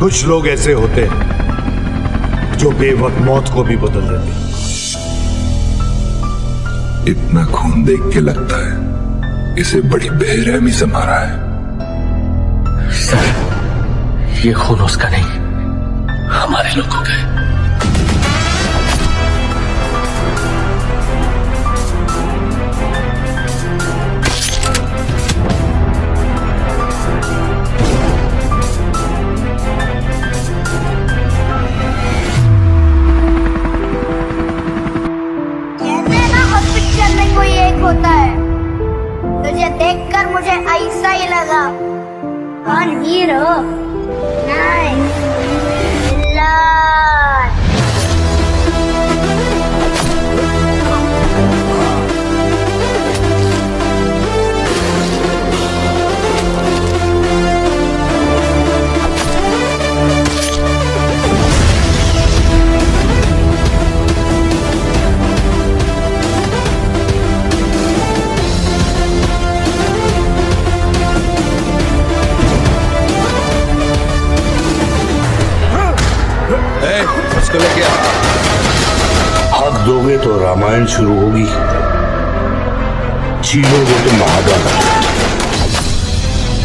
कुछ लोग ऐसे होते हैं जो बेवक मौत को भी बदल देते हैं। इतना खून देख के लगता है इसे बड़ी बेरहमी से मारा है। सर ये खून उसका नहीं हमारे लोगों का है। देखकर मुझे ऐसा ही लगा। कौन हीरो उसको लेके आ हक दोगे तो रामायण शुरू होगी। छीनोगे तो महाभारत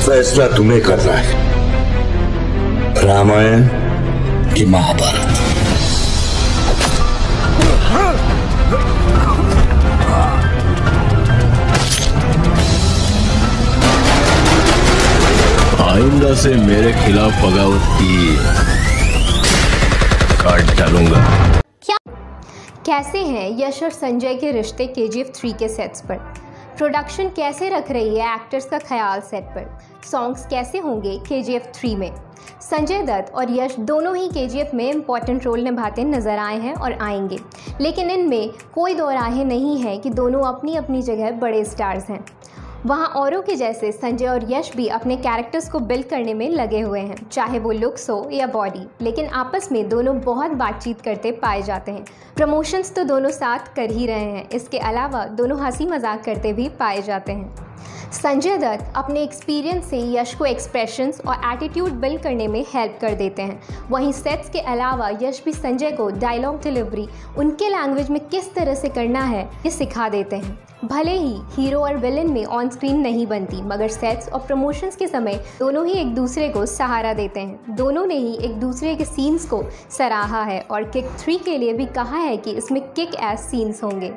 फैसला तुम्हें करना है। रामायण की महाभारत। आइंदा से मेरे खिलाफ बगावत की। काट डालूँगा। क्या? कैसे हैं यश और संजय के रिश्ते के जी एफ़ थ्री के सेट्स पर? प्रोडक्शन कैसे रख रही है एक्टर्स का ख्याल सेट पर? सॉन्ग्स कैसे होंगे के जी एफ़ थ्री में? संजय दत्त और यश दोनों ही के जी एफ़ में इंपॉर्टेंट रोल निभाते नज़र आए हैं और आएँगे। लेकिन इनमें कोई दो राहें नहीं है कि दोनों अपनी अपनी जगह बड़े स्टार्स हैं। वहाँ औरों के जैसे संजय और यश भी अपने कैरेक्टर्स को बिल्ड करने में लगे हुए हैं। चाहे वो लुक्स हो या बॉडी लेकिन आपस में दोनों बहुत बातचीत करते पाए जाते हैं। प्रमोशंस तो दोनों साथ कर ही रहे हैं। इसके अलावा दोनों हँसी मज़ाक करते भी पाए जाते हैं। संजय दत्त अपने एक्सपीरियंस से यश को एक्सप्रेशंस और एटीट्यूड बिल्ड करने में हेल्प कर देते हैं। वहीं सेट्स के अलावा यश भी संजय को डायलॉग डिलीवरी उनके लैंग्वेज में किस तरह से करना है, ये सिखा देते हैं। भले ही हीरो और विलन में ऑन स्क्रीन नहीं बनती, मगर सेट्स और प्रमोशंस के समय दोनों ही एक दूसरे को सहारा देते हैं। दोनों ने ही एक दूसरे के सीन्स को सराहा है और किक थ्री के लिए भी कहा है कि इसमें किक एस सीन्स होंगे।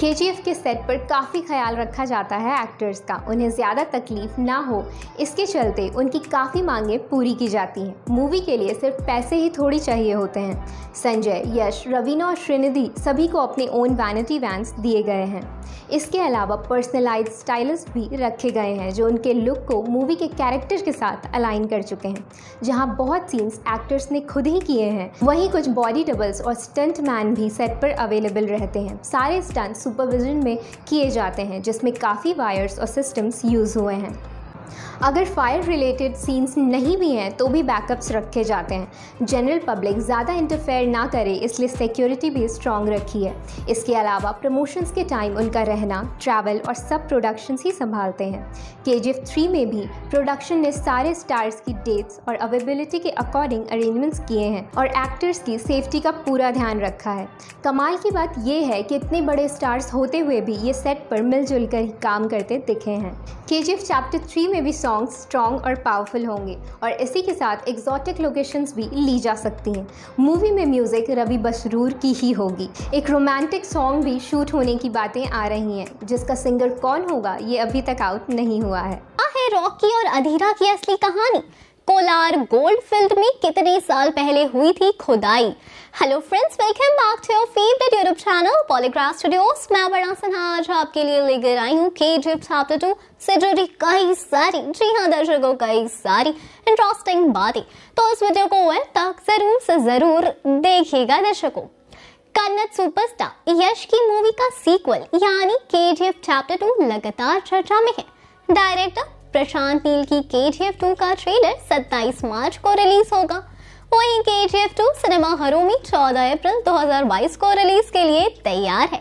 के के सेट पर काफ़ी ख्याल रखा जाता है एक्टर्स का। उन्हें ज़्यादा तकलीफ़ ना हो। इसके चलते उनकी काफ़ी मांगें पूरी की जाती हैं। मूवी के लिए सिर्फ़ पैसे ही थोड़ी चाहिए होते हैं। संजय, यश, रवीना और श्रीनिधि सभी को अपने ओन वैनिटी वैंस दिए गए हैं। इसके अलावा पर्सनलाइज स्टाइलिस्ट भी रखे गए हैं, जो उनके लुक को मूवी के कैरेक्टर के साथ अलाइन कर चुके हैं। जहाँ बहुत सीन्स एक्टर्स ने खुद ही किए हैं। वहीं कुछ बॉडी डबल्स और स्टंट मैन भी सेट पर अवेलेबल रहते हैं। सारे स्टंट सुपरविजन में किए जाते हैं जिसमें काफ़ी वायर्स और सिस्टम्स यूज़ हुए हैं। अगर फायर रिलेटेड सीन्स नहीं भी हैं तो भी बैकअप्स रखे जाते हैं। जनरल पब्लिक ज़्यादा इंटरफेयर ना करे, इसलिए सिक्योरिटी भी स्ट्रॉन्ग रखी है। इसके अलावा प्रमोशंस के टाइम उनका रहना ट्रैवल और सब प्रोडक्शंस ही संभालते हैं। के जी थ्री में भी प्रोडक्शन ने सारे स्टार्स की डेट्स और अवेलेबिलिटी के अकॉर्डिंग अरेंजमेंट्स किए हैं और एक्टर्स की सेफ्टी का पूरा ध्यान रखा है। कमाल की बात यह है कि इतने बड़े स्टार्स होते हुए भी ये सेट पर मिलजुल कर काम करते दिखे हैं। के चैप्टर थ्री में भी सॉन्ग्स स्ट्रॉन्ग और पावरफुल होंगे और इसी के साथ एग्जॉटिक लोकेशंस भी ली जा सकती हैं। मूवी में म्यूज़िक रवि बसरूर की ही होगी। एक रोमांटिक सॉन्ग भी शूट होने की बातें आ रही हैं, जिसका सिंगर कौन होगा, ये अभी तक आउट नहीं हुआ है। है रॉकी और अधीरा की असली कहानी। कोलार गोल्ड फ़ील्ड में कितने साल पहले हुई थी खुदाई? Hello friends welcome back to your favourite YouTube channel Polygraph Studios मैं बड़ा सन्हा आज आपके लिए लेकर आई हूँ के जिप चैप्टर टू से जुड़ी कई सारी, जी हाँ दर्शकों, कई सारी इंटरेस्टिंग बातें। तो इस वीडियो को है तक ज़रूर से ज़रूर देखिएगा दर्शकों। कन्नड़ सुपरस्टार यश की मूवी का सीक्वल यानी के जी चैप्टर टू लगातार चर्चा में है। डायरेक्टर प्रशांत नील की के जी एफ़ टू का ट्रेलर 27 मार्च को रिलीज़ होगा। वहीं के जी एफ़ टू सिनेमा घरों में 14 अप्रैल 2022 को रिलीज़ के लिए तैयार है।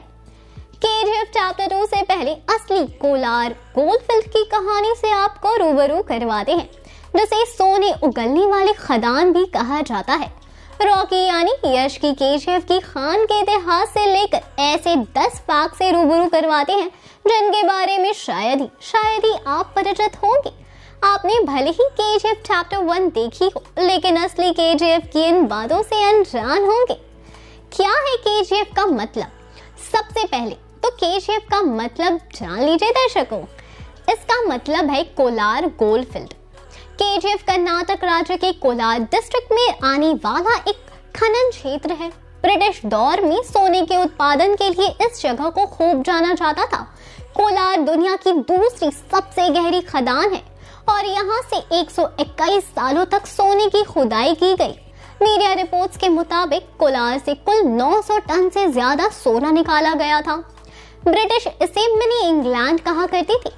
के जी एफ़ चैप्टर टू से पहले असली कोलार गोल्डफील्ड की कहानी से आपको रूबरू करवाते हैं, जिसे सोने उगलने वाले खदान भी कहा जाता है। रॉकी यानी यश की केजीएफ की खान के इतिहास से लेकर ऐसे 10 फैक्ट से रूबरू करवाते हैं, जिनके बारे में शायद ही शायद ही आप परिचित होंगे। आपने भले ही केजीएफ चैप्टर वन देखी हो, लेकिन असली केजीएफ की इन बातों से अनजान होंगे। क्या है के जी एफ़ का मतलब? सबसे पहले तो के जी एफ़ का मतलब जान लीजिए दर्शकों। इसका मतलब है कोलार गोल्डफील्ड केजीएफ कर्नाटक राज्य के कोलार डिस्ट्रिक्ट में आने वाला एक खनन क्षेत्र है। ब्रिटिश दौर में सोने के उत्पादन के लिए इस जगह को खूब जाना जाता था। कोलार दुनिया की दूसरी सबसे गहरी खदान है और यहाँ से 121 सालों तक सोने की खुदाई की गई। मीडिया रिपोर्ट्स के मुताबिक कोलार से कुल 900 टन से ज़्यादा सोना निकाला गया था। ब्रिटिश इसे मिनी इंग्लैंड कहा करती थी।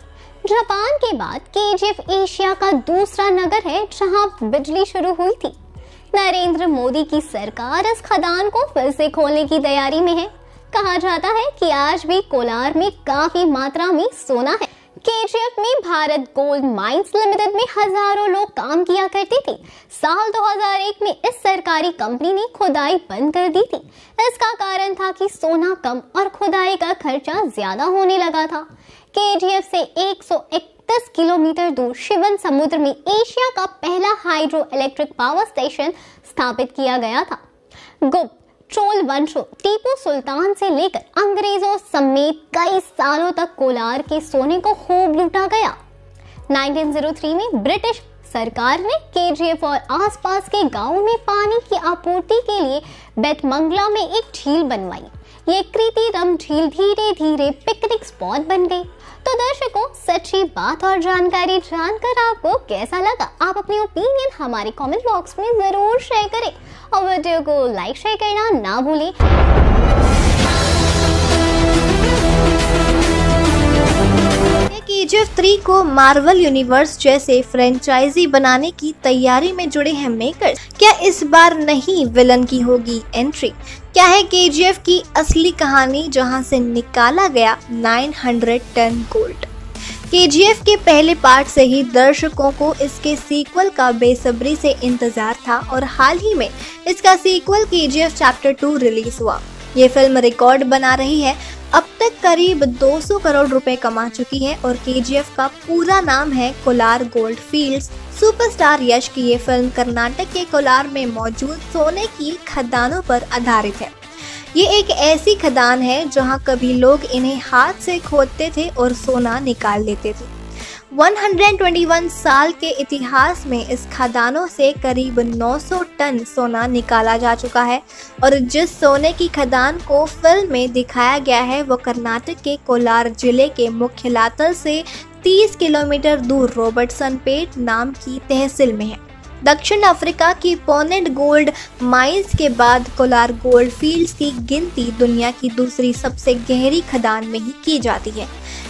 जापान के बाद केजीएफ एशिया का दूसरा नगर है जहाँ बिजली शुरू हुई थी। नरेंद्र मोदी की सरकार इस खदान को फिर से खोलने की तैयारी में है। कहा जाता है कि आज भी कोलार में काफ़ी मात्रा में सोना है। केजीएफ में भारत गोल्ड माइंस लिमिटेड में हज़ारों लोग काम किया करते थे। साल 2001 में इस सरकारी कंपनी ने खुदाई बंद कर दी थी। इसका कारण था कि सोना कम और खुदाई का खर्चा ज़्यादा होने लगा था। केजीएफ से 131 किलोमीटर दूर शिवन समुद्र में एशिया का पहला हाइड्रो इलेक्ट्रिक पावर स्टेशन स्थापित किया गया था। गुप्त, चोल वंशों, टीपू सुल्तान से लेकर अंग्रेज़ों समेत कई सालों तक कोलार के सोने को खूब लूटा गया। 1903 में ब्रिटिश सरकार ने केजीएफ और आसपास के गाँवों में पानी की आपूर्ति के लिए बेतमंगला में एक झील बनवाई। ये कृति रम झील धीरे धीरे पिकनिक स्पॉट बन गई। तो दर्शकों सच्ची बात और जानकारी जानकर आपको कैसा लगा? आप अपनी ओपिनियन हमारे कमेंट बॉक्स में ज़रूर शेयर करें और वीडियो को लाइक शेयर करना ना भूलें। के जी थ्री को मार्वल यूनिवर्स जैसे फ्रेंचाइजी बनाने की तैयारी में जुड़े हैं मेकर्स क्या इस बार नहीं विलन की होगी एंट्री क्या है के की असली कहानी जहाँ से निकाला गया 900 टन गोल्ड के के पहले पार्ट से ही दर्शकों को इसके सीक्वल का बेसब्री से इंतज़ार था और हाल ही में इसका सीक्वल के चैप्टर टू रिलीज़ हुआ। ये फ़िल्म रिकॉर्ड बना रही है अब तक करीब 200 करोड़ रुपए कमा चुकी है और के का पूरा नाम है Kolar Gold Fields. Superstar Yash की ये फ़िल्म कर्नाटक के कोलार में मौजूद सोने की खदानों पर आधारित है। ये एक ऐसी खदान है जहाँ कभी लोग इन्हें हाथ से खोदते थे और सोना निकाल लेते थे। 121 साल के इतिहास में इस खदानों से करीब 900 टन सोना निकाला जा चुका है और जिस सोने की खदान को फ़िल्म में दिखाया गया है, वो कर्नाटक के कोलार ज़िले के मुख्य लातल से 30 किलोमीटर दूर रॉबर्टसन पेट नाम की तहसील में है। दक्षिण अफ्रीका की पोनेट गोल्ड माइंस के बाद कोलार गोल्ड फील्ड्स की गिनती दुनिया की दूसरी सबसे गहरी खदान में ही की जाती है।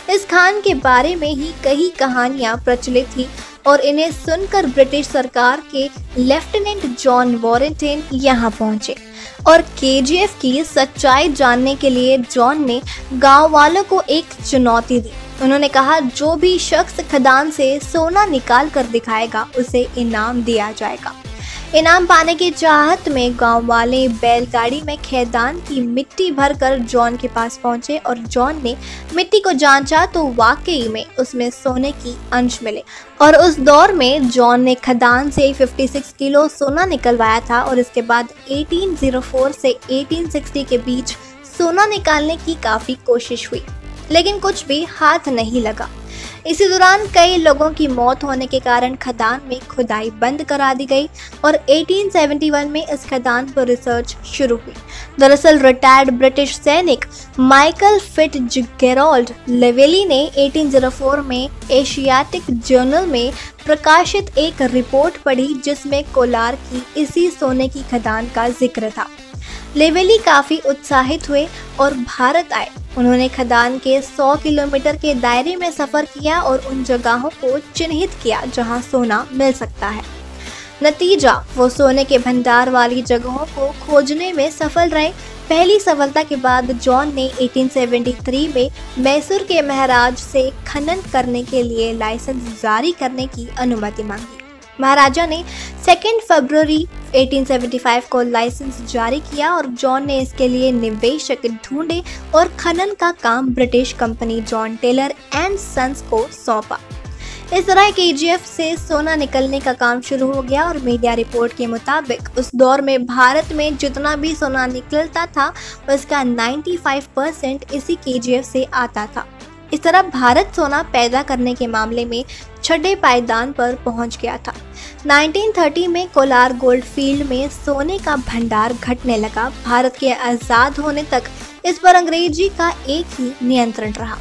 इस खान के बारे में ही कई कहानियाँ प्रचलित थी और इन्हें सुनकर ब्रिटिश सरकार के लेफ्टिनेंट जॉन वॉरेंटेन यहाँ पहुँचे। और केजीएफ की सच्चाई जानने के लिए जॉन ने गाँव वालों को एक चुनौती दी। उन्होंने कहा, जो भी शख्स खदान से सोना निकाल कर दिखाएगा, उसे इनाम दिया जाएगा। इनाम पाने की चाहत में गाँव वाले बैलगाड़ी में खेदान की मिट्टी भरकर जॉन के पास पहुँचे और जॉन ने मिट्टी को जांचा तो वाकई में उसमें सोने की अंश मिले। और उस दौर में जॉन ने खदान से 56 किलो सोना निकलवाया था और इसके बाद 1804 से 1860 के बीच सोना निकालने की काफ़ी कोशिश हुई। लेकिन कुछ भी हाथ नहीं लगा। इसी दौरान कई लोगों की मौत होने के कारण खदान में खुदाई बंद करा दी गई और 1871 में इस खदान पर रिसर्च शुरू हुई। दरअसल रिटायर्ड ब्रिटिश सैनिक माइकल फिट गेरोल्ड लेवेली ने 1804 में एशियाटिक जर्नल में प्रकाशित एक रिपोर्ट पढ़ी जिसमें कोलार की इसी सोने की खदान का ज़िक्र था। लेवेली काफ़ी उत्साहित हुए और भारत आए। उन्होंने खदान के 100 किलोमीटर के दायरे में सफ़र किया और उन जगहों को चिन्हित किया जहाँ सोना मिल सकता है। नतीजा, वो सोने के भंडार वाली जगहों को खोजने में सफल रहे। पहली सफलता के बाद जॉन ने 1873 में मैसूर के महाराज से खनन करने के लिए लाइसेंस जारी करने की अनुमति मांगी। महाराजा ने 2 फरवरी 1875 को लाइसेंस जारी किया और जॉन ने इसके लिए निवेशक ढूंढे और खनन का काम British company John Taylor and Sons को सौंपा। इस तरह केजीएफ से सोना निकलने का काम शुरू हो गया और मीडिया रिपोर्ट के मुताबिक उस दौर में भारत में जितना भी सोना निकलता था, उसका 95 परसेंट इसी के से आता था। इस तरह भारत सोना पैदा करने के मामले में छठे पायदान पर पहुँच गया था। 1930 में कोलार गोल्ड फ़ील्ड में सोने का भंडार घटने लगा। भारत के आज़ाद होने तक इस पर अंग्रेज़ी का एक ही नियंत्रण रहा।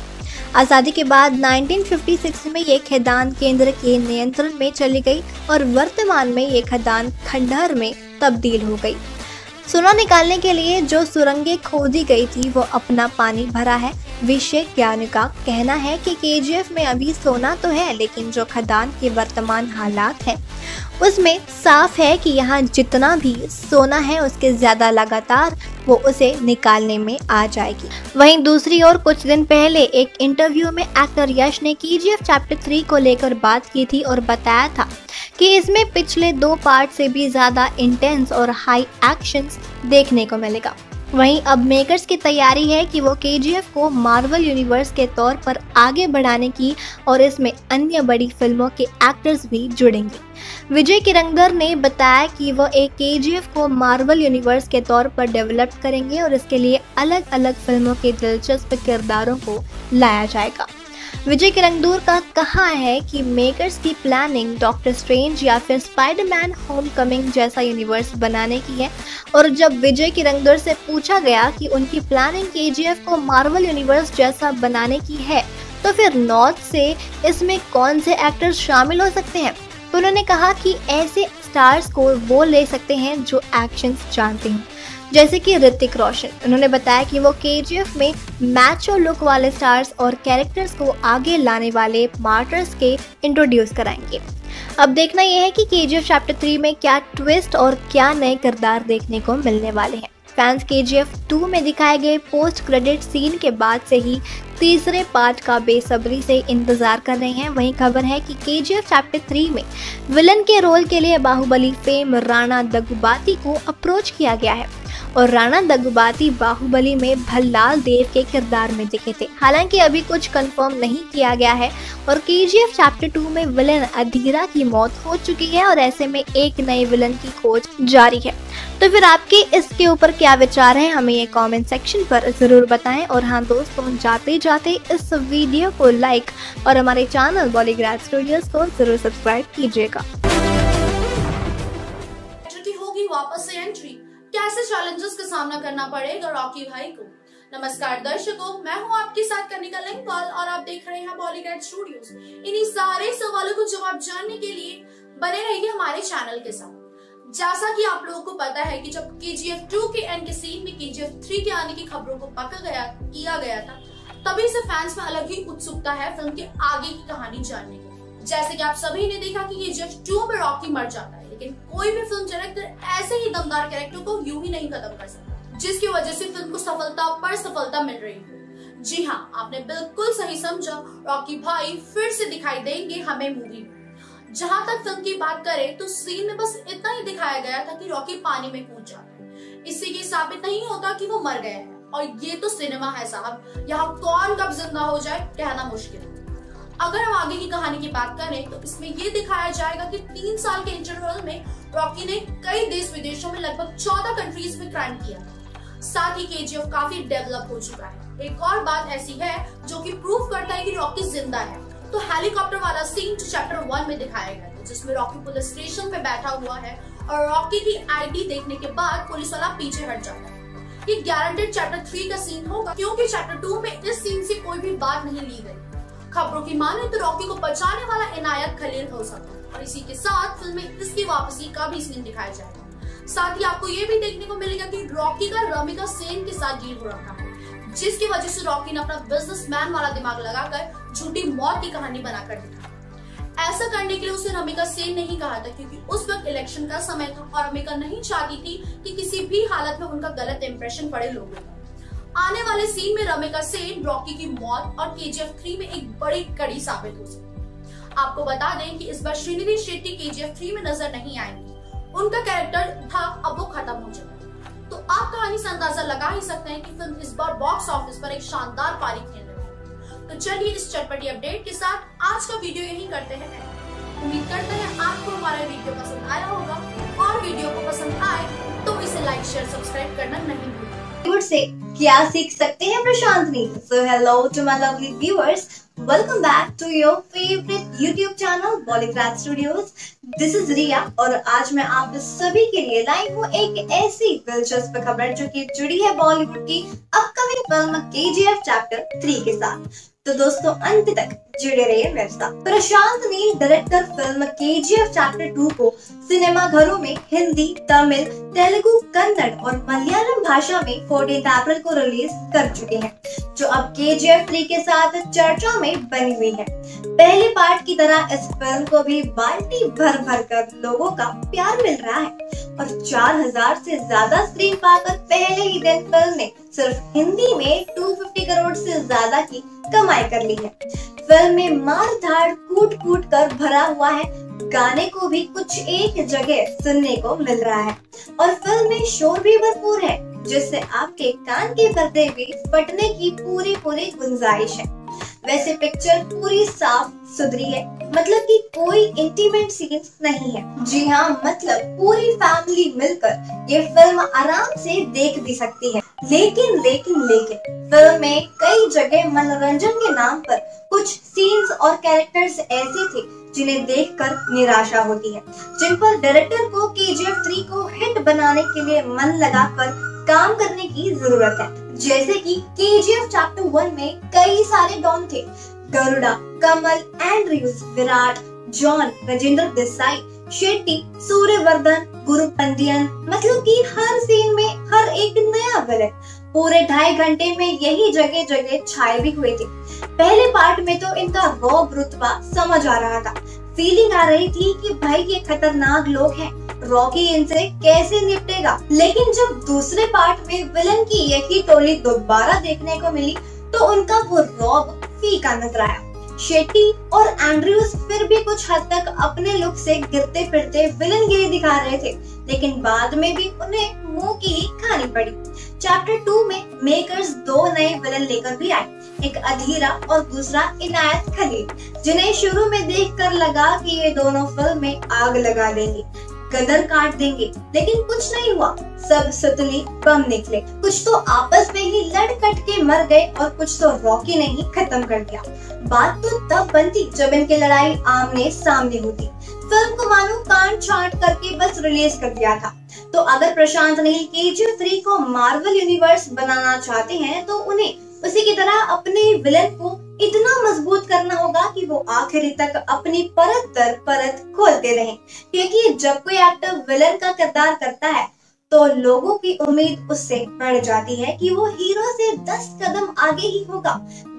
आज़ादी के बाद 1956 में ये खदान केंद्र के नियंत्रण में चली गई और वर्तमान में ये खदान खंडहर में तब्दील हो गई। सोना निकालने के लिए जो सुरंगें खोदी गई थी, वो अपना पानी भरा है। विषय ज्ञान का कहना है कि केजीएफ में अभी सोना तो है, लेकिन जो खदान के वर्तमान हालात है उसमें साफ़ है कि यहाँ जितना भी सोना है, उसके ज़्यादा लगातार वो उसे निकालने में आ जाएगी। वहीं दूसरी ओर कुछ दिन पहले एक इंटरव्यू में एक्टर यश ने के चैप्टर थ्री को लेकर बात की थी और बताया था कि इसमें पिछले दो पार्ट से भी ज़्यादा इंटेंस और हाई एक्शंस देखने को मिलेगा। वहीं अब मेकर्स की तैयारी है कि वो के को मार्वल यूनिवर्स के तौर पर आगे बढ़ाने की और इसमें अन्य बड़ी फ़िल्मों के एक्टर्स भी जुड़ेंगे। विजय किरंगदर ने बताया कि वो एक के को मार्वल यूनिवर्स के तौर पर डेवलप करेंगे और इसके लिए अलग अलग फ़िल्मों के दिलचस्प किरदारों को लाया जाएगा। विजय किरंगदूर का कहा है कि मेकर्स की प्लानिंग डॉक्टर स्ट्रेंज या फिर स्पाइडरमैन होम कमिंग जैसा यूनिवर्स बनाने की है। और जब विजय किरंगदूर से पूछा गया कि उनकी प्लानिंग के को मार्वल यूनिवर्स जैसा बनाने की है तो फिर नॉर्थ से, इसमें कौन से एक्टर्स शामिल हो सकते हैं? तो उन्होंने कहा कि ऐसे स्टार्स को वो ले सकते हैं जो एक्शन जानते हैं। जैसे कि ऋतिक रोशन। उन्होंने बताया कि वो के में मैचो लुक वाले स्टार्स और कैरेक्टर्स को आगे लाने वाले मार्टर्स के इंट्रोड्यूस कराएँगे। अब देखना यह है कि के चैप्टर थ्री में क्या ट्विस्ट और क्या नए किरदार देखने को मिलने वाले हैं। फैंस के जी एफ़ टू में दिखाए गए पोस्ट क्रेडिट सीन के बाद से ही तीसरे पार्ट का बेसब्री से इंतज़ार कर रहे हैं। वहीं खबर है कि K G F chapter three में विलन के रोल के लिए बाहुबली फेम राणा दगुबाती को अप्रोच किया गया है। और राणा दगुबाती बाहुबली में भल्लाल देव के किरदार में दिखे थे। हालाँकि अभी कुछ कंफर्म नहीं किया गया है और के चैप्टर टू में विलन अधीरा की मौत हो चुकी है और ऐसे में एक नए विलन की खोज जारी है। तो फिर आपके इसके ऊपर क्या विचार है, हमें ये कमेंट सेक्शन पर ज़रूर बताएँ और हाँ दोस्तों जाते जाते इस वीडियो को लाइक और हमारे चैनल बॉलीग्राफ स्टूडियोज को ज़रूर सब्सक्राइब कीजिएगा। वापस से एंट्री कैसे चैलेंजेस का सामना करना पड़ेगा रॉकी भाई को? नमस्कार दर्शकों, मैं हूँ आपके साथ कनिका लिंगपाल और आप देख रहे हैं बॉलीग्रेड स्टूडियोज इन्हीं सारे सवालों को जवाब जानने के लिए बने रहिए हमारे चैनल के साथ। जैसा कि आप लोगों को पता है कि जब के जी एफ़ टू के एंड के सीन में के जी एफ़ थ्री के आने की खबरों को पका गया, किया गया था, तभी से फैंस में अलग ही उत्सुकता है फ़िल्म के आगे की कहानी जानने की। जैसे कि आप सभी ने देखा कि के जी एफ़ टू में रॉकी मर जाता है। लेकिन कोई भी फ़िल्म डायरेक्टर ऐसे ही दमदार कैरेक्टर को यूँ ही नहीं खत्म कर सकता, जिसकी वजह से फ़िल्म को सफलता पर सफलता मिल रही है। जी हाँ आपने बिल्कुल सही समझा। रॉकी भाई फिर से दिखाई देंगे हमें मूवी में। जहाँ तक फ़िल्म की बात करें तो सीन में बस इतना ही दिखाया गया था कि रॉकी पानी में कूद जाता है। इससे ये साबित नहीं होता कि वो मर गए हैं। और ये तो सिनेमा है साहब। यहाँ कौन कब ज़िंदा हो जाए, कहना मुश्किल है। अगर हम आगे की कहानी की बात करें तो इसमें ये दिखाया जाएगा कि तीन साल के इंटरवल में रॉकी ने कई देश विदेशों में लगभग चौदह कंट्रीज़ में क्राइम किया। साथ ही के काफ़ी डेवलप हो चुका है। एक और बात ऐसी है जो कि प्रूफ करता है कि रॉकी ज़िंदा है। तो हेलीकॉप्टर वाला सीन चैप्टर वन में दिखाया गया है जिसमें रॉकी पुलिस स्टेशन पे बैठा हुआ है और रॉकी की आईडी देखने के बाद पुलिस वाला पीछे हट जाता है। ये गारंटेड चैप्टर थ्री का सीन होगा, क्योंकि चैप्टर टू में इस सीन से कोई भी बात नहीं ली गई। खबरों की माने तो रॉकी को बचाने वाला इनायत खलील हो सकता है। और इसी के साथ फ़िल्म में इसकी वापसी का भी सीन दिखाया जाएगा साथ ही आपको ये भी देखने को मिलेगा कि रॉकी का रमिका सेन के साथ डील हो रखा है, जिसकी वजह से रॉकी ने अपना बिजनेसमैन वाला दिमाग लगाकर झूठी मौत की कहानी बनाकर दिखा। ऐसा करने के लिए उसे रमिका सेन नहीं कहा था, क्योंकि उस वक्त इलेक्शन का समय था और रमिका नहीं चाहती थी कि किसी भी हालत में उनका गलत इंप्रेशन पड़े लोगों का। आने वाले सीन में रमिका सेन, रॉकी की मौत और के जी एफ़ थ्री में एक बड़ी कड़ी साबित हो सकती आपको बता दें कि इस बार श्रीनिधि शेट्टी के जी एफ़ थ्री में नज़र नहीं आएँगी। उनका कैरेक्टर था, अब वो खत्म हो चुका तो आप कहानी से अंदाज़ा लगा ही सकते हैं कि फ़िल्म इस बार बॉक्स ऑफ़िस पर एक शानदार पारी खेल रही है। तो चलिए इस चटपटी अपडेट के साथ आज का वीडियो यही करते हैं। उम्मीद करते हैं आपको हमारा वीडियो पसंद आया होगा। और वीडियो को पसंद आए तो इसे लाइक शेयर सब्सक्राइब करना नहीं भूलें। से क्या सीख सकते हैं प्रशांत ने? So hello to my lovely viewers welcome back to your favourite YouTube channel Bollygraph Studios this is Riya और आज मैं आप सभी के लिए लाई हूँ एक ऐसी दिलचस्प खबर जो कि जुड़ी है बॉलीवुड की upcoming film K G F chapter three के साथ। तो दोस्तों, अंत तक जुड़े रहिए मेरे साथ। प्रशांत Neel director film K G F chapter two को सिनेमा घरों में हिंदी, तमिल, तेलुगु, कन्नड़ और मलयालम भाषा में फोर्टीन अप्रैल को रिलीज़ कर चुके हैं, जो अब के जी एफ़ थ्री के साथ चर्चा में बनी हुई है। पहले पार्ट की तरह इस फ़िल्म को भी बाल्टी भर भर कर लोगों का प्यार मिल रहा है। और 4000 से ज़्यादा स्क्रीन पाकर पहले ही दिन फ़िल्म ने सिर्फ़ हिंदी में 250 करोड़ से ज़्यादा की कमाई कर ली है। फ़िल्म में मार धाड़ कूट कूट कर भरा हुआ है। गाने को भी कुछ एक जगह सुनने को मिल रहा है। और फ़िल्म में शोर भी भरपूर है, जिससे आपके कान के पर्दे भी फटने की पूरी पूरी गुंजाइश है। वैसे पिक्चर पूरी साफ़ सुधरी है मतलब कि कोई इंटीमेट सीन्स नहीं है। जी हाँ मतलब पूरी फैमिली मिलकर ये फ़िल्म आराम से देख भी सकती है। लेकिन लेकिन लेकिन, फ़िल्म में कई जगह मनोरंजन के नाम पर कुछ सीन्स और कैरेक्टर्स ऐसे थे जिन्हें देखकर निराशा होती है। जिन पर डायरेक्टर को के जी एफ़ थ्री को हिट बनाने के लिए मन लगाकर काम करने की ज़रूरत है। जैसे कि K G F chapter one में कई सारे डॉन थे। गरुड़ा, कमल एंड्रयूज विराट, जॉन, राजेंद्र, देसाई शेट्टी, सूर्यवर्धन, गुरु पंडियन मतलब कि हर सीन में हर एक नया विलन पूरे ढाई घंटे में यही जगह जगह छाए भी हुए थे। पहले पार्ट में तो इनका रॉब रुतबा समझ आ रहा था। फीलिंग आ रही थी कि भाई ये खतरनाक लोग हैं। रॉकी इनसे कैसे निपटेगा? लेकिन जब दूसरे पार्ट में विलन की यही टोली दोबारा देखने को मिली तो उनका वो रॉब फीका नज़र आया। शेट्टी और एंड्रयूज फिर भी कुछ हद तक अपने लुक से गिरते फिरते विलन गिरी दिखा रहे थे, लेकिन बाद में भी उन्हें मुँह की ही खानी पड़ी। चैप्टर टू में मेकर्स दो नए विलन लेकर भी आए, एक अधीरा और दूसरा इनायत खलील, जिन्हें शुरू में देखकर लगा कि ये दोनों फ़िल्म में आग लगा देंगे। गदर काट देंगे। लेकिन कुछ नहीं हुआ। सब सुतली, बम निकले। कुछ तो आपस में ही लड़ कट के मर गए और कुछ तो रॉकी ने ही खत्म कर दिया। बात तो तब बनती जब इनकी लड़ाई आमने सामने होती। फ़िल्म को मानो कांड छाट करके बस रिलीज़ कर दिया था। तो अगर Prashanth Neel K G three को मार्वल यूनिवर्स बनाना चाहते हैं तो उन्हें उसी की तरह अपने विलन को इतना मज़बूत करना होगा कि वो आखिरी तक अपनी परत दर परत खोलते रहें। क्योंकि जब कोई एक्टर विलन का किरदार करता है तो लोगों की उम्मीद उससे बढ़ जाती है कि वो हीरो से दस कदम आगे ही होगा।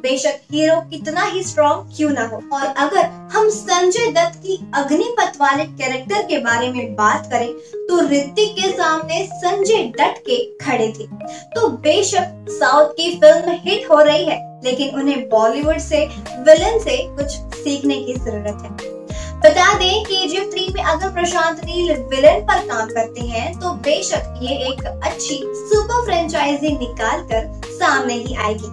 बेशक हीरो कितना ही स्ट्रॉन्ग क्यों ना हो। और अगर हम संजय दत्त की अग्निपथ वाले कैरेक्टर के बारे में बात करें तो ऋतिक के सामने संजय डट के खड़े थे। तो बेशक साउथ की फ़िल्म हिट हो रही है, लेकिन उन्हें बॉलीवुड से विलन से कुछ सीखने की ज़रूरत है। बता दें कि जी थ्री में अगर प्रशांत नील विलन पर काम करते हैं तो बेशक ये एक अच्छी सुपर फ्रेंचाइजी निकाल कर सामने ही आएगी।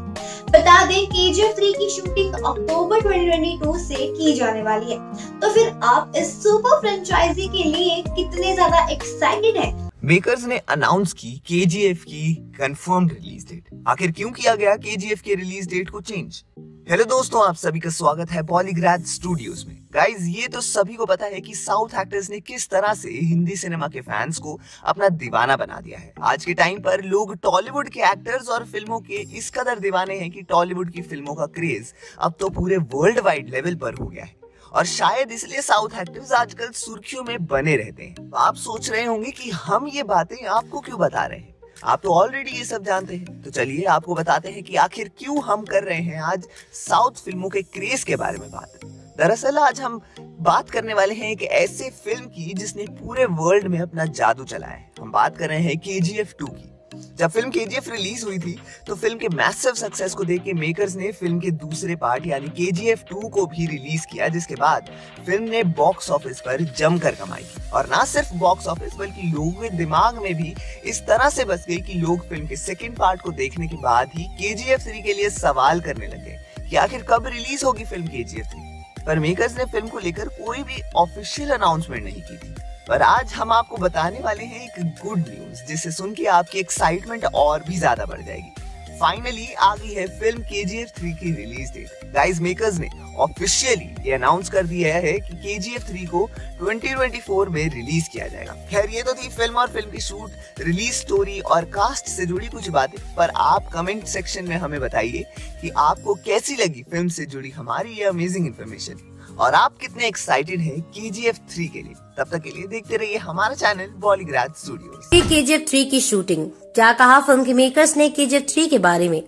बता दें के जी एफ़ थ्री की शूटिंग अक्टूबर 2022 से की जाने वाली है। तो फिर आप इस सुपर फ्रेंचाइजी के लिए कितने ज़्यादा एक्साइटेड हैं? मेकर्स ने अनाउंस की के जी एफ़ की कंफर्म्ड रिलीज़ डेट आखिर क्यों किया गया के जी एफ़ के रिलीज़ डेट को चेंज हेलो दोस्तों, आप सभी का स्वागत है पॉलीग्राथ स्टूडियोज में। गाइज़ ये तो सभी को पता है कि साउथ एक्टर्स ने किस तरह से हिंदी सिनेमा के फैंस को अपना दीवाना बना दिया है। आज के टाइम पर लोग टॉलीवुड के एक्टर्स और फ़िल्मों के इस कदर दीवाने हैं कि टॉलीवुड की फ़िल्मों का क्रेज अब तो पूरे वर्ल्ड वाइड लेवल पर हो गया है। और शायद इसलिए साउथ एक्टर्स आजकल सुर्खियों में बने रहते हैं। तो आप सोच रहे होंगे कि हम ये बातें आपको क्यों बता रहे हैं? आप तो ऑलरेडी ये सब जानते हैं। तो चलिए आपको बताते हैं कि आखिर क्यों हम कर रहे हैं आज साउथ फ़िल्मों के क्रेज के बारे में बात। दरअसल आज हम बात करने वाले हैं एक ऐसे फ़िल्म की जिसने पूरे वर्ल्ड में अपना जादू चलाया है। हम बात कर रहे हैं के जी एफ़ टू की। जब film K G F release हुई थी तो फ़िल्म के मैसिव सक्सेस को देख के मेकर्स ने फ़िल्म के दूसरे पार्ट यानी के जी एफ़ टू को भी रिलीज़ किया, जिसके बाद फ़िल्म ने बॉक्स ऑफ़िस पर जमकर कमाई की। और ना सिर्फ़ बॉक्स ऑफ़िस बल्कि लोगों के दिमाग में भी इस तरह से बस गई कि लोग फ़िल्म के सेकेंड पार्ट को देखने के बाद ही के जी एफ़ थ्री के लिए सवाल करने लगे कि आखिर कब रिलीज़ होगी film K G F three पर मेकर्स ने फ़िल्म को लेकर कोई भी ऑफिशियल अनाउंसमेंट नहीं की थी। पर आज हम आपको बताने वाले हैं एक गुड न्यूज़ जिसे सुन के आपकी एक्साइटमेंट और भी ज़्यादा बढ़ जाएगी। फाइनली आ गई है film K G F three की रिलीज़ डेट गाइज़ मेकर्स ने ऑफिशियली ये अनाउंस कर दिया है कि के जी एफ़ थ्री को 2024 में रिलीज़ किया जाएगा. खैर, ये तो थी फ़िल्म और फ़िल्म की शूट रिलीज़ स्टोरी और कास्ट से जुड़ी कुछ बातें, पर आप कमेंट सेक्शन में हमें बताइए कि आपको कैसी लगी फ़िल्म से जुड़ी हमारी ये अमेजिंग इन्फॉर्मेशन और आप कितने एक्साइटेड हैं के जी एफ़ थ्री के लिए? तब तक के लिए देखते रहिए हमारा channel Bollygraph studio K G F three की शूटिंग क्या कहा फ़िल्म के मेकर्स ने के जी एफ़ थ्री के बारे में?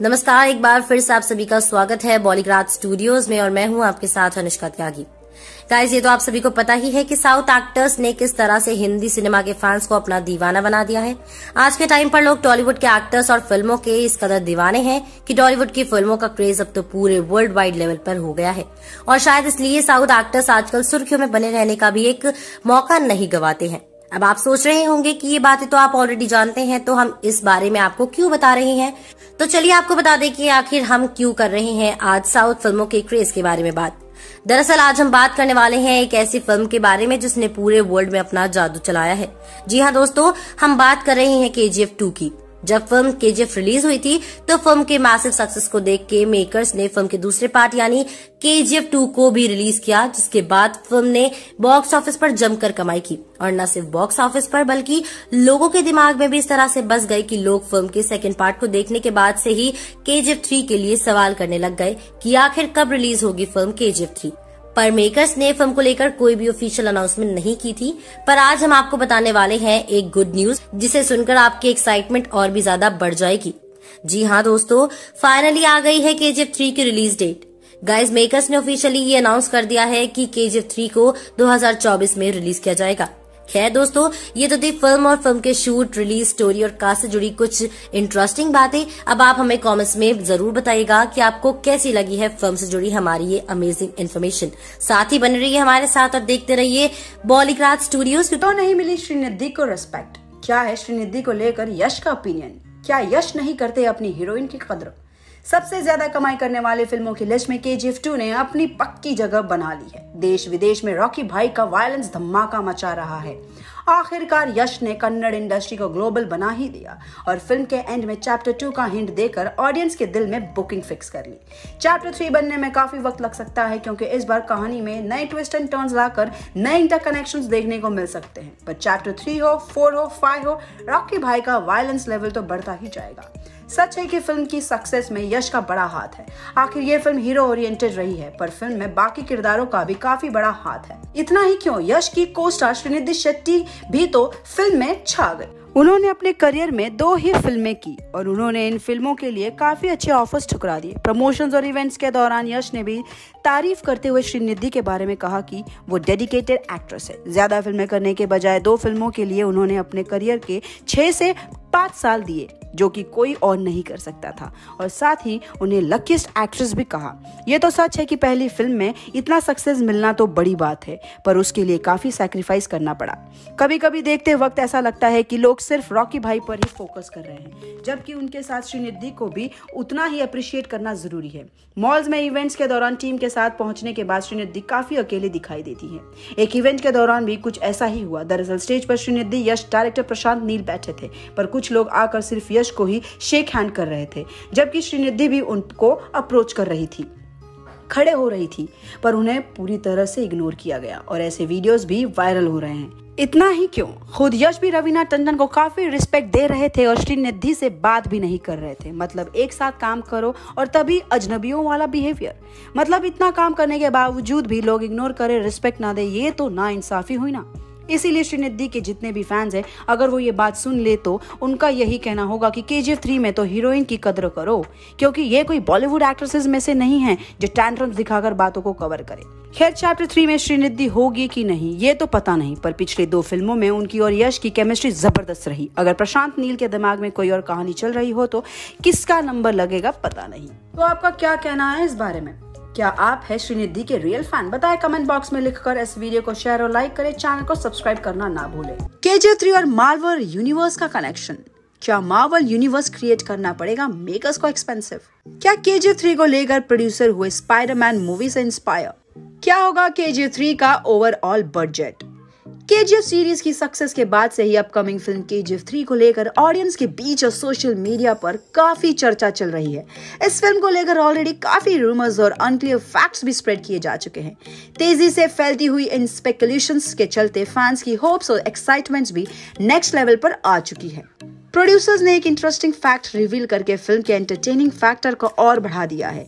नमस्कार, एक बार फिर से आप सभी का स्वागत है बॉलीग्राज स्टूडियोज में और मैं हूँ आपके साथ अनुष्का त्यागी। गाइस, ये तो आप सभी को पता ही है कि साउथ एक्टर्स ने किस तरह से हिंदी सिनेमा के फैंस को अपना दीवाना बना दिया है। आज के टाइम पर लोग टॉलीवुड के एक्टर्स और फ़िल्मों के इस कदर दीवाने हैं कि टॉलीवुड की फ़िल्मों का क्रेज अब तो पूरे वर्ल्ड वाइड लेवल पर हो गया है। और शायद इसलिए साउथ एक्टर्स आजकल सुर्खियों में बने रहने का भी एक मौका नहीं गवाते हैं। अब आप सोच रहे होंगे कि ये बातें तो आप ऑलरेडी जानते हैं तो हम इस बारे में आपको क्यों बता रहे हैं? तो चलिए आपको बता दें कि आखिर हम क्यों कर रहे हैं आज साउथ फ़िल्मों के क्रेज के बारे में बात। दरअसल आज हम बात करने वाले हैं एक ऐसी फ़िल्म के बारे में जिसने पूरे वर्ल्ड में अपना जादू चलाया है। जी हाँ दोस्तों, हम बात कर रहे हैं के जी एफ़ टू की। जब फ़िल्म के रिलीज़ हुई थी तो फ़िल्म के मैसिव सक्सेस को देख के मेकर्स ने फ़िल्म के दूसरे पार्ट यानी के जी एफ़ टू को भी रिलीज़ किया, जिसके बाद फ़िल्म ने बॉक्स ऑफ़िस पर जमकर कमाई की। और न सिर्फ़ बॉक्स ऑफ़िस पर, बल्कि लोगों के दिमाग में भी इस तरह से बस गए कि लोग फ़िल्म के सेकेंड पार्ट को देखने के बाद से ही के जी एफ़ थ्री के लिए सवाल करने लग गए कि आखिर कब रिलीज़ होगी film K G F three पर मेकर्स ने फ़िल्म को लेकर कोई भी ऑफिशियल अनाउंसमेंट नहीं की थी। पर आज हम आपको बताने वाले हैं एक गुड न्यूज़ जिसे सुनकर आपकी एक्साइटमेंट और भी ज़्यादा बढ़ जाएगी। जी हाँ दोस्तों फाइनली आ गई है के जी थ्री की रिलीज़ डेट गाइज़ मेकर्स ने ऑफिशियली ये अनाउंस कर दिया है कि के जी थ्री को 2024 में रिलीज़ किया जाएगा। खैर दोस्तों, ये तो थी फ़िल्म और फ़िल्म के शूट, रिलीज़ स्टोरी और कास्ट से जुड़ी कुछ इंटरेस्टिंग बातें। अब आप हमें कमेंट्स में ज़रूर बताइएगा कि आपको कैसी लगी है फ़िल्म से जुड़ी हमारी ये अमेजिंग इन्फॉर्मेशन साथ ही बने रहिए हमारे साथ और देखते रहिए बॉलीग्राज स्टूडियोज तो नहीं मिली श्रीनिधि को रेस्पेक्ट क्या है श्रीनिधि को लेकर यश का ओपिनियन क्या यश नहीं करते अपनी हीरोइन की कदर? सबसे ज़्यादा कमाई करने वाले फ़िल्मों की लिस्ट में के जी एफ़ टू ने अपनी पक्की जगह बना ली है। देश विदेश में रॉकी भाई का वायलेंस धमाका मचा रहा है। आखिरकार यश ने कन्नड़ इंडस्ट्री को ग्लोबल बना ही दिया और फ़िल्म के एंड में चैप्टर टू का हिंट देकर ऑडियंस के दिल में बुकिंग फिक्स कर ली। चैप्टर थ्री बनने में काफ़ी वक्त लग सकता है क्योंकि इस बार कहानी में नए ट्विस्ट एंड टर्न्स लाकर नए इंटर देखने को मिल सकते हैं। पर चैप्टर थ्री हो, फोर हो, फाइव हो, रॉकी भाई का वायलेंस लेवल तो बढ़ता ही जाएगा। सच है कि फ़िल्म की सक्सेस में यश का बड़ा हाथ है। आखिर ये फ़िल्म हीरो ओरिएंटेड रही है, पर फ़िल्म में बाकी किरदारों का भी काफ़ी बड़ा हाथ है। इतना ही क्यों, यश की को स्टार श्रीनिधि शेट्टी भी तो फ़िल्म में छा गए। उन्होंने अपने करियर में दो ही फ़िल्में की, और उन्होंने इन फ़िल्मों के लिए काफ़ी अच्छे ऑफर्स ठुकरा दिए। प्रमोशंस और इवेंट्स के दौरान यश ने भी तारीफ़ करते हुए श्रीनिधि के बारे में कहा कि वो डेडिकेटेड एक्ट्रेस है। ज़्यादा फ़िल्में करने के बजाय दो फ़िल्मों के लिए उन्होंने अपने करियर के छह से पाँच साल दिए। जो कि कोई और नहीं कर सकता था। और साथ ही उन्हें लकीस्ट एक्ट्रेस भी कहा। यह तो सच है कि पहली फ़िल्म में इतना सक्सेस मिलना तो बड़ी बात है, पर उसके लिए काफ़ी सेक्रीफाइस करना पड़ा। कभी कभी देखते वक्त ऐसा लगता है कि लोग सिर्फ़ रॉकी भाई पर ही फोकस कर रहे हैं, जबकि उनके साथ श्रीनिधि को भी उतना ही अप्रिशिएट करना ज़रूरी है। मॉल्स में इवेंट्स के दौरान टीम के साथ पहुँचने के बाद श्रीनिधि काफ़ी अकेले दिखाई देती है। एक इवेंट के दौरान भी कुछ ऐसा ही हुआ। दरअसल स्टेज पर श्रीनिधि यश डायरेक्टर प्रशांत नील बैठे थे, पर कुछ लोग आकर सिर्फ़ यश को ही शेक हैंड कर रहे थे, जबकि श्रीनिधि भी उनको अप्रोच कर रही थी। खड़े हो रही थी, पर उन्हें पूरी तरह से इग्नोर किया गया और ऐसे वीडियोस भी वायरल हो रहे हैं। इतना ही क्यों? खुद यश भी रवीना टंडन को काफ़ी रिस्पेक्ट दे रहे थे और श्रीनिधि से बात भी नहीं कर रहे थे। मतलब एक साथ काम करो और तभी अजनबियों वाला बिहेवियर मतलब इतना काम करने के बावजूद भी लोग इग्नोर करे रिस्पेक्ट ना दे, ये तो ना इंसाफी हुई ना। इसीलिए श्रीनिधि के जितने भी फैंस हैं, अगर वो ये बात सुन ले तो उनका यही कहना होगा कि के थ्री में तो हीरोइन की कदर करो, क्योंकि ये कोई बॉलीवुड एक्ट्रेसेस में से नहीं है जो टैंट्रम्स दिखाकर बातों को कवर करे। खैर चैप्टर थ्री में श्रीनिधि होगी कि नहीं, ये तो पता नहीं, पर पिछले दो फ़िल्मों में उनकी और यश की केमिस्ट्री ज़बरदस्त रही। अगर प्रशांत नील के दिमाग में कोई और कहानी चल रही हो तो किसका नंबर लगेगा, पता नहीं। तो आपका क्या कहना है इस बारे में? क्या आप है श्रीनिधि के रियल फ़ैन बताए कमेंट बॉक्स में लिखकर इस वीडियो को शेयर और लाइक करें। चैनल को सब्सक्राइब करना ना भूले। के थ्री और मार्वल यूनिवर्स का कनेक्शन क्या मार्वल यूनिवर्स क्रिएट करना पड़ेगा? मेकर्स को एक्सपेंसिव क्या के थ्री को लेकर प्रोड्यूसर हुए स्पाइडरमैन मूवी से इंस्पायर क्या होगा के थ्री का ओवरऑल बजट के सीरीज़ की सक्सेस के बाद से ही अपकमिंग फ़िल्म के थ्री को लेकर ऑडियंस के बीच और सोशल मीडिया पर काफ़ी चर्चा चल रही है। इस फ़िल्म को लेकर ऑलरेडी काफ़ी रूमर्स और अनक्लियर फैक्ट्स भी स्प्रेड किए जा चुके हैं। तेज़ी से फैलती हुई इन स्पेकुलेशंस के चलते फैंस की होप्स और एक्साइटमेंट्स भी नेक्स्ट लेवल पर आ चुकी है। प्रोड्यूसर्स ने एक इंटरेस्टिंग फैक्ट रिवील करके फ़िल्म के एंटरटेनिंग फैक्टर को और बढ़ा दिया है।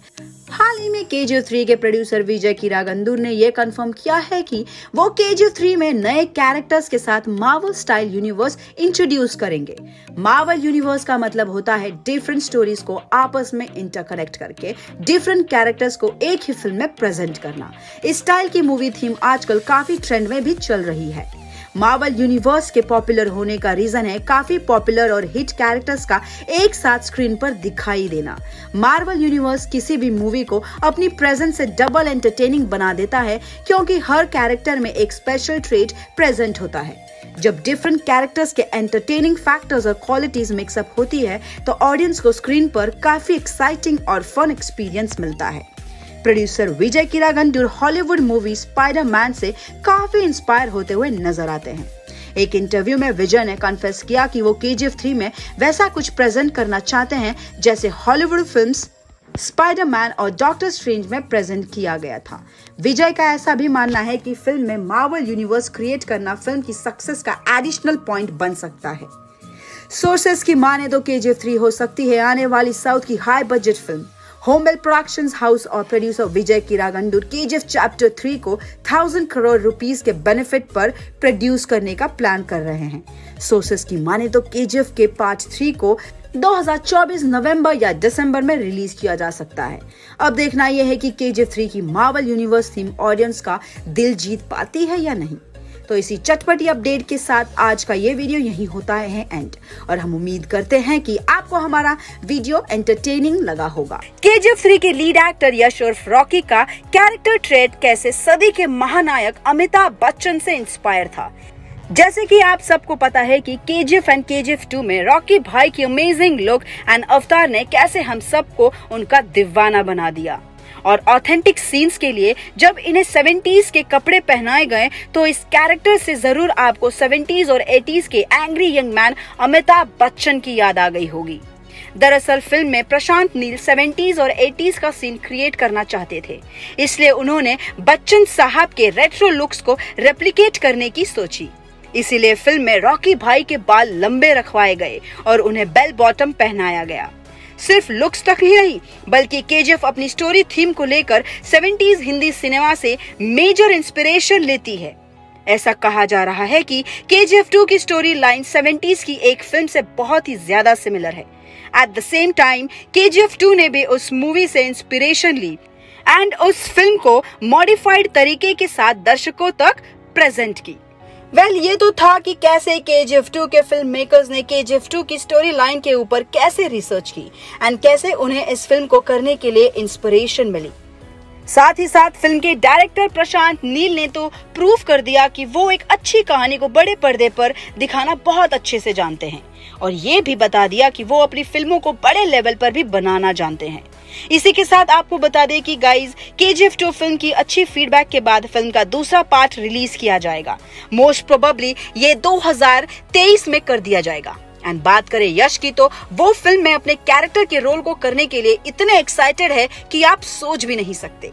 हाल ही में के जी थ्री के प्रोड्यूसर विजय किरागंदूर ने यह कंफर्म किया है कि वो के जी थ्री में नए कैरेक्टर्स के साथ मार्वल स्टाइल यूनिवर्स इंट्रोड्यूस करेंगे। मार्वल यूनिवर्स का मतलब होता है डिफरेंट स्टोरीज को आपस में इंटरकनेक्ट करके डिफरेंट कैरेक्टर्स को एक ही फ़िल्म में प्रेजेंट करना। इस स्टाइल की मूवी थीम आजकल काफ़ी ट्रेंड में भी चल रही है। मार्वल यूनिवर्स के पॉपुलर होने का रीजन है काफ़ी पॉपुलर और हिट कैरेक्टर्स का एक साथ स्क्रीन पर दिखाई देना। मार्वल यूनिवर्स किसी भी मूवी को अपनी प्रेजेंस से डबल एंटरटेनिंग बना देता है, क्योंकि हर कैरेक्टर में एक स्पेशल ट्रेट प्रेजेंट होता है। जब डिफरेंट कैरेक्टर्स के एंटरटेनिंग फैक्टर्स और क्वालिटीज मिक्सअप होती है तो ऑडियंस को स्क्रीन पर काफ़ी एक्साइटिंग और फन एक्सपीरियंस मिलता है। Producer Vijay Kiragandur Hollywood movie Spiderman से काफ़ी इंस्पायर होते हुए नज़र आते हैं। एक इंटरव्यू में विजय ने कन्फेस किया कि वो के थ्री में वैसा कुछ प्रेजेंट करना चाहते हैं, जैसे हॉलीवुड फिल्म्स स्पाइडरमैन और डॉक्टर स्ट्रेंज में प्रेजेंट किया गया था। विजय का ऐसा भी मानना है कि फ़िल्म में मार्वल यूनिवर्स क्रिएट करना फ़िल्म की सक्सेस का एडिशनल पॉइंट बन सकता है। सोर्सेस की माने तो के थ्री हो सकती है, आने वाली साउथ की high budget film Hombale productions house और प्रोड्यूसर विजय किरागंडूर के चैप्टर थ्री को थाउज़ेंड करोड़ रुपीज़ के बेनिफिट पर प्रोड्यूस करने का प्लान कर रहे हैं। सोर्सेस की माने तो के के पार्ट थ्री को 2024 नवंबर या दिसंबर में रिलीज़ किया जा सकता है। अब देखना यह है कि के थ्री की मार्वल यूनिवर्स थीम ऑडियंस का दिल जीत पाती है या नहीं। तो इसी चटपटी अपडेट के साथ आज का ये वीडियो यही होता है एंड और हम उम्मीद करते हैं कि आपको हमारा वीडियो एंटरटेनिंग लगा होगा। के जी थ्री के लीड एक्टर यश और रॉकी का कैरेक्टर ट्रेड कैसे सदी के महानायक अमिताभ बच्चन से इंस्पायर था। जैसे कि आप सबको पता है कि के G F and K G F two में रॉकी भाई की अमेजिंग लुक एंड अवतार ने कैसे हम सबको उनका दीवाना बना दिया। और ऑथेंटिक सीन्स के लिए जब इन्हें सेवेंटीज के कपड़े पहनाए गए तो इस कैरेक्टर से ज़रूर आपको सेवेंटीज और एटीज के angry young man Amitabh Bachchan की याद आ गई होगी। दरअसल फ़िल्म में प्रशांत नील सेवेंटीज और एटीज का सीन क्रिएट करना चाहते थे। इसलिए उन्होंने बच्चन साहब के रेट्रो लुक्स को रेप्लिकेट करने की सोची। इसीलिए फ़िल्म में रॉकी भाई के बाल लंबे रखवाए गए और उन्हें बेल बॉटम पहनाया गया। सिर्फ़ लुक्स तक ही नहीं, बल्कि केजीएफ अपनी स्टोरी थीम को लेकर सेवेंटीज हिंदी सिनेमा से मेजर इंस्पिरेशन लेती है। ऐसा कहा जा रहा है कि के जी एफ़ टू की स्टोरी लाइन सेवेंटीज की एक फ़िल्म से बहुत ही ज़्यादा सिमिलर है। एट द सेम टाइम के जी एफ़ टू ने भी उस मूवी से इंस्पिरेशन ली एंड उस फ़िल्म को मॉडिफाइड तरीके के साथ दर्शकों तक प्रेजेंट की। वेल well, ये तो था कि कैसे के जी एफ़ टू के फ़िल्म मेकर्स ने के जी एफ़ टू की स्टोरी लाइन के ऊपर कैसे रिसर्च की एंड कैसे उन्हें इस फ़िल्म को करने के लिए इंस्पिरेशन मिली। साथ ही साथ फ़िल्म के डायरेक्टर प्रशांत नील ने तो प्रूफ कर दिया कि वो एक अच्छी कहानी को बड़े पर्दे पर दिखाना बहुत अच्छे से जानते हैं। और ये भी बता दिया कि वो अपनी फ़िल्मों को बड़े लेवल पर भी बनाना जानते हैं। इसी के साथ आपको बता दें कि गाइज़ के जी टू फ़िल्म की अच्छी फीडबैक के बाद फ़िल्म का दूसरा पार्ट रिलीज़ किया जाएगा। मोस्ट प्रोबेबली ये 2023 में कर दिया जाएगा। एंड बात करें यश की तो वो फ़िल्म में अपने कैरेक्टर के रोल को करने के लिए इतने एक्साइटेड है कि आप सोच भी नहीं सकते।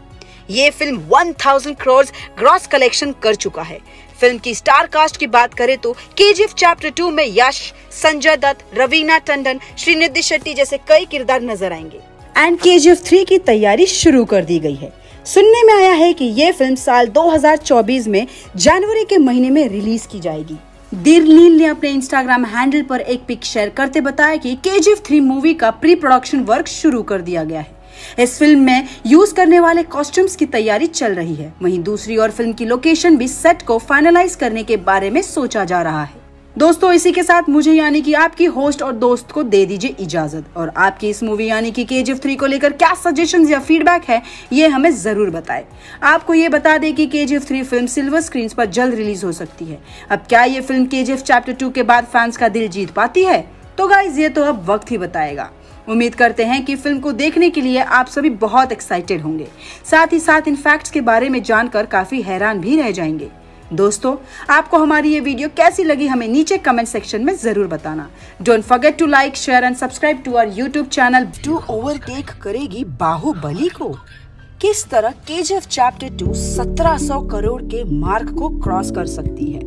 ये फ़िल्म 1000 करोड़ ग्रॉस कलेक्शन कर चुका है। फ़िल्म की स्टार कास्ट की बात करें तो के चैप्टर टू में यश, संजय दत्त, रवीना टंडन, श्रीनिधि शेट्टी जैसे कई किरदार नज़र आएँगे। And K G F three की तैयारी शुरू कर दी गई है। सुनने में आया है कि ये फ़िल्म साल 2024 में जनवरी के महीने में रिलीज़ की जाएगी। दिरनील ने अपने इंस्टाग्राम हैंडल पर एक पिक शेयर करते बताया कि K G F three movie का प्री प्रोडक्शन वर्क शुरू कर दिया गया है। इस फ़िल्म में यूज़ करने वाले कॉस्ट्यूम्स की तैयारी चल रही है। वहीं दूसरी ओर फ़िल्म की लोकेशन भी सेट को फाइनलाइज करने के बारे में सोचा जा रहा है। दोस्तों, इसी के साथ मुझे यानी कि आपकी होस्ट और दोस्त को दे दीजिए इजाज़त। और आपकी इस मूवी यानी कि के थ्री को लेकर क्या सजेशन या फीडबैक है, ये हमें ज़रूर बताएँ। आपको ये बता दें कि K G three film silver screen पर जल्द रिलीज़ हो सकती है। अब क्या ये फ़िल्म के चैप्टर टू के बाद फैंस का दिल जीत पाती है? तो गाइज़ ये तो अब वक्त ही बताएगा। उम्मीद करते हैं कि फ़िल्म को देखने के लिए आप सभी बहुत एक्साइटेड होंगे। साथ ही साथ इन फैक्ट्स के बारे में जानकर काफ़ी हैरान भी रह जाएँगे। दोस्तों, आपको हमारी ये वीडियो कैसी लगी हमें नीचे कमेंट सेक्शन में ज़रूर बताना। Don't forget to like share and subscribe to our YouTube channel to overtake करेगी बाहुबली को। किस तरह के चैप्टर टू सत्रह करोड़ के मार्क को क्रॉस कर सकती है?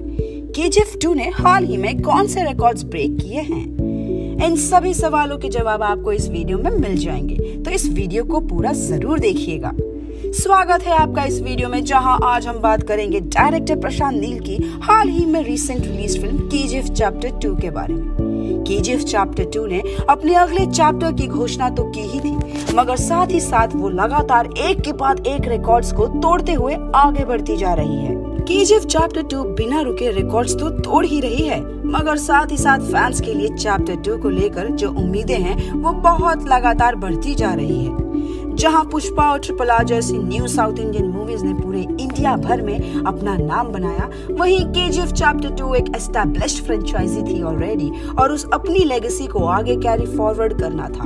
के टू ने हाल ही में कौन से रिकॉर्ड्स ब्रेक किए हैं? इन सभी सवालों के जवाब आपको इस वीडियो में मिल जाएँगे। तो इस वीडियो को पूरा ज़रूर देखिएगा। स्वागत है आपका इस वीडियो में, जहाँ आज हम बात करेंगे डायरेक्टर प्रशांत नील की हाल ही में रिसेंट रिलीज़ फ़िल्म के चैप्टर टू के बारे में। के चैप्टर टू ने अपने अगले चैप्टर की घोषणा तो की ही थी, मगर साथ ही साथ वो लगातार एक के बाद एक रिकॉर्ड्स को तोड़ते हुए आगे बढ़ती जा रही है। केजीएफ चैप्टर टू बिना रुके रिकॉर्ड्स तो तोड़ ही रही है। मगर साथ ही साथ फैंस के लिए चैप्टर टू को लेकर जो उम्मीदें हैं, वो बहुत लगातार बढ़ती जा रही है। जहाँ पुष्पा और ट्रिपल जैसी न्यू साउथ इंडियन मूवीज़ ने पूरे इंडिया भर में अपना नाम बनाया। वहीं के चैप्टर टू एक एस्टेब्लिश्ड फ्रेंचाइजी थी ऑलरेडी और उस अपनी लेगेसी को आगे कैरी फॉरवर्ड करना था,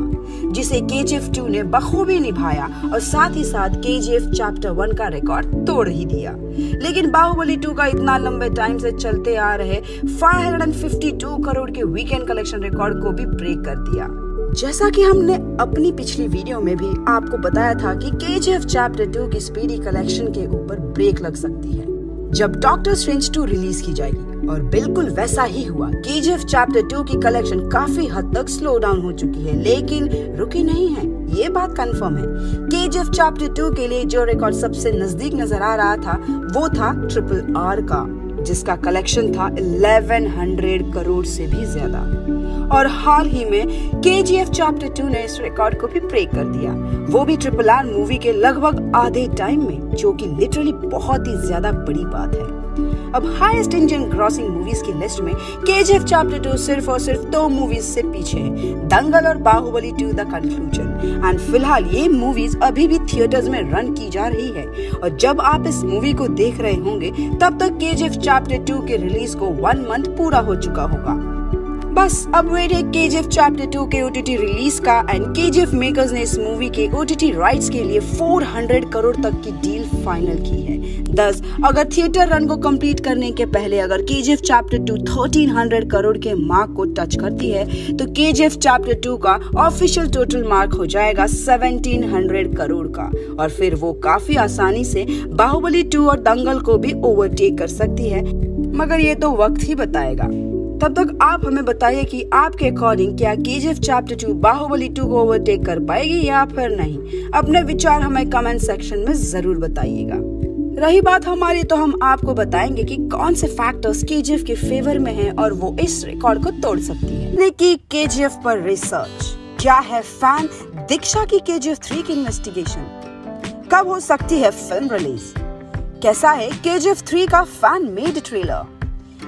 जिसे के जी एफ़ टू ने बखूबी निभाया और साथ ही साथ K G F chapter one का रिकॉर्ड तोड़ ही दिया। लेकिन बाहुबली टू का इतना लंबे टाइम से चलते आ रहे 552 करोड़ के वीकेंड कलेक्शन रिकॉर्ड को भी ब्रेक कर दिया। जैसा कि हमने अपनी पिछली वीडियो में भी आपको बताया था कि K G F chapter two की स्पीडी कलेक्शन के ऊपर ब्रेक लग सकती है, जब डॉक्टर स्ट्रेंज टू रिलीज़ की जाएगी। और बिल्कुल वैसा ही हुआ। K G F chapter two की कलेक्शन काफ़ी हद तक स्लो डाउन हो चुकी है, लेकिन रुकी नहीं है। ये बात कंफर्म है। के जी एफ़ चैप्टर टू के लिए जो रिकॉर्ड सबसे नज़दीक नज़र आ रहा था, वो था ट्रिपल आर का, जिसका कलेक्शन था 1100 करोड़ से भी ज़्यादा। और हाल ही में के जी एफ़ चैप्टर टू ने इस रिकॉर्ड को भी ब्रेक कर दिया। वो भी ट्रिपल आर मूवी के लगभग आधे टाइम में, जो कि लिटरली बहुत ही ज़्यादा बड़ी बात है। अब हाईएस्ट इंडियन ग्रॉसिंग मूवीज़ की लिस्ट में के जी एफ़ चैप्टर टू सिर्फ़ और सिर्फ़ दो मूवीज़ से पीछे है, दंगल और Baahubali two the conclusion and फ़िलहाल ये मूवीज़ अभी भी थिएटर्स में रन की जा रही है। और जब आप इस मूवी को देख रहे होंगे, तब तक K G F chapter two के रिलीज़ को वन मंथ पूरा हो चुका होगा। बस अब वेट है K G F chapter two के ओटीटी रिलीज़ का and K G F makers ने इस मूवी के ओ टी टी राइट्स के लिए 400 करोड़ तक की डील फाइनल की है। दस, अगर थिएटर रन को कंप्लीट करने के पहले अगर K G F chapter two thirteen hundred crore के मार्क को टच करती है तो K G F chapter two का ऑफिशियल टोटल मार्क हो जाएगा 1700 करोड़ का। और फिर वो काफ़ी आसानी से बाहुबली टू और दंगल को भी ओवरटेक कर सकती है। मगर ये तो वक्त ही बताएगा। तब तक आप हमें बताइए कि आपके अकॉर्डिंग क्या K G F chapter two Baahubali two को ओवरटेक कर पाएगी या फिर नहीं। अपने विचार हमें कमेंट सेक्शन में ज़रूर बताइएगा। रही बात हमारी तो हम आपको बताएँगे कि कौन से फैक्टर्स के जी एफ़ के फेवर में हैं और वो इस रिकॉर्ड को तोड़ सकती है। के जी एफ़ पर रिसर्च क्या है फ़ैन दीक्षा की के जी एफ़ थ्री की इन्वेस्टिगेशन कब हो सकती है फ़िल्म रिलीज़ कैसा है के जी एफ़ थ्री का fan made trailer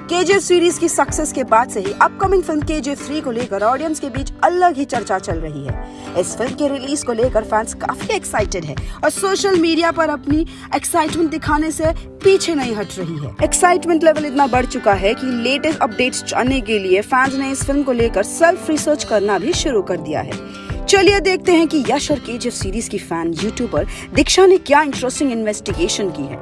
KGF series की सक्सेस के बाद से ही अपकमिंग फ़िल्म केजीएफ थ्री को लेकर ऑडियंस के बीच अलग ही चर्चा चल रही है। इस फ़िल्म के रिलीज़ को लेकर फैंस काफ़ी एक्साइटेड है और सोशल मीडिया पर अपनी एक्साइटमेंट दिखाने से पीछे नहीं हट रही है। एक्साइटमेंट लेवल इतना बढ़ चुका है कि लेटेस्ट अपडेट्स जानने के लिए फैंस ने इस फ़िल्म को लेकर सेल्फ रिसर्च करना भी शुरू कर दिया है। चलिए देखते हैं कि यश और केजीएफ सीरीज़ की फ़ैन यूट्यूबर दीक्षा ने क्या इंटरेस्टिंग इन्वेस्टिगेशन की है।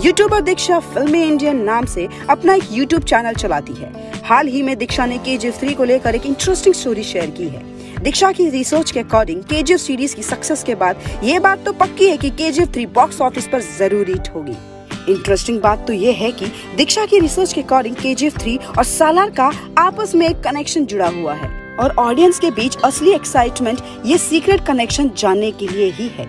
यूट्यूबर दीक्षा फिल्मी इंडियन नाम से अपना एक यूट्यूब चैनल चलाती है। हाल ही में दीक्षा ने के थ्री को लेकर एक इंटरेस्टिंग स्टोरी शेयर की है। दीक्षा की रिसर्च के अकॉर्डिंग के सीरीज़ की सक्सेस के बाद ये बात तो पक्की है कि के थ्री बॉक्स ऑफ़िस पर ज़रूर हिट होगी। इंटरेस्टिंग बात तो ये है कि दीक्षा की रिसर्च के अकॉर्डिंग के थ्री और सालार का आपस में एक कनेक्शन जुड़ा हुआ है। और ऑडियंस के बीच असली एक्साइटमेंट ये सीक्रेट कनेक्शन जानने के लिए ही है।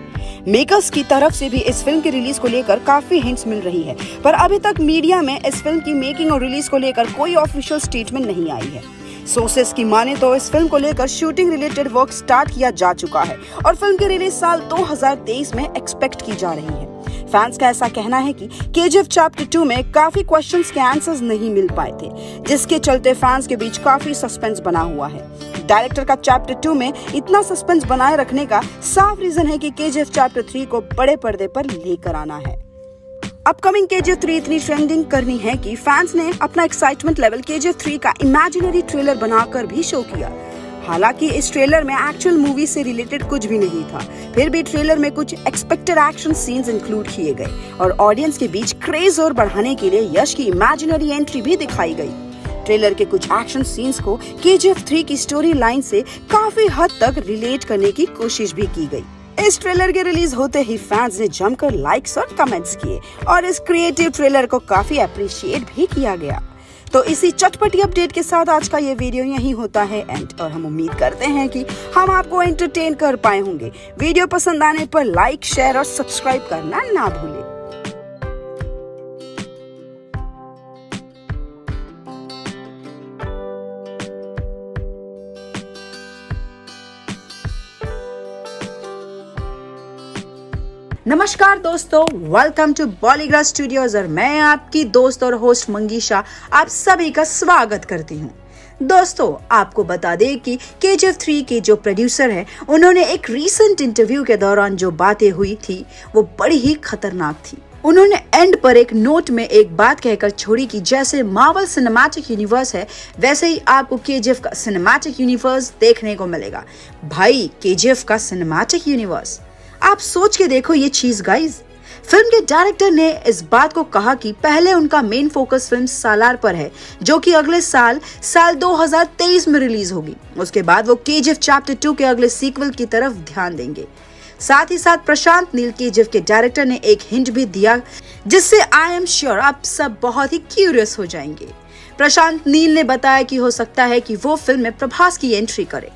मेकर्स की तरफ़ से भी इस फ़िल्म की रिलीज़ को लेकर काफ़ी हिंट्स मिल रही है। पर अभी तक मीडिया में इस फ़िल्म की मेकिंग और रिलीज़ को लेकर कोई ऑफिशियल स्टेटमेंट नहीं आई है। सोर्सेस की माने तो इस फ़िल्म को लेकर शूटिंग रिलेटेड वर्क स्टार्ट किया जा चुका है और फ़िल्म की रिलीज़ साल 2023 में एक्सपेक्ट की जा रही है। फैंस का ऐसा कहना है कि केजीएफ चैप्टर टू में काफ़ी क्वेश्चंस के आंसर्स नहीं मिल पाए थे, जिसके चलते फैंस के बीच काफ़ी सस्पेंस बना हुआ है। डायरेक्टर का चैप्टर टू में इतना सस्पेंस बनाए रखने का साफ़ रीजन है कि केजीएफ चैप्टर थ्री को बड़े पर्दे पर लेकर आना है। अपकमिंग के जी थ्री इतनी ट्रेंडिंग करनी है कि फैंस ने अपना excitement level K G three का इमेजिनरी ट्रेलर बनाकर भी शो किया। हालाँकि इस ट्रेलर में एक्चुअल मूवी से रिलेटेड कुछ भी नहीं था। फिर भी ट्रेलर में कुछ एक्सपेक्टेड एक्शन सीन्स इंक्लूड किए गए और ऑडियंस के बीच क्रेज और बढ़ाने के लिए यश की इमेजिनरी एंट्री भी दिखाई गई। ट्रेलर के कुछ एक्शन सीन्स को के जी एफ़ थ्री की स्टोरी लाइन से काफ़ी हद तक रिलेट करने की कोशिश भी की गई। इस ट्रेलर के रिलीज़ होते ही फैंस ने जमकर लाइक्स और कमेंट्स किए और इस क्रिएटिव ट्रेलर को काफ़ी अप्रिशिएट भी किया गया। तो इसी चटपटी अपडेट के साथ आज का ये वीडियो यही होता है एंड, और हम उम्मीद करते हैं कि हम आपको एंटरटेन कर पाए होंगे। वीडियो पसंद आने पर लाइक शेयर और सब्सक्राइब करना ना भूलें। नमस्कार दोस्तों वेलकम टू बॉलीग्रास स्टूडियोज और मैं आपकी दोस्त और होस्ट मंगीशा, आप सभी का स्वागत करती हूँ। दोस्तों, आपको बता दें कि के जी एफ़ थ्री के जो प्रोड्यूसर हैं, उन्होंने एक रीसेंट इंटरव्यू के दौरान जो बातें हुई थी, वो बड़ी ही खतरनाक थी। उन्होंने एंड पर एक नोट में एक बात कहकर छोड़ी कि जैसे मार्वल सिनेमैटिक यूनिवर्स है, वैसे ही आपको के जी एफ़ का सिनेमैटिक यूनिवर्स देखने को मिलेगा। भाई के जी एफ़ का सिनेमैटिक यूनिवर्स आप सोच के देखो ये चीज़ गाइज़ फ़िल्म के डायरेक्टर ने इस बात को कहा कि पहले उनका मेन फोकस फ़िल्म सालार पर है, जो कि अगले साल साल 2023 में रिलीज़ होगी. उसके बाद वो के चैप्टर टू के अगले सीक्वल की तरफ़ ध्यान देंगे. साथ ही साथ प्रशांत नील के के डायरेक्टर ने एक हिंट भी दिया, जिससे आई एम श्योर आप सब बहुत ही क्यूरियस हो जाएँगे. प्रशांत नील ने बताया कि हो सकता है कि वो फ़िल्म में प्रभास की एंट्री करे.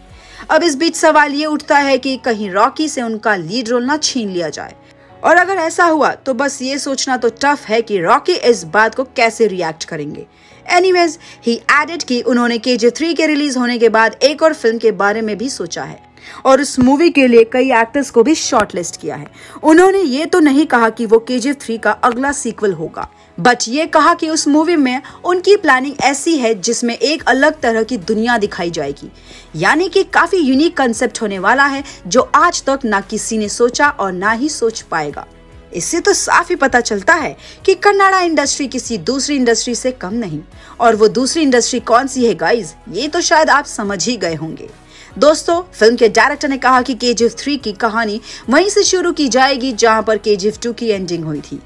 अब इस बीच सवाल ये उठता है कि कहीं रॉकी से उनका लीड रोल ना छीन लिया जाए। और अगर ऐसा हुआ तो बस ये सोचना तो टफ है कि रॉकी इस बात को कैसे रिएक्ट करेंगे। एनीवेज ही एडेड कि उन्होंने के जे थ्री के रिलीज़ होने के बाद एक और फ़िल्म के बारे में भी सोचा है। और उस मूवी के लिए कई एक्टर्स को भी शॉर्टलिस्ट किया है। उन्होंने ये तो नहीं कहा कि वो के जी थ्री का अगला सीक्वल होगा। बट ये कहा कि उस मूवी में उनकी प्लानिंग ऐसी है जिसमें एक अलग तरह की दुनिया दिखाई जाएगी। यानी कि काफ़ी यूनिक कंसेप्ट होने वाला है, जो आज तक ना किसी ने सोचा और ना ही सोच पाएगा। इससे तो साफ़ ही पता चलता है कि कन्नाडा इंडस्ट्री किसी दूसरी इंडस्ट्री से कम नहीं। और वो दूसरी इंडस्ट्री कौन सी है गाइज़ ये तो शायद आप समझ ही गए होंगे। दोस्तों, फ़िल्म के डायरेक्टर ने कहा कि के जी थ्री की कहानी वहीं से शुरू की जाएगी, जहाँ पर के जी टू की एंडिंग हुई थी।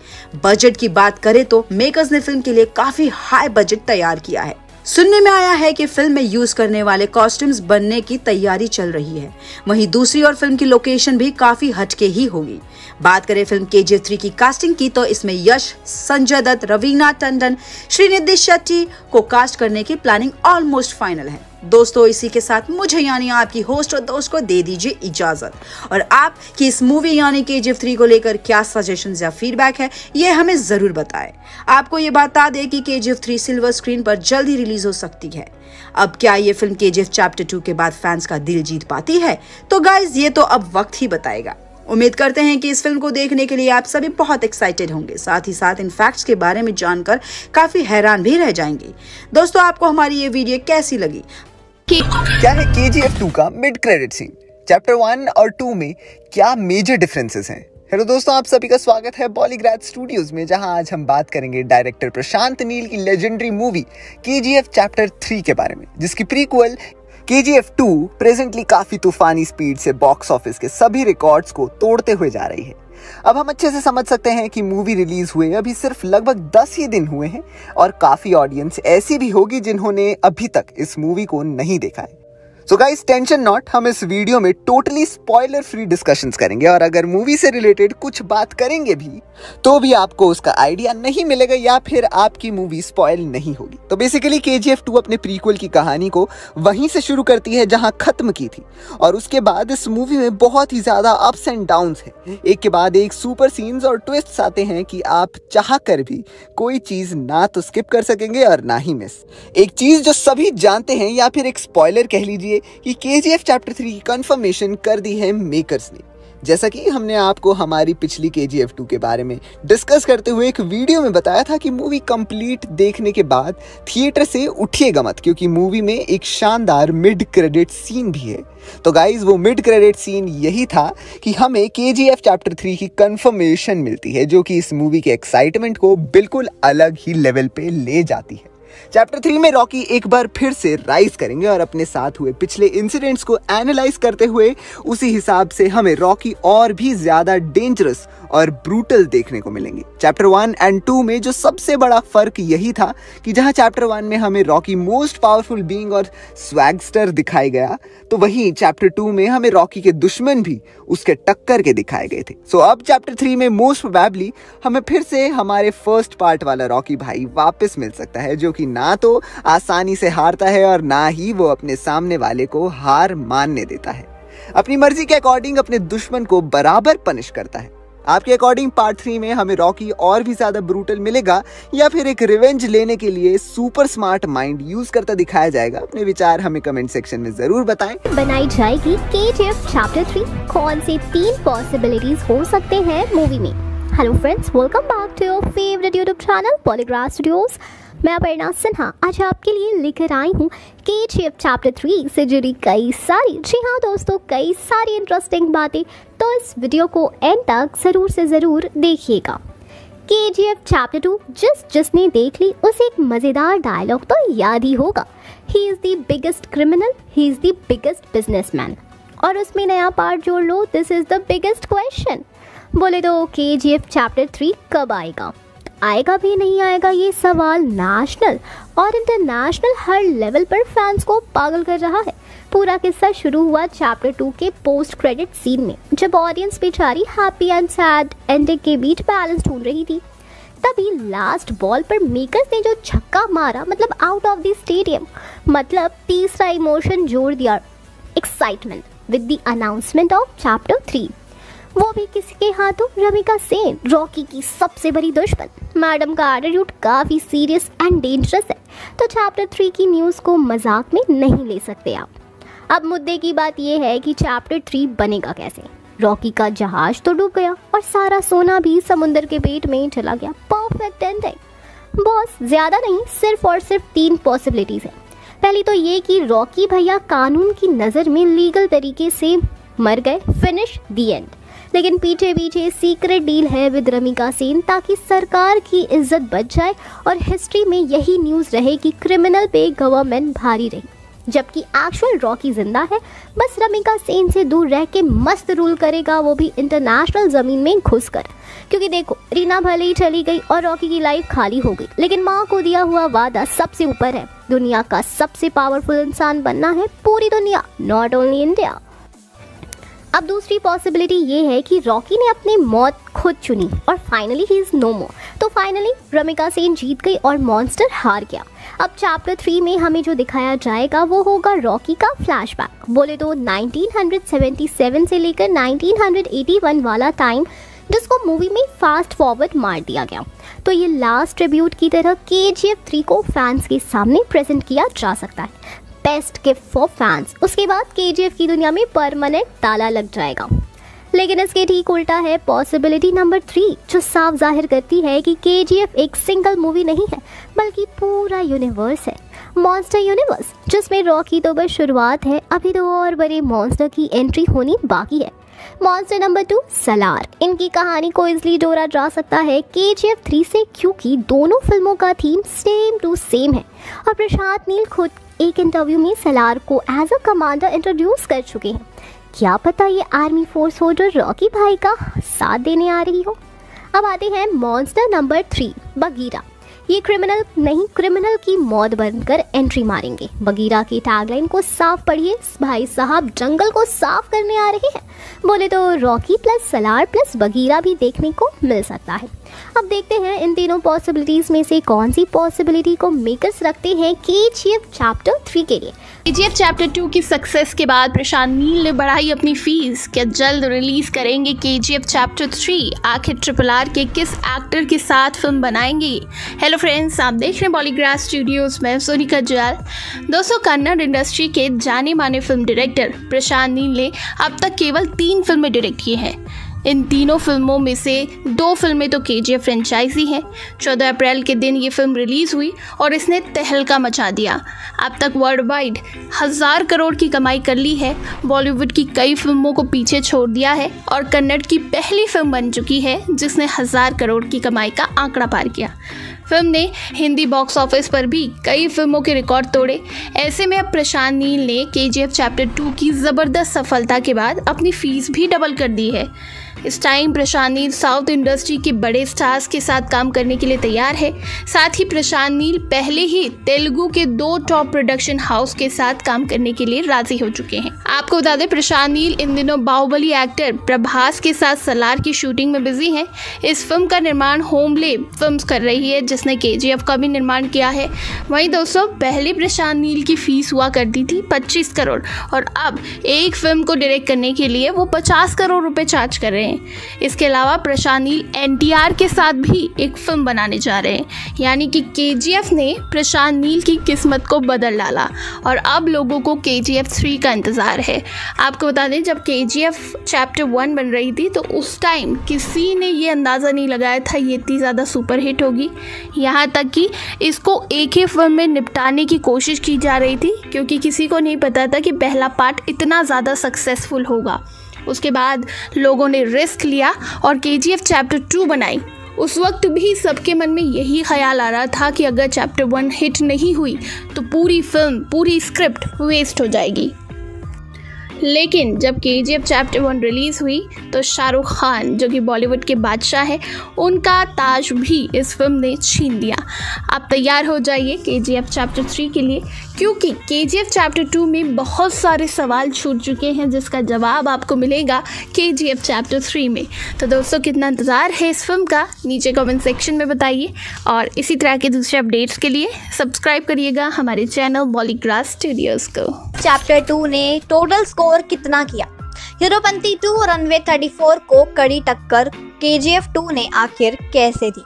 बजट की बात करें तो मेकर्स ने फ़िल्म के लिए काफ़ी हाई बजट तैयार किया है। सुनने में आया है कि फ़िल्म में यूज़ करने वाले कॉस्ट्यूम्स बनने की तैयारी चल रही है। वहीं दूसरी और फ़िल्म की लोकेशन भी काफ़ी हटके ही होगी। बात करें फ़िल्म के जी थ्री की कास्टिंग की तो इसमें यश, संजय दत्त, रवीना टंडन, श्रीनिधि शेट्टी को कास्ट करने की प्लानिंग ऑलमोस्ट फाइनल है। दोस्तों, इसी के साथ मुझे यानी आपकी होस्ट और दोस्त को दे दीजिए इजाज़त। और आप की इस मूवी यानी के जी थ्री को लेकर क्या सजेशन या फीडबैक है, ये हमें ज़रूर बताएँ। आपको ये बता दें कि K G three silver screen पर जल्द ही रिलीज़ हो सकती है। अब क्या ये फ़िल्म के चैप्टर टू के बाद फैंस का दिल जीत पाती है? तो गाइज़ ये तो अब वक्त ही बताएगा। उम्मीद करते हैं कि इस फ़िल्म को देखने के लिए आप सभी बहुत एक्साइटेड होंगे। साथ ही साथ इन फैक्ट्स के बारे में जानकर काफ़ी हैरान भी रह जाएँगे। दोस्तों, आपको हमारी ये वीडियो कैसी लगी? क्या है के जी एफ़ टू का mid credit scene chapter one और टू में क्या मेजर डिफरेंसेस हैं? हेलो दोस्तों, आप सभी का स्वागत है बॉलीग्राज स्टूडियोज में, जहाँ आज हम बात करेंगे डायरेक्टर प्रशांत नील की legendary movie K G F chapter three के बारे में, जिसकी प्रीक्वल के जी एफ़ टू प्रेजेंटली काफ़ी तूफानी स्पीड से बॉक्स ऑफ़िस के सभी रिकॉर्ड्स को तोड़ते हुए जा रही है। अब हम अच्छे से समझ सकते हैं कि मूवी रिलीज़ हुए, अभी सिर्फ़ लगभग दस ही दिन हुए हैं और काफ़ी ऑडियंस ऐसी भी होगी जिन्होंने अभी तक इस मूवी को नहीं देखा है। सो गाइस टेंशन नॉट हम इस वीडियो में टोटली स्पॉइलर फ्री डिस्कशंस करेंगे और अगर मूवी से रिलेटेड कुछ बात करेंगे भी तो भी आपको उसका आइडिया नहीं मिलेगा या फिर आपकी मूवी स्पॉइल नहीं होगी। तो basically K G F two अपने प्रीक्वल की कहानी को वहीं से शुरू करती है जहाँ खत्म की थी। और उसके बाद इस मूवी में बहुत ही ज़्यादा अप्स एंड डाउन है। एक के बाद एक सुपर सीन्स और ट्विस्ट आते हैं कि आप चाह कर भी कोई चीज़ ना तो स्किप कर सकेंगे और ना ही मिस एक चीज़ जो सभी जानते हैं या फिर एक स्पॉइलर कह लीजिए कि K G F chapter three की कंफर्मेशन कर दी है मेकर्स ने। जैसा कि हमने आपको हमारी पिछली के जी एफ़ टू के बारे में डिस्कस करते हुए एक वीडियो में बताया था कि मूवी कंप्लीट देखने के बाद थिएटर से उठिएगा मत, क्योंकि मूवी में एक शानदार मिड क्रेडिट सीन भी है। तो गाइज़ वो मिड क्रेडिट सीन यही था कि हमें K G F chapter three की कंफर्मेशन मिलती है, जो कि इस मूवी के एक्साइटमेंट को बिल्कुल अलग ही लेवल पे ले जाती है। चैप्टर थ्री में रॉकी एक बार फिर से राइज करेंगे और अपने साथ हुए। पिछले इंसिडेंट्स को एनालाइज करते हुए उसी हिसाब से हमें रॉकी और भी ज़्यादा डेंजरस और ब्रूटल देखने को मिलेंगे। चैप्टर वन एंड टू में जो सबसे बड़ा फ़र्क यही था कि जहाँ चैप्टर वन में हमें रॉकी मोस्ट पावरफुल बीइंग और स्वैगस्टर दिखाया गया तो वहीं चैप्टर टू में हमें रॉकी के दुश्मन भी उसके टक्कर के दिखाए गए थे। सो so, अब चैप्टर थ्री में मोस्ट प्रोबेबली हमें फिर से हमारे फ़र्स्ट पार्ट वाला रॉकी भाई वापस मिल सकता है जो कि ना तो आसानी से हारता है और ना ही वो अपने सामने वाले को हार मानने देता है। अपनी मर्ज़ी के अकॉर्डिंग अपने दुश्मन को बराबर पनिश करता है। आपके अकॉर्डिंग पार्ट थ्री में हमें रॉकी और भी ज़्यादा ब्रूटल मिलेगा, या फिर एक रिवेंज लेने के लिए सुपर स्मार्ट माइंड यूज़ करता दिखाया जाएगा, अपने विचार हमें कमेंट सेक्शन में ज़रूर बताएँ। बनाई जाएगी के चैप्टर थ्री कौन से तीन पॉसिबिलिटीज हो सकते हैं मूवी में? Hello friends welcome back to your favourite YouTube channel Polygraph studios मैं अपर्णा सिन्हा, आज आपके लिए लेकर आई हूँ के जी एफ़ चैप्टर थ्री से जुड़ी कई सारी। जी हाँ दोस्तों, कई सारी इंटरेस्टिंग बातें तो इस वीडियो को एंड तक ज़रूर से ज़रूर देखिएगा। के जी एफ़ चैप्टर टू जिस जिसने देख ली, उसे एक मज़ेदार डायलॉग तो याद ही होगा। He is the biggest criminal he is the biggest businessman और उसमें नया पार्ट जोड़ लो this is the biggest question बोले तो के जी एफ़ चैप्टर थ्री कब आएगा? आएगा भी नहीं आएगा ये सवाल नेशनल और इंटरनेशनल हर लेवल पर फैंस को पागल कर रहा है। पूरा किस्सा शुरू हुआ चैप्टर टू के पोस्ट क्रेडिट सीन में, जब ऑडियंस बेचारी हैप्पी एंड सैड एंडिंग के बीच बैलेंस ढूंढ रही थी। तभी लास्ट बॉल पर मेकर्स ने जो छक्का मारा मतलब आउट ऑफ़ द स्टेडियम मतलब तीसरा इमोशन जोड़ दिया। Excitement with the announcement of chapter three वो भी किसी के हाथों? रमिका सेन रॉकी की सबसे बड़ी दुश्मन। मैडम का एटीट्यूड काफ़ी सीरियस एंड डेंजरस है। तो चैप्टर थ्री की न्यूज़ को मज़ाक में नहीं ले सकते आप। अब मुद्दे की बात यह है कि चैप्टर थ्री बनेगा कैसे? रॉकी का जहाज़ तो डूब गया और सारा सोना भी समुद्र के पेट में चला गया। परफेक्ट एंडिंग बॉस ज़्यादा नहीं, सिर्फ़ और सिर्फ़ तीन पॉसिबिलिटीज़ है। पहली तो ये कि रॉकी भैया कानून की नज़र में लीगल तरीके से मर गए। फिनिश दी एंड लेकिन पीछे पीछे सीक्रेट डील है विद रमिका सेन ताकि सरकार की इज़्ज़त बच जाए और हिस्ट्री में यही न्यूज़ रहे कि क्रिमिनल पे गवर्नमेंट भारी रही। जबकि एक्चुअल रॉकी ज़िंदा है। बस रमिका सेन से दूर रह के मस्त रूल करेगा, वो भी इंटरनेशनल ज़मीन में घुस कर क्योंकि देखो, रीना भले ही चली गई और रॉकी की लाइफ खाली हो गई, लेकिन माँ को दिया हुआ वादा सबसे ऊपर है। दुनिया का सबसे पावरफुल इंसान बनना है पूरी दुनिया नॉट ओनली इंडिया अब दूसरी पॉसिबिलिटी ये है कि रॉकी ने अपनी मौत खुद चुनी और finally he is no more तो फाइनली रमिका सेन जीत गई और मॉन्स्टर हार गया. अब चैप्टर थ्री में हमें जो दिखाया जाएगा वो होगा रॉकी का फ्लैशबैक बोले तो 1977 से लेकर 1981 वाला टाइम जिसको मूवी में फास्ट फॉरवर्ड मार दिया गया. तो ये लास्ट ट्रिब्यूट की तरह के जी एफ़ थ्री को फैंस के सामने प्रेजेंट किया जा सकता है. Best gift for fans. उसके बाद के की दुनिया में परमानेंट ताला लग जाएगा। लेकिन इसके ठीक उल्टा है पॉसिबिलिटी नंबर थ्री जो साफ़ ज़ाहिर करती है कि के एक सिंगल मूवी नहीं है, बल्कि पूरा यूनिवर्स है। मॉन्स्टर यूनिवर्स जिसमें रॉकी तो बस शुरुआत है, अभी तो और बड़े मॉन्स्टर की एंट्री होनी बाकी है। मॉन्स्टर नंबर टू सलार इनकी कहानी को इसलिए जोड़ा जा सकता है के जी एफ़ थ्री से, क्योंकि दोनों फ़िल्मों का थीम सेम टू सेम है। और प्रशांत नील खुद एक इंटरव्यू में सलार को एज अ कमांडर इंट्रोड्यूस कर चुके हैं। क्या पता ये आर्मी फोर्स होल्डर रॉकी भाई का साथ देने आ रही हो? अब आते हैं मॉन्स्टर नंबर थ्री बगीरा ये क्रिमिनल नहीं क्रिमिनल की मौत बनकर एंट्री मारेंगे। बगीरा की टैगलाइन को साफ़ पढ़िए। भाई साहब, जंगल को साफ़ करने आ रहे हैं। बोले तो Rocky plus Salaar plus Bagheera भी देखने को मिल सकता है। अब देखते हैं इन तीनों पॉसिबिलिटीज़ में से कौन सी पॉसिबिलिटी को मेकर्स रखते हैं के चैप्टर थ्री के लिए। के चैप्टर टू की सक्सेस के बाद प्रशांत नील ने बढ़ाई अपनी फ़ीस क्या जल्द रिलीज़ करेंगे? के चैप्टर थ्री आखिर ट्रिपल आर के किस एक्टर के साथ फ़िल्म बनाएँगे? हेलो फ्रेंड्स आप देख रहे हैं बॉलीग्रास स्टूडियोज में सोनिका जयाल। दोस्तों, कन्नड़ इंडस्ट्री के जाने माने फ़िल्म डायरेक्टर प्रशांत नील ने अब तक केवल तीन फ़िल्में डायरेक्ट की हैं। इन तीनों फ़िल्मों में से दो फ़िल्में तो के जी फ्रेंचाइजी हैं। चौदह अप्रैल के दिन ये फ़िल्म रिलीज़ हुई और इसने तहलका मचा दिया। अब तक वर्ल्ड वाइड हज़ार करोड़ की कमाई कर ली है। बॉलीवुड की कई फ़िल्मों को पीछे छोड़ दिया है और कन्नड़ की पहली फ़िल्म बन चुकी है, जिसने हज़ार करोड़ की कमाई का आंकड़ा पार किया। फ़िल्म ने हिंदी बॉक्स ऑफ़िस पर भी कई फ़िल्मों के रिकॉर्ड तोड़े। ऐसे में अब प्रशांत नील ने के चैप्टर टू की ज़बरदस्त सफलता के बाद अपनी फ़ीस भी डबल कर दी है। इस time Prashanth Neel south industry के बड़े स्टार्स के साथ काम करने के लिए तैयार है। साथ ही प्रशांत नील पहले ही तेलुगु के दो टॉप प्रोडक्शन हाउस के साथ काम करने के लिए राज़ी हो चुके हैं। आपको बता दें, प्रशांत नील इन दिनों बाहुबली एक्टर प्रभास के साथ सलार की शूटिंग में बिज़ी हैं। इस फ़िल्म का निर्माण होमले फ़िल्म कर रही है, जिसने के का भी निर्माण किया है। वहीं दोस्तों, पहले प्रशांत नील की फ़ीस हुआ करती थी पच्चीस करोड़ और अब एक फ़िल्म को डायरेक्ट करने के लिए वो पचास करोड़ रुपए चार्ज कर रहे हैं। हैं। इसके अलावा प्रशांत नील एनटीआर के साथ भी एक फ़िल्म बनाने जा रहे हैं। यानी कि के ने प्रशांत नील की किस्मत को बदल डाला और अब लोगों को के जी एफ़ थ्री का इंतज़ार है। आपको बता दें, जब K G F chapter one बन रही थी तो उस टाइम किसी ने ये अंदाज़ा नहीं लगाया था ये इतनी ज़्यादा सुपर हिट होगी। यहाँ तक कि इसको एक ही फ़िल्म में निपटाने की कोशिश की जा रही थी, क्योंकि किसी को नहीं पता था कि पहला पार्ट इतना ज़्यादा सक्सेसफुल होगा। उसके बाद लोगों ने रिस्क लिया और के चैप्टर टू बनाई। उस वक्त भी सबके मन में यही ख्याल आ रहा था कि अगर चैप्टर वन हिट नहीं हुई तो पूरी फ़िल्म, पूरी स्क्रिप्ट वेस्ट हो जाएगी। लेकिन जब K G F chapter one release हुई तो शाहरुख खान, जो कि बॉलीवुड के बादशाह है, उनका ताज भी इस फ़िल्म ने छीन दिया आप तैयार हो जाइए के जी एफ़ चैप्टर थ्री के लिए। क्योंकि के चैप्टर टू में बहुत सारे सवाल छूट चुके हैं, जिसका जवाब आपको मिलेगा के चैप्टर थ्री में। तो दोस्तों, कितना इंतज़ार है इस फ़िल्म का? नीचे कमेंट सेक्शन में बताइए। और इसी तरह के दूसरे अपडेट्स के लिए सब्सक्राइब करिएगा हमारे चैनल बॉलीग्रास स्टूडियोज़ को। चैप्टर टू ने टोटल स्कोर कितना किया? Heropanti two runway thirty four को कड़ी टक्कर के जी एफ़ टू ने आखिर कैसे दी?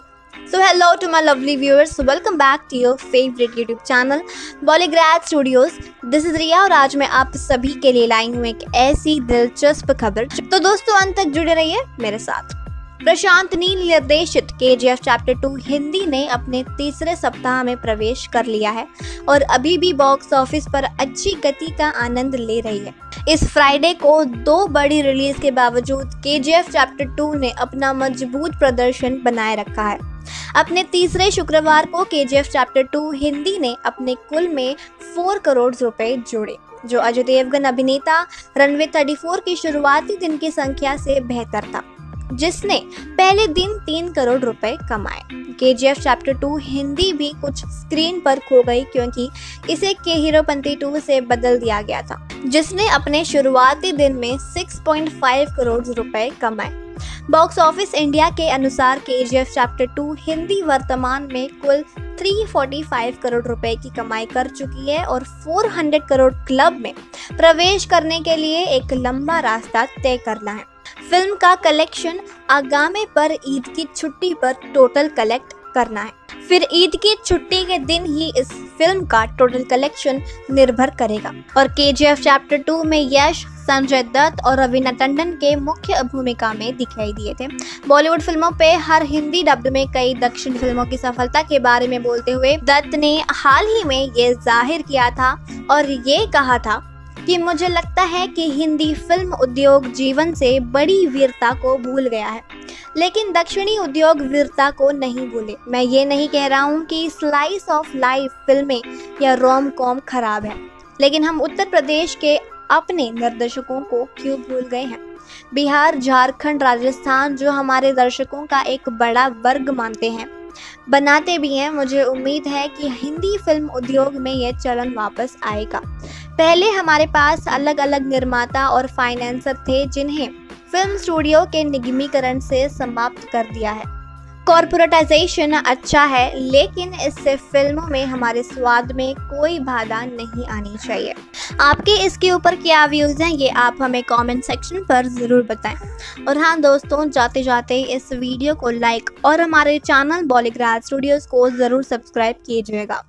So hello to my lovely viewers welcome back to your favourite YouTube channel Bollygrad studios this is Riya और आज मैं आप सभी के लिए लाई हूँ एक ऐसी दिलचस्प खबर। तो दोस्तों, अंत तक जुड़े रहिए मेरे साथ। प्रशांत नील निर्देशित K G F chapter two Hindi ने अपने तीसरे सप्ताह में प्रवेश कर लिया है और अभी भी बॉक्स ऑफ़िस पर अच्छी गति का आनंद ले रही है। इस फ्राइडे को दो बड़ी रिलीज़ के बावजूद के जी एफ़ चैप्टर टू ने अपना मज़बूत प्रदर्शन बनाए रखा है। अपने तीसरे शुक्रवार को के चैप्टर टू हिंदी ने अपने कुल में फोर करोड़ रुपए जोड़े, जो अजय देवगन अभिनेता रनवे थर्टी फोर की शुरुआती दिन की संख्या से बेहतर था, जिसने पहले दिन तीन करोड़ रुपए कमाए। के चैप्टर टू हिंदी भी कुछ स्क्रीन पर खो गई, क्योंकि इसे के हीरोपंती टू से बदल दिया गया था, जिसने अपने शुरुआती दिन में 6.5 करोड़ रुपए कमाए। बॉक्स ऑफ़िस इंडिया के अनुसार के चैप्टर टू हिंदी वर्तमान में कुल 345 करोड़ रुपए की कमाई कर चुकी है और 400 करोड़ क्लब में प्रवेश करने के लिए एक लंबा रास्ता तय करना है। फ़िल्म का कलेक्शन आगामी पर ईद की छुट्टी पर टोटल कलेक्ट करना है। फिर ईद की छुट्टी के दिन ही इस फ़िल्म का टोटल कलेक्शन निर्भर करेगा। और के चैप्टर टू में यश संजय दत्त और रवीना टंडन के मुख्य भूमिका में दिखाई दिए थे। बॉलीवुड फ़िल्मों पे हर हिंदी डब्ड में कई दक्षिण फ़िल्मों की सफलता के बारे में बोलते हुए दत्त ने हाल ही में ये ज़ाहिर किया था और ये कहा था कि मुझे लगता है कि हिंदी फ़िल्म उद्योग जीवन से बड़ी वीरता को भूल गया है। लेकिन दक्षिणी उद्योग वीरता को नहीं भूले। मैं ये नहीं कह रहा हूँ कि स्लाइस ऑफ़ लाइफ फ़िल्में या रोम कॉम खराब है। लेकिन हम उत्तर प्रदेश के अपने निर्देशकों को क्यों भूल गए हैं? बिहार, झारखंड, राजस्थान, जो हमारे दर्शकों का एक बड़ा वर्ग मानते हैं, बनाते भी हैं, मुझे उम्मीद है कि हिंदी फ़िल्म उद्योग में यह चलन वापस आएगा। पहले हमारे पास अलग अलग निर्माता और फाइनेंसर थे, जिन्हें फ़िल्म स्टूडियो के निगमीकरण से समाप्त कर दिया है। कॉरपोरेटाइजेशन अच्छा है, लेकिन इससे फ़िल्मों में हमारे स्वाद में कोई बाधा नहीं आनी चाहिए। आपके इसके ऊपर क्या व्यूज़ हैं, ये आप हमें कमेंट सेक्शन पर ज़रूर बताएँ। और हाँ दोस्तों जाते जाते इस वीडियो को लाइक और हमारे चैनल बॉलीग्राज स्टूडियोज़ को ज़रूर सब्सक्राइब कीजिएगा।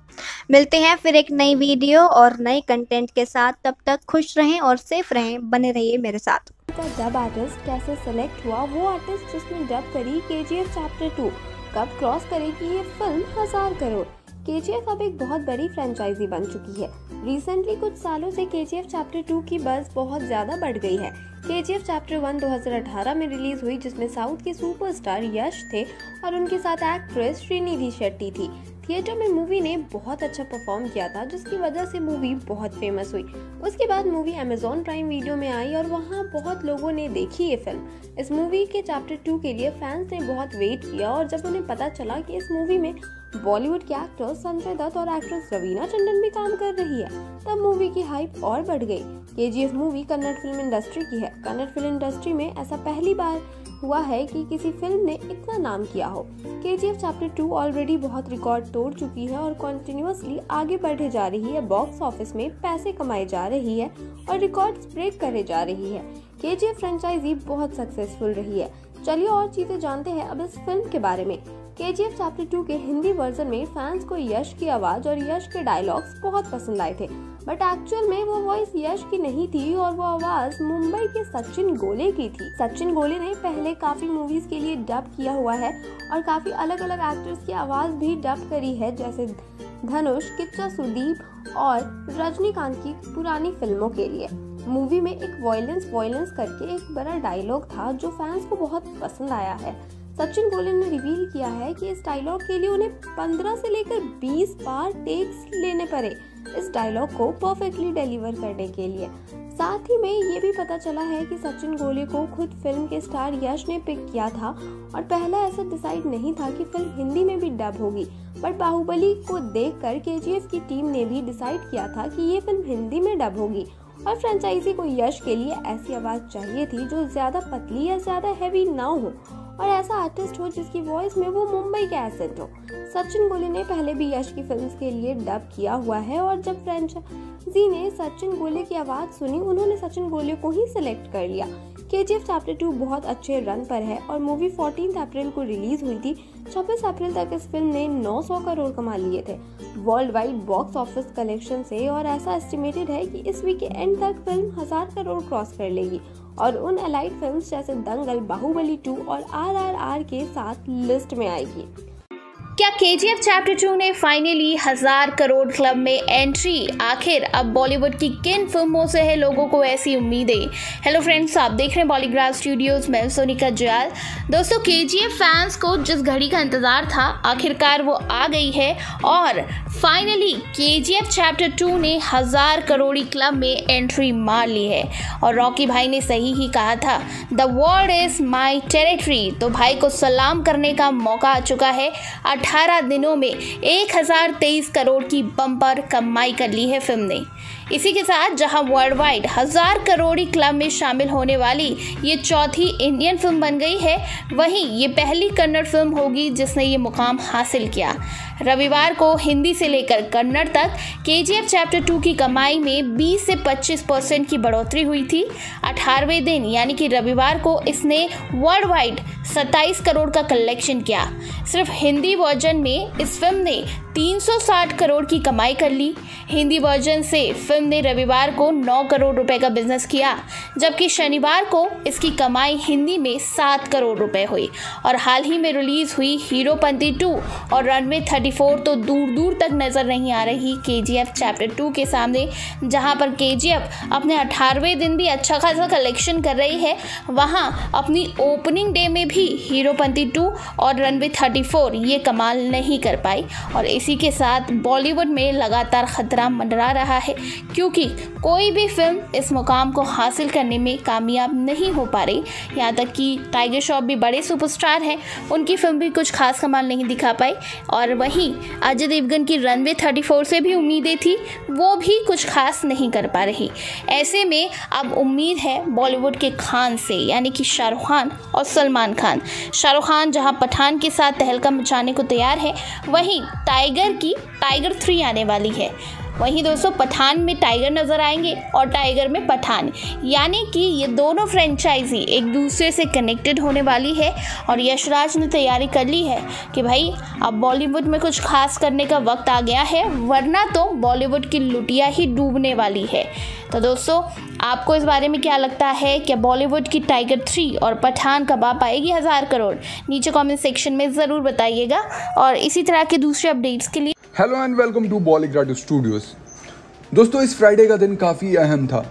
मिलते हैं फिर एक नई वीडियो और नए कंटेंट के साथ। तब तक खुश रहें और सेफ़ रहें। बने रहिए मेरे साथ। का डब आर्टिस्ट कैसे सेलेक्ट हुआ, वो आर्टिस्ट जिसने डब करी K G F chapter two कब क्रॉस करेगी ये फ़िल्म हज़ार करोड़। के जी एफ़ अब एक बहुत बड़ी फ्रेंचाइजी बन चुकी है। रिसेंटली कुछ सालों से के जी एफ़ चैप्टर टू की बस बहुत ज़्यादा बढ़ गई है। के जी एफ़ चैप्टर वन 2018 में रिलीज़ हुई, जिसमें साउथ के सुपरस्टार यश थे और उनके साथ एक्ट्रेस श्रीनिधि शेट्टी थी। थिएटर में मूवी ने बहुत अच्छा परफॉर्म किया था, जिसकी वजह से मूवी बहुत फ़ेमस हुई। उसके बाद मूवी अमेजोन प्राइम वीडियो में आई और वहाँ बहुत लोगों ने देखी ये फ़िल्म इस मूवी के चैप्टर टू के लिए फैंस ने बहुत वेट किया और जब उन्हें पता चला कि इस मूवी में बॉलीवुड के एक्टर संजय दत्त और एक्ट्रेस रवीना टंडन भी काम कर रही है। तब मूवी की हाइप और बढ़ गई। के मूवी कन्नड़ फ़िल्म इंडस्ट्री की है। कन्नड़ फ़िल्म इंडस्ट्री में ऐसा पहली बार हुआ है कि किसी फ़िल्म ने इतना नाम किया हो। के चैप्टर टू ऑलरेडी बहुत रिकॉर्ड तोड़ चुकी है और कंटिन्यूसली आगे बढ़े जा रही है। बॉक्स ऑफ़िस में पैसे कमाए जा रही है और रिकॉर्ड ब्रेक करे जा रही है। के फ्रेंचाइजी बहुत सक्सेसफुल रही है। चलिए और चीज़ें जानते हैं अब इस फ़िल्म के बारे में। के जी एफ़ चैप्टर टू के हिंदी वर्जन में फैंस को यश की आवाज़ और यश के डायलॉग्स बहुत पसंद आए थे। बट एक्चुअल में वो वॉइस यश की नहीं थी और वो आवाज़ मुंबई के सचिन गोले की थी। सचिन गोले ने पहले काफ़ी मूवीज़ के लिए डब किया हुआ है और काफ़ी अलग अलग एक्टर्स की आवाज़ भी डब करी है, जैसे धनुष, किच्चा सुदीप और रजनीकांत की पुरानी फ़िल्मों के लिए। मूवी में एक वॉयलेंस वॉयलेंस करके एक बड़ा डायलॉग था जो फैंस को बहुत पसंद आया है। सचिन गोले ने रिवील किया है कि इस डायलॉग के लिए उन्हें 15 से लेकर 20 बार टेक्स लेने पड़े इस डायलॉग को परफेक्टली डिलीवर करने के लिए। साथ ही में ये भी पता चला है कि सचिन गोले को खुद फ़िल्म के स्टार यश ने पिक किया था और पहला ऐसा डिसाइड नहीं था कि फ़िल्म हिंदी में भी डब होगी। बट बाहुबली को देखकर केजीएफ की टीम ने भी डिसाइड किया था कि ये फ़िल्म हिंदी में डब होगी और फ्रेंचाइजी को यश के लिए ऐसी आवाज़ चाहिए थी जो ज़्यादा पतली या ज़्यादा हैवी ना हो। और ऐसा आर्टिस्ट हो जिसकी वॉइस में वो मुंबई का एसेंट हो। सचिन गोले ने पहले भी यश की फिल्म्स के लिए डब किया हुआ है और जब फ्रेंचाइजी ने सचिन गोले की आवाज़ सुनी, उन्होंने सचिन गोले को ही सिलेक्ट कर लिया। के जी एफ़ चैप्टर टू बहुत अच्छे रन पर है और मूवी फोर्टीन अप्रैल को रिलीज़ हुई थी। छब्बीस अप्रैल तक इस फ़िल्म ने 900 करोड़ कमा लिए थे। World wide box office collection से और ऐसा एस्टिमेटेड है कि इस वीक के एंड तक फ़िल्म हज़ार करोड़ क्रॉस कर लेगी। और उन अलाइड फिल्म्स जैसे दंगल, बाहुबली 2 और आरआरआर के साथ लिस्ट में आएगी। क्या K G F chapter two ने फाइनली हज़ार करोड़ क्लब में एंट्री आखिर अब बॉलीवुड की किन फ़िल्मों से है लोगों को ऐसी उम्मीदें? हेलो फ्रेंड्स आप देख रहे हैं बॉलीग्राफ स्टूडियोज में सोनिका जयाल। दोस्तों के जी एफ़ फैंस को जिस घड़ी का इंतज़ार था, आखिरकार वो आ गई है और फाइनली के जी एफ़ चैप्टर टू ने हज़ार करोड़ी क्लब में एंट्री मार ली है। और रॉकी भाई ने सही ही कहा था the world is my territory तो भाई को सलाम करने का मौका आ चुका है। 18 दिनों में 1023 करोड़ की बम्पर कमाई कर ली है फ़िल्म ने। इसी के साथ जहाँ वर्ल्ड वाइड हज़ार करोड़ी क्लब में शामिल होने वाली ये चौथी इंडियन फ़िल्म बन गई है, वहीं ये पहली कन्नड़ फ़िल्म होगी जिसने ये मुकाम हासिल किया। रविवार को हिंदी से लेकर कन्नड़ तक के चैप्टर टू की कमाई में 20 से 25 परसेंट की बढ़ोतरी हुई थी। अठारहवें दिन, यानी कि रविवार को, इसने वर्ल्ड वाइड 27 करोड़ का कलेक्शन किया। सिर्फ़ हिंदी वर्जन में इस फ़िल्म ने 360 करोड़ की कमाई कर ली। हिंदी वर्जन से फ़िल्म ने रविवार को 9 करोड़ रुपए का बिज़नेस किया, जबकि शनिवार को इसकी कमाई हिंदी में 7 करोड़ रुपए हुई। और हाल ही में रिलीज़ हुई हीरोपंती टू और रनवे थर्टी 34 तो दूर दूर तक नज़र नहीं आ रही के चैप्टर टू के सामने, जहाँ पर के अपने अठारहवें दिन भी अच्छा खासा कलेक्शन कर रही है। वहाँ अपनी ओपनिंग डे में भी हीरोपंती टू और रनवे 34 ये कमाल नहीं कर पाई। और इसी के साथ बॉलीवुड में लगातार खतरा मंडरा रहा है, क्योंकि कोई भी फ़िल्म इस मुकाम को हासिल करने में कामयाब नहीं हो पा रही। यहाँ तक कि टाइगर श्रॉफ भी बड़े सुपरस्टार हैं, उनकी फ़िल्म भी कुछ खास कमाल नहीं दिखा पाई। और वहीं अजय देवगन की रनवे 34 से भी उम्मीदें थी, वो भी कुछ खास नहीं कर पा रही। ऐसे में अब उम्मीद है बॉलीवुड के खान से, यानी कि शाहरुख खान और सलमान खान। शाहरुख खान जहाँ पठान के साथ तहलका मचाने को तैयार है, वहीं टाइगर की टाइगर थ्री आने वाली है। वहीं दोस्तों पठान में टाइगर नज़र आएँगे और टाइगर में पठान। यानी कि ये दोनों फ्रेंचाइजी एक दूसरे से कनेक्टेड होने वाली है और यशराज ने तैयारी कर ली है कि भाई, अब बॉलीवुड में कुछ खास करने का वक्त आ गया है, वरना तो बॉलीवुड की लुटिया ही डूबने वाली है। तो दोस्तों, आपको इस बारे में क्या लगता है कि बॉलीवुड की टाइगर थ्री और पठान कब आ पाएगी हज़ार करोड़? नीचे कमेंट सेक्शन में ज़रूर बताइएगा। और इसी तरह के दूसरे अपडेट्स के लिए hello and welcome to Bollygrad studios दोस्तों, इस फ्राइडे का दिन काफ़ी अहम था।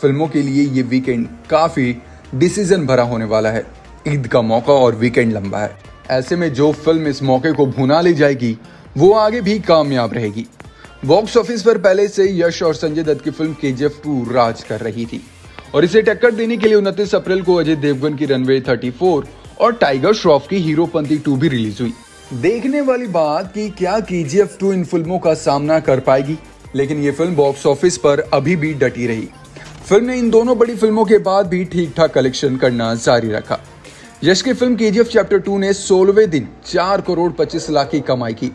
फ़िल्मों के लिए ये वीकेंड काफ़ी डिसीज़न भरा होने वाला है। ईद का मौका और वीकेंड लंबा है। ऐसे में जो फ़िल्म इस मौके को भुना ले जाएगी, वो आगे भी कामयाब रहेगी। बॉक्स ऑफ़िस पर पहले से यश और संजय दत्त की फ़िल्म के जी राज कर रही थी और इसे टक्कर देने के लिए उनतीस अप्रैल को अजय देवगन की रनवे 34 और टाइगर श्रॉफ की हीरोपंती टू भी रिलीज़ हुई। देखने वाली बात कि क्या के जी इन फ़िल्मों का सामना कर पाएगी, लेकिन ये फ़िल्म बॉक्स ऑफ़िस पर अभी भी डटी रही। फ़िल्म ने इन दोनों बड़ी फ़िल्मों के बाद भी ठीक ठाक कलेक्शन करना जारी रखा। यश की फ़िल्म के चैप्टर टू ने सोलहवे दिन चार करोड़ पच्चीस लाख की कमाई की।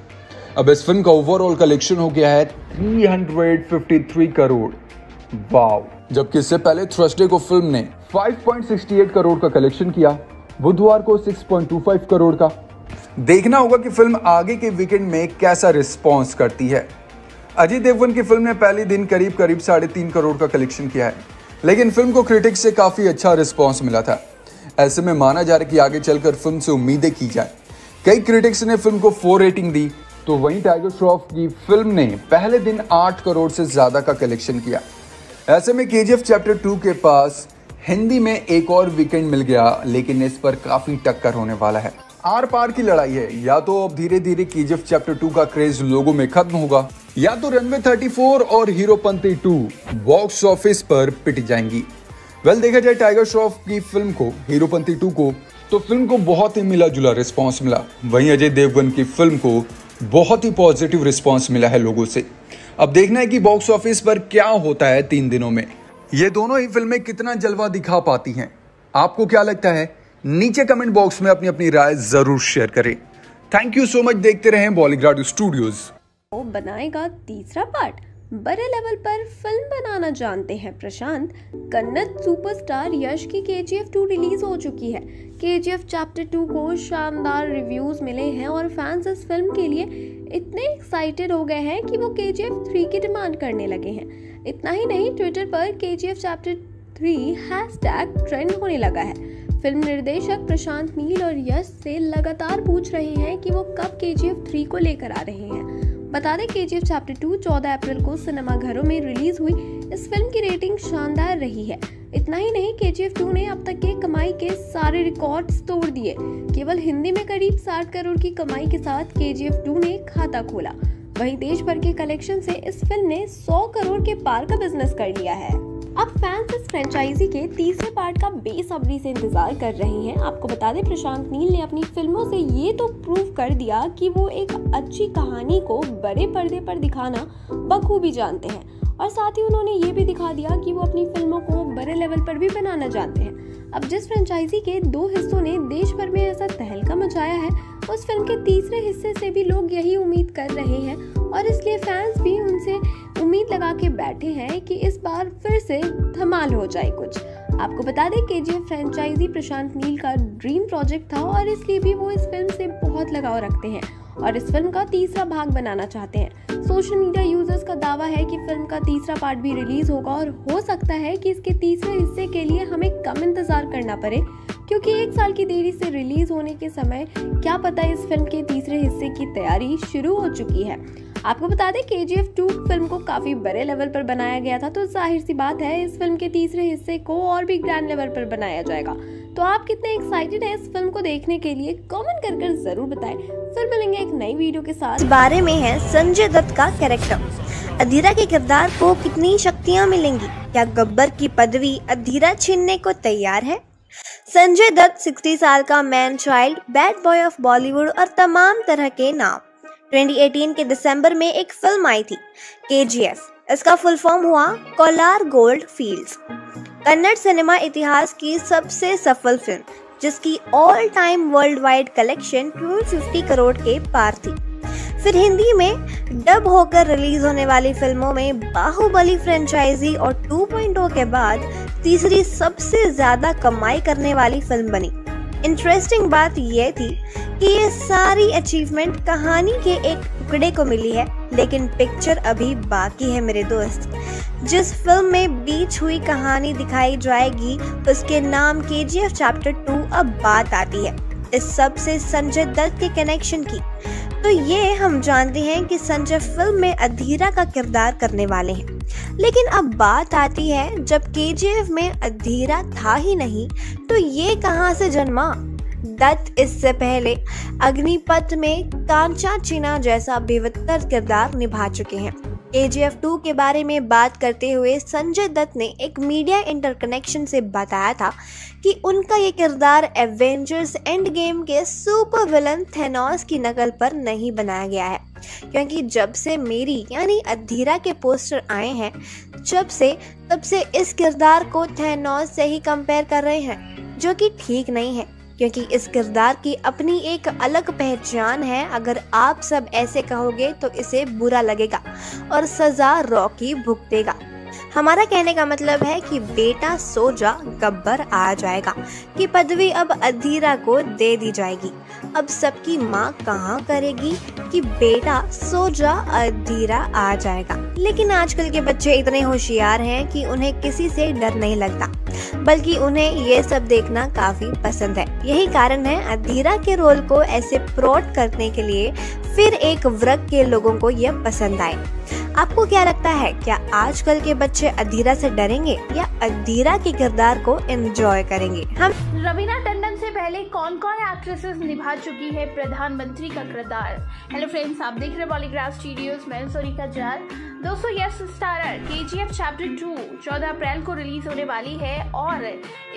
अब इस फ़िल्म का ओवरऑल कलेक्शन हो गया है 353 करोड़। वाव जबकि इससे पहले थर्सडे को फ़िल्म ने 5.68 करोड़ का कलेक्शन किया, बुधवार को 6.25 करोड़ का। देखना होगा कि फ़िल्म आगे के वीकेंड में कैसा रिस्पॉन्स करती है। अजय देवगन की फ़िल्म ने पहले दिन करीब करीब साढ़े तीन करोड़ का कलेक्शन किया है, लेकिन फ़िल्म को क्रिटिक्स से काफ़ी अच्छा रिस्पॉन्स मिला था। ऐसे में माना जा रहा है कि आगे चलकर फ़िल्म से उम्मीदें की जाए। कई क्रिटिक्स ने फ़िल्म को फोर रेटिंग दी तो वहीं टाइगर श्रॉफ की फ़िल्म ने पहले दिन आठ करोड़ से ज़्यादा का कलेक्शन किया। ऐसे में केजीएफ चैप्टर टू के पास हिंदी में एक और वीकेंड मिल गया, लेकिन इस पर काफ़ी टक्कर होने वाला है। आर पार की लड़ाई है, या तो अब धीरे धीरे केजीएफ चैप्टर टू का क्रेज लोगों में खत्म होगा, या तो रनवे 34 और हीरोपंती टू बॉक्स ऑफ़िस पर पिट जाएँगी। वेल देखा जाए टाइगर श्रॉफ की फ़िल्म को हीरोपंती टू को तो फ़िल्म को बहुत ही मिला जुला रिस्पॉन्स मिला। वहीं अजय देवगन की फ़िल्म को बहुत ही पॉजिटिव रिस्पॉन्स मिला है लोगों से। अब देखना है कि बॉक्स ऑफ़िस पर क्या होता है तीन दिनों में। ये दोनों ही फ़िल्में कितना जलवा दिखा पाती हैं। आपको क्या लगता है? नीचे कमेंट बॉक्स में अपनी अपनी राय ज़रूर शेयर करें। थैंक यू सो मच देखते रहें बॉलीग्राड स्टूडियोज बनाएगा तीसरा पार्ट बड़े लेवल पर फ़िल्म बनाना जानते हैं प्रशांत। कन्नड़ सुपरस्टार यश की K G F to release हो चुकी है। के जी एफ़ चैप्टर टू को शानदार रिव्यूज़ मिले हैं और फैंस इस फ़िल्म के लिए इतने एक्साइटेड हो गए हैं कि वो के जी एफ़ थ्री की डिमांड करने लगे हैं। इतना ही नहीं ट्विटर पर K G F chapter three hashtag trend होने लगा है। फ़िल्म निर्देशक प्रशांत नील और यश से लगातार पूछ रहे हैं कि वो कब के जी एफ़ थ्री को लेकर आ रहे हैं। बता दें K G F chapter two चौदह अप्रैल को सिनेमा घरों में रिलीज़ हुई। इस फ़िल्म की रेटिंग शानदार रही है। इतना ही नहीं के जी एफ़ टू ने अब तक के कमाई के सारे रिकॉर्ड तोड़ दिए। केवल हिंदी में करीब साठ करोड़ की कमाई के साथ के जी एफ़ टू ने खाता खोला। वहीं देश भर के कलेक्शन से इस फ़िल्म ने 100 करोड़ के पार का बिज़नेस कर लिया है। अब फैंस इस फ्रेंचाइजी के तीसरे पार्ट का बेसब्री से इंतज़ार कर रहे हैं। आपको बता दें, प्रशांत नील ने अपनी फ़िल्मों से ये तो प्रूव कर दिया कि वो एक अच्छी कहानी को बड़े पर्दे पर दिखाना बखूबी जानते हैं। और साथ ही उन्होंने ये भी दिखा दिया कि वो अपनी फ़िल्मों को बड़े लेवल पर भी बनाना जानते हैं। अब जिस फ्रेंचाइजी के दो हिस्सों ने देश भर में ऐसा तहलका मचाया है, उस फ़िल्म के तीसरे हिस्से से भी लोग यही उम्मीद कर रहे हैं। और इसलिए फैंस भी उनसे उम्मीद लगा के बैठे हैं कि इस बार फिर से धमाल हो जाए कुछ। आपको बता दें के जी फ्रेंचाइजी प्रशांत नील का ड्रीम प्रोजेक्ट था और इसलिए भी वो इस फ़िल्म से बहुत लगाव रखते हैं और इस फ़िल्म का तीसरा भाग बनाना चाहते हैं। सोशल मीडिया यूज़र्स का दावा है कि फ़िल्म का तीसरा पार्ट भी रिलीज़ होगा और हो सकता है कि इसके तीसरे हिस्से के लिए हमें कम इंतज़ार करना पड़े, क्योंकि एक साल की देरी से रिलीज़ होने के समय क्या पता इस फ़िल्म के तीसरे हिस्से की तैयारी शुरू हो चुकी है। आपको बता दें K G F to film को काफ़ी बड़े लेवल पर बनाया गया था तो ज़ाहिर सी बात है, इस फ़िल्म के तीसरे हिस्से को और भी ग्रैंड लेवल पर बनाया जाएगा। तो आप कितने एक्साइटेड हैं इस फ़िल्म को देखने के लिए कमेंट कर कर ज़रूर बताएँ। फिर मिलेंगे एक नई वीडियो के साथ। बारे में है संजय दत्त का कैरेक्टर अधीरा के किरदार को कितनी शक्तियाँ मिलेंगी? क्या गब्बर की पदवी अधीरा छीनने को तैयार है? संजय दत्त 60 साल का man child bad boy of Bollywood और तमाम तरह के नाम। 2018 के दिसंबर में एक फ़िल्म आई थी केजीएस इसका फुल फॉर्म हुआ Kolar gold fields. Kannada cinema इतिहास की सबसे सफल फ़िल्म जिसकी all time world wide collection 250 crore के पार थी। फिर हिंदी में डब होकर रिलीज़ होने वाली फ़िल्मों में बाहुबली फ्रेंचाइजी और 2.0 के बाद तीसरी सबसे ज़्यादा कमाई करने वाली फ़िल्म बनी। इंटरेस्टिंग बात यह थी कि ये सारी अचीवमेंट कहानी के एक टुकड़े को मिली है, लेकिन पिक्चर अभी बाकी है मेरे दोस्त। जिस फ़िल्म में बीच हुई कहानी दिखाई जाएगी, उसके नाम के जी एफ़ चैप्टर टू अब बात आती है। इस सबसे संजय दत्त के कनेक्शन की। तो ये हम जानते हैं कि संजय फ़िल्म में अधीरा का किरदार करने वाले हैं। लेकिन अब बात आती है, जब के में अधीरा था ही नहीं तो ये कहाँ से जन्मा? दत्त इससे पहले अग्निपथ में कांचा चिना जैसा बेवत्तर किरदार निभा चुके हैं। के जी एफ़ टू के बारे में बात करते हुए संजय दत्त ने एक मीडिया इंटरकनेक्शन से बताया था कि उनका ये किरदार एवेंजर्स एंड गेम के सुपर विलन थेनोस की नकल पर नहीं बनाया गया है। क्योंकि जब से मेरी यानी अधीरा के पोस्टर आए हैं, जब से, तब से इस किरदार को थेनोस से ही कंपेयर कर रहे हैं, जो कि ठीक नहीं है। क्योंकि इस किरदार की अपनी एक अलग पहचान है। अगर आप सब ऐसे कहोगे तो इसे बुरा लगेगा और सजा रॉकी भुगतेगा हमारा कहने का मतलब है कि बेटा सो जा गब्बर आ जाएगा, कि पदवी अब अधीरा को दे दी जाएगी। अब सबकी माँ कहाँ करेगी कि बेटा सो जा अधीरा आ जाएगा। लेकिन आजकल के बच्चे इतने होशियार हैं कि उन्हें किसी से डर नहीं लगता, बल्कि उन्हें ये सब देखना काफ़ी पसंद है। यही कारण है अधीरा के रोल को ऐसे प्रोट करने के लिए फिर एक वर्ग के लोगों को यह पसंद आए। आपको क्या लगता है, क्या आजकल के बच्चे अधीरा से डरेंगे या अधीरा के किरदार को एंजॉय करेंगे? हम रवीना टंडन से पहले कौन कौन एक्ट्रेसेस निभा चुकी है प्रधानमंत्री का किरदार? हेलो फ्रेंड्स आप देख रहे बॉलीग्राफ स्टूडियोज मैं सोनिका जाल। दोस्तों यस स्टारर के चैप्टर टू चौदह अप्रैल को रिलीज़ होने वाली है और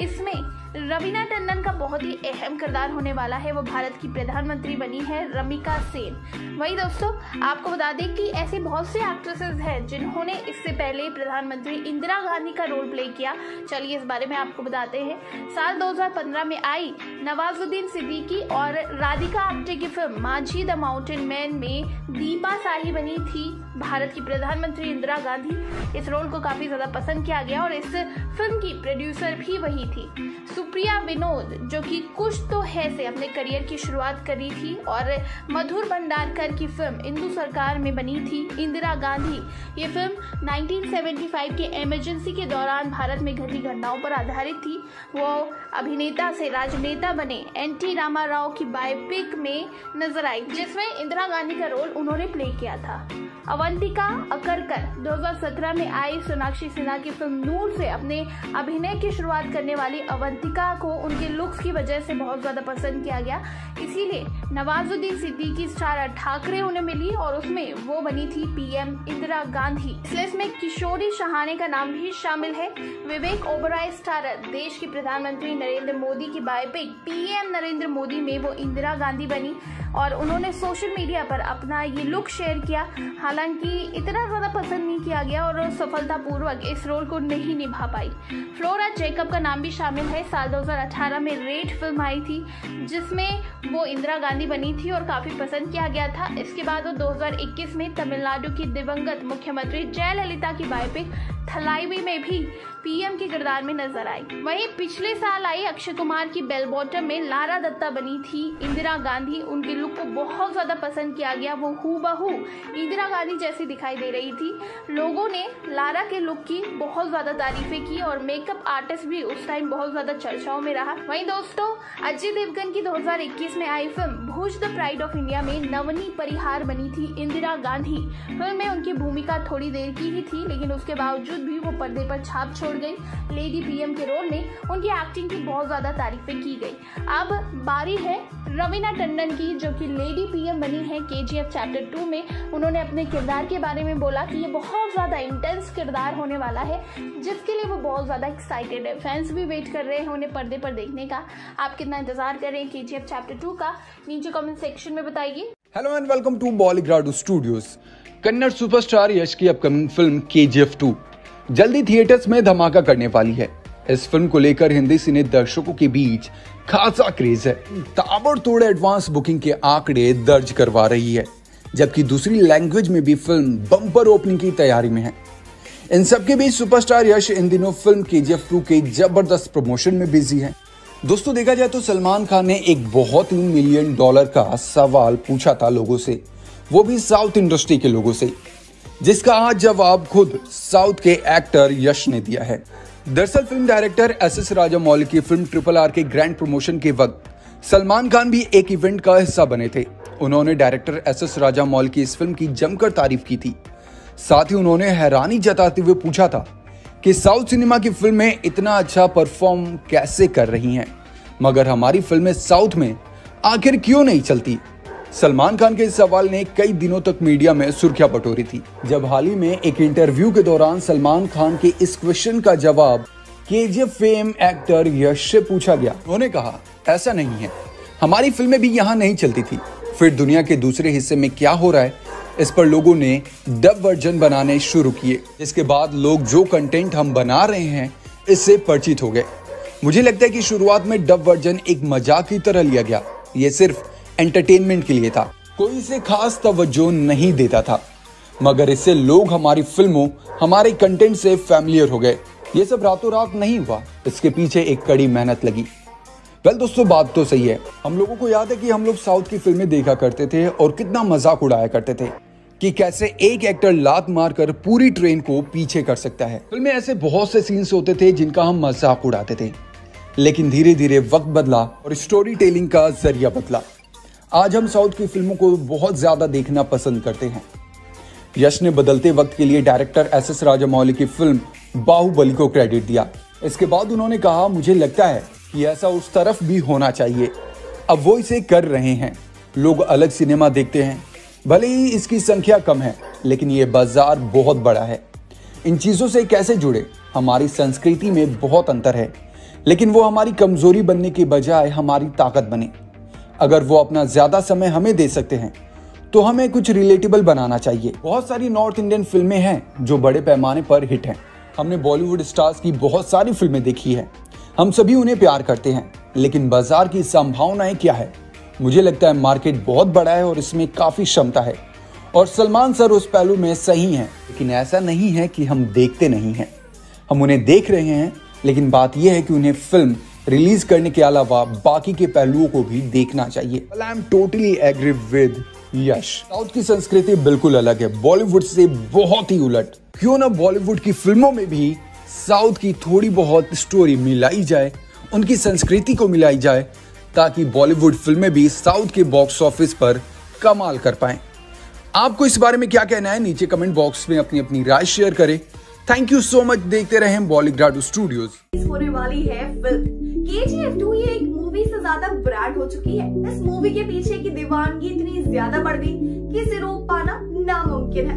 इसमें रवीना टंडन का बहुत ही अहम किरदार होने वाला है। वो भारत की प्रधानमंत्री बनी है, रमिका सेन। वही दोस्तों, आपको बता दें कि ऐसे बहुत से एक्ट्रेसेस हैं जिन्होंने इससे पहले प्रधानमंत्री इंदिरा गांधी का रोल प्ले किया। चलिए इस बारे में आपको बताते हैं। साल 2015 में आई नवाजुद्दीन सिद्दीकी और राधिका आप्टे की फ़िल्म माझी द माउंटेन मैन में दीपा शाही बनी थी। भारत की प्रधानमंत्री इंदिरा गांधी इस रोल को काफ़ी ज़्यादा पसंद किया गया और इस फ़िल्म की प्रोड्यूसर भी वही थी। सुप्रिया विनोद, जो कि कुछ तो है से अपने करियर की शुरुआत करी थी और मधुर भंडारकर की फ़िल्म इंदु सरकार में बनी थी, इंदिरा गांधी। ये फ़िल्म 1975 के इमरजेंसी के दौरान भारत में घटी घटनाओं पर आधारित थी। वो अभिनेता से राजनेता बने एन टी रामा राव की बायोपिक में नज़र आई, जिसमें इंदिरा गांधी का रोल उन्होंने प्ले किया था। अवंतिका अकरकर 2017 में आई सोनाक्षी सिन्हा की फ़िल्म नूर से अपने अभिनय की शुरुआत करने वाली अवंतिका को उनके लुक्स की वजह से बहुत ज़्यादा पसंद किया गया। इसीलिए नवाजुद्दीन सिद्दीकी स्टार ठाकरे उन्हें मिली और उसमें वो बनी थी पीएम इंदिरा गांधी। इसलिए इसमें किशोरी शहाने का नाम भी शामिल है। विवेक ओबराय स्टार देश की प्रधानमंत्री नरेंद्र मोदी की बायोपिक पीएम नरेंद्र मोदी में वो इंदिरा गांधी बनी और उन्होंने सोशल मीडिया पर अपना ये लुक शेयर किया। हालाँकि इतना ज़्यादा पसंद नहीं किया गया और सफलतापूर्वक इस रोल को नहीं निभा पाई। फ्लोरा जेकब का नाम भी शामिल है। साल 2018 में रेड फ़िल्म आई थी, जिसमें वो इंदिरा गांधी बनी थी और काफ़ी पसंद किया गया था। इसके बाद वो 2021 में तमिलनाडु की दिवंगत मुख्यमंत्री जयललिता की बायोपिक थलाईवी में भी पीएम के किरदार में नज़र आई। वहीं पिछले साल आई अक्षय कुमार की बेल बॉटम में लारा दत्ता बनी थी। इंदिरा गांधी, उनके लुक को बहुत ज़्यादा पसंद किया गया। वो हु बहू इंदिरा गांधी जैसी दिखाई दे रही थी। लोगों ने लारा के लुक की बहुत ज़्यादा तारीफें की और मेकअप आर्टिस्ट भी उस टाइम बहुत ज़्यादा चर्चाओं में रहा। वहीं दोस्तों, अजय देवगन की 2021 में आई film Bhuj the pride of India में नवनी परिहार बनी थी इंदिरा गांधी। फ़िल्म में उनकी भूमिका थोड़ी देर की ही थी, लेकिन उसके बावजूद भी वो पर्दे पर छाप छोड़ गई। लेडी पीएम के रोल में उनकी एक्टिंग की बहुत ज़्यादा तारीफें की गई। अब बारी है रवीना टंडन की, जो कि लेडी पीएम बनी है के चैप्टर टू में। उन्होंने अपने किरदार के बारे में बोला कि ये बहुत ज़्यादा इंटेंस किरदार होने वाला है, जिसके लिए वो बहुत ज़्यादा एक्साइटेड है। फैंस भी वेट कर रहे हैं उन्हें पर्दे पर देखने का। आप कितना इंतज़ार कर रहे हैं के चैप्टर टू का? नीचे कमेंट सेक्शन में बताइए। Hello and welcome to Bollygrado studios Kannada superstar Yash की अपकमिंग फ़िल्म के टू जल्दी थिएटर्स में धमाका करने वाली है। इस फ़िल्म को लेकर हिंदी सिने दर्शकों के बीच खासा क्रेज है। ताबड़तोड़ एडवांस बुकिंग के आंकड़े दर्ज करवा रही है, जबकि दूसरी लैंग्वेज में भी फ़िल्म बम्पर ओपनिंग की तैयारी में है। इन सबके बीच सुपरस्टार यश इन दिनों फ़िल्म के जी टू के ज़बरदस्त प्रमोशन में बिज़ी है। दोस्तों, देखा जाए तो सलमान खान ने एक बहुत ही मिलियन डॉलर का सवाल पूछा था लोगों से। वो भी साउथ इंडस्ट्री के लोगों से। जिसका आज जवाब खुद साउथ के एक्टर यश ने दिया है। दरअसल film director S S Rajamouli की फ़िल्म ट्रिपल आर के ग्रैंड प्रमोशन के वक्त सलमान खान भी एक इवेंट का हिस्सा बने थे। उन्होंने director S S Rajamouli की इस फ़िल्म की जमकर तारीफ़ की थी। साथ ही उन्होंने हैरानी जताते हुए पूछा था कि साउथ सिनेमा की फ़िल्में इतना अच्छा परफॉर्म कैसे कर रही हैं? मगर हमारी फ़िल्में साउथ में आखिर क्यों नहीं चलती? सलमान खान के इस सवाल ने कई दिनों तक मीडिया में सुर्खियाँ बटोरी थी। जब हाल ही में एक इंटरव्यू के दौरान सलमान खान के इस क्वेश्चन का जवाब के फेम एक्टर यश से पूछा गया। उन्होंने कहा, ऐसा नहीं है। हमारी फ़िल्में भी यहाँ नहीं चलती थी। फिर दुनिया के दूसरे हिस्से में क्या हो रहा है, इस पर लोगों ने डब वर्जन बनाने शुरू किए। जिसके बाद लोग जो कंटेंट हम बना रहे हैं, इससे परिचित हो गए। मुझे लगता है कि शुरुआत में डब वर्जन एक मज़ाक की तरह लिया गया। ये सिर्फ़ एंटरटेनमेंट के लिए था। कोई इसे खास तवज्जो नहीं देता था। मगर इससे लोग हमारी फ़िल्मों, हमारे कंटेंट से फैमिलियर हो गए। ये सब रातों रात नहीं हुआ। इसके पीछे एक कड़ी मेहनत लगी। वेल दोस्तों, बात तो सही है। हम लोगों को याद है कि हम लोग साउथ की फ़िल्में देखा करते थे और कितना मज़ाक उड़ाया करते थे कि कैसे एक एक्टर लात मारकर पूरी ट्रेन को पीछे कर सकता है। फ़िल्म ऐसे बहुत से सीन्स होते थे जिनका हम मज़ाक उड़ाते थे। लेकिन धीरे धीरे वक्त बदला और स्टोरी टेलिंग का ज़रिया बदला। आज हम साउथ की फ़िल्मों को बहुत ज़्यादा देखना पसंद करते हैं। यश ने बदलते वक्त के लिए डायरेक्टर एस एस राजामौली की फ़िल्म बाहुबली को क्रेडिट दिया। इसके बाद उन्होंने कहा, मुझे लगता है कि ऐसा उस तरफ़ भी होना चाहिए। अब वो इसे कर रहे हैं। लोग अलग सिनेमा देखते हैं। भले ही इसकी संख्या कम है, लेकिन ये बाज़ार बहुत बड़ा है। इन चीज़ों से कैसे जुड़े? हमारी संस्कृति में बहुत अंतर है। लेकिन वो हमारी कमज़ोरी बनने के बजाय हमारी ताकत बने। अगर वो अपना ज़्यादा समय हमें दे सकते हैं तो हमें कुछ रिलेटेबल बनाना चाहिए। बहुत सारी नॉर्थ इंडियन फ़िल्में हैं जो बड़े पैमाने पर हिट हैं। हमने बॉलीवुड स्टार्स की बहुत सारी फ़िल्में देखी है। हम सभी उन्हें प्यार करते हैं, लेकिन बाज़ार की संभावनाएँ क्या है? मुझे लगता है मार्केट बहुत बड़ा है और इसमें काफ़ी क्षमता है। और सलमान सर उस पहलू में सही हैं, लेकिन ऐसा नहीं है कि हम देखते नहीं हैं। हम उन्हें देख रहे हैं, लेकिन बात यह है कि उन्हें फ़िल्म रिलीज़ करने के अलावा बाकी के पहलुओं को भी देखना चाहिए। I am totally agree with Yash. South की संस्कृति बिल्कुल अलग है। बॉलीवुड से बहुत ही उलट। क्यों ना बॉलीवुड की फ़िल्मों में भी साउथ की थोड़ी बहुत स्टोरी मिलाई जाए उनकी संस्कृति को मिलाई जाए ताकि बॉलीवुड फ़िल्में भी साउथ के बॉक्स ऑफ़िस पर कमाल कर पाए। आपको इस बारे में क्या कहना है? नीचे कमेंट बॉक्स में अपनी अपनी राय शेयर करें। थैंक यू सो मच देखते रहे बॉलीग्राडो स्टूडियोज होने वाली है फ़िल्म के टू ये एक मूवी से ज़्यादा ब्रांड हो चुकी है. इस मूवी के पीछे की दीवानगी इतनी ज़्यादा बढ़ गई कि इसे रोक पाना नामुमकिन है.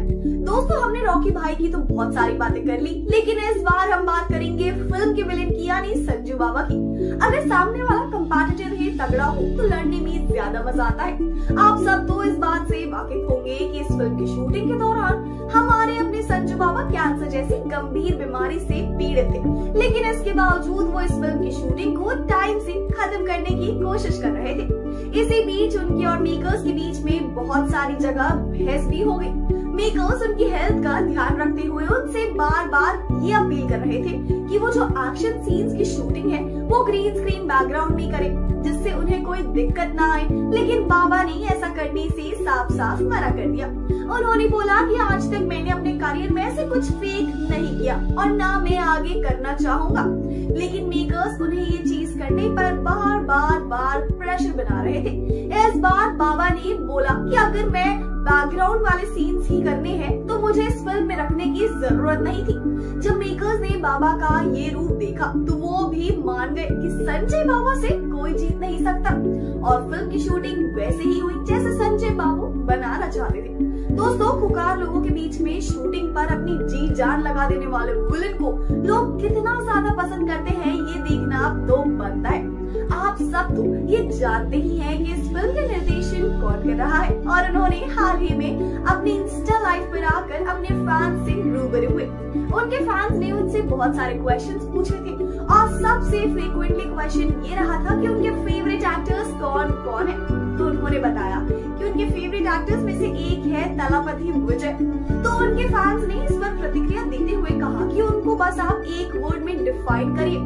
दोस्तों, हमने रॉकी भाई की तो बहुत सारी बातें कर ली, लेकिन इस बार हम बात करेंगे फ़िल्म के विलेन की, यानी संजू बाबा की। अगर सामने वाला कंपेटिटिव ही, तगड़ा हो तो लड़ने में ज़्यादा मज़ा आता है। आप सब तो इस बात से वाकिफ होंगे कि इस फ़िल्म की शूटिंग के दौरान हमारे अपने संजू बाबा कैंसर जैसी गंभीर बीमारी से पीड़ित थे। लेकिन इसके बावजूद वो इस फ़िल्म की शूटिंग को टाइम से खत्म करने की कोशिश कर रहे थे। इसी बीच, उनके और मेकर्स के बीच में बहुत सारी जगह बहस भी हो गई। मेकर्स उनकी हेल्थ का ध्यान रखते हुए उनसे बार बार ये अपील कर रहे थे कि वो जो एक्शन सीन्स की शूटिंग है, वो ग्रीन स्क्रीन बैकग्राउंड में करे, जिससे उन्हें कोई दिक्कत ना आए। लेकिन बाबा ने ऐसा करने से साफ़ साफ़ मना कर दिया। उन्होंने बोला कि आज तक मैंने अपने करियर में ऐसे कुछ फेक नहीं किया और ना मैं आगे करना चाहूँगा। लेकिन मेकर्स उन्हें ये चीज़ करने पर बार बार बार प्रेशर बना रहे थे। इस बार बाबा ने बोला कि अगर मैं बैकग्राउंड वाले सीन्स ही करने हैं तो मुझे इस फ़िल्म में रखने की ज़रूरत नहीं थी। जब मेकर्स ने बाबा का ये रूप देखा तो वो भी मान गए कि संजय बाबा से कोई जीत नहीं सकता। और फ़िल्म की शूटिंग वैसे ही हुई, जैसे संजय बाबू बनाना चाहते थे। दोस्तों खुकार लोगों के बीच में शूटिंग पर अपनी जी जान लगा देने वाले विलन को लोग कितना ज़्यादा पसंद करते हैं, ये देखना अब तो बनता है। आप सब तो ये जानते ही हैं कि इस फ़िल्म के निर्देशन कौन कर रहा है, और उन्होंने हाल ही में अपनी इंस्टा लाइफ पर आकर अपने फैंस से रूबरू हुए। उनके फैंस ने उनसे बहुत सारे क्वेश्चंस पूछे थे, और सबसे फ्रीक्वेंटली क्वेश्चन ये रहा था कि उनके फेवरेट एक्टर्स कौन कौन है। उन्होंने बताया कि उनके फेवरेट एक्टर्स में से एक है तलापति विजय। तो उनके फैंस ने इस पर प्रतिक्रिया देते हुए कहा कि उनको बस आप एक वर्ड में डिफाइन करिए।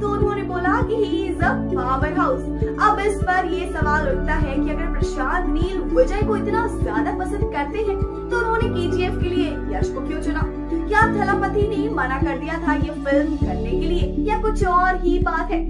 तो उन्होंने बोला कि he is a powerhouse अब इस पर ये सवाल उठता है कि अगर प्रशांत, नील, विजय को इतना ज़्यादा पसंद करते हैं तो उन्होंने के के लिए यश को क्यों चुना? क्या थलापति ने मना कर दिया था ये फ़िल्म करने के लिए? या कुछ और ही बात है?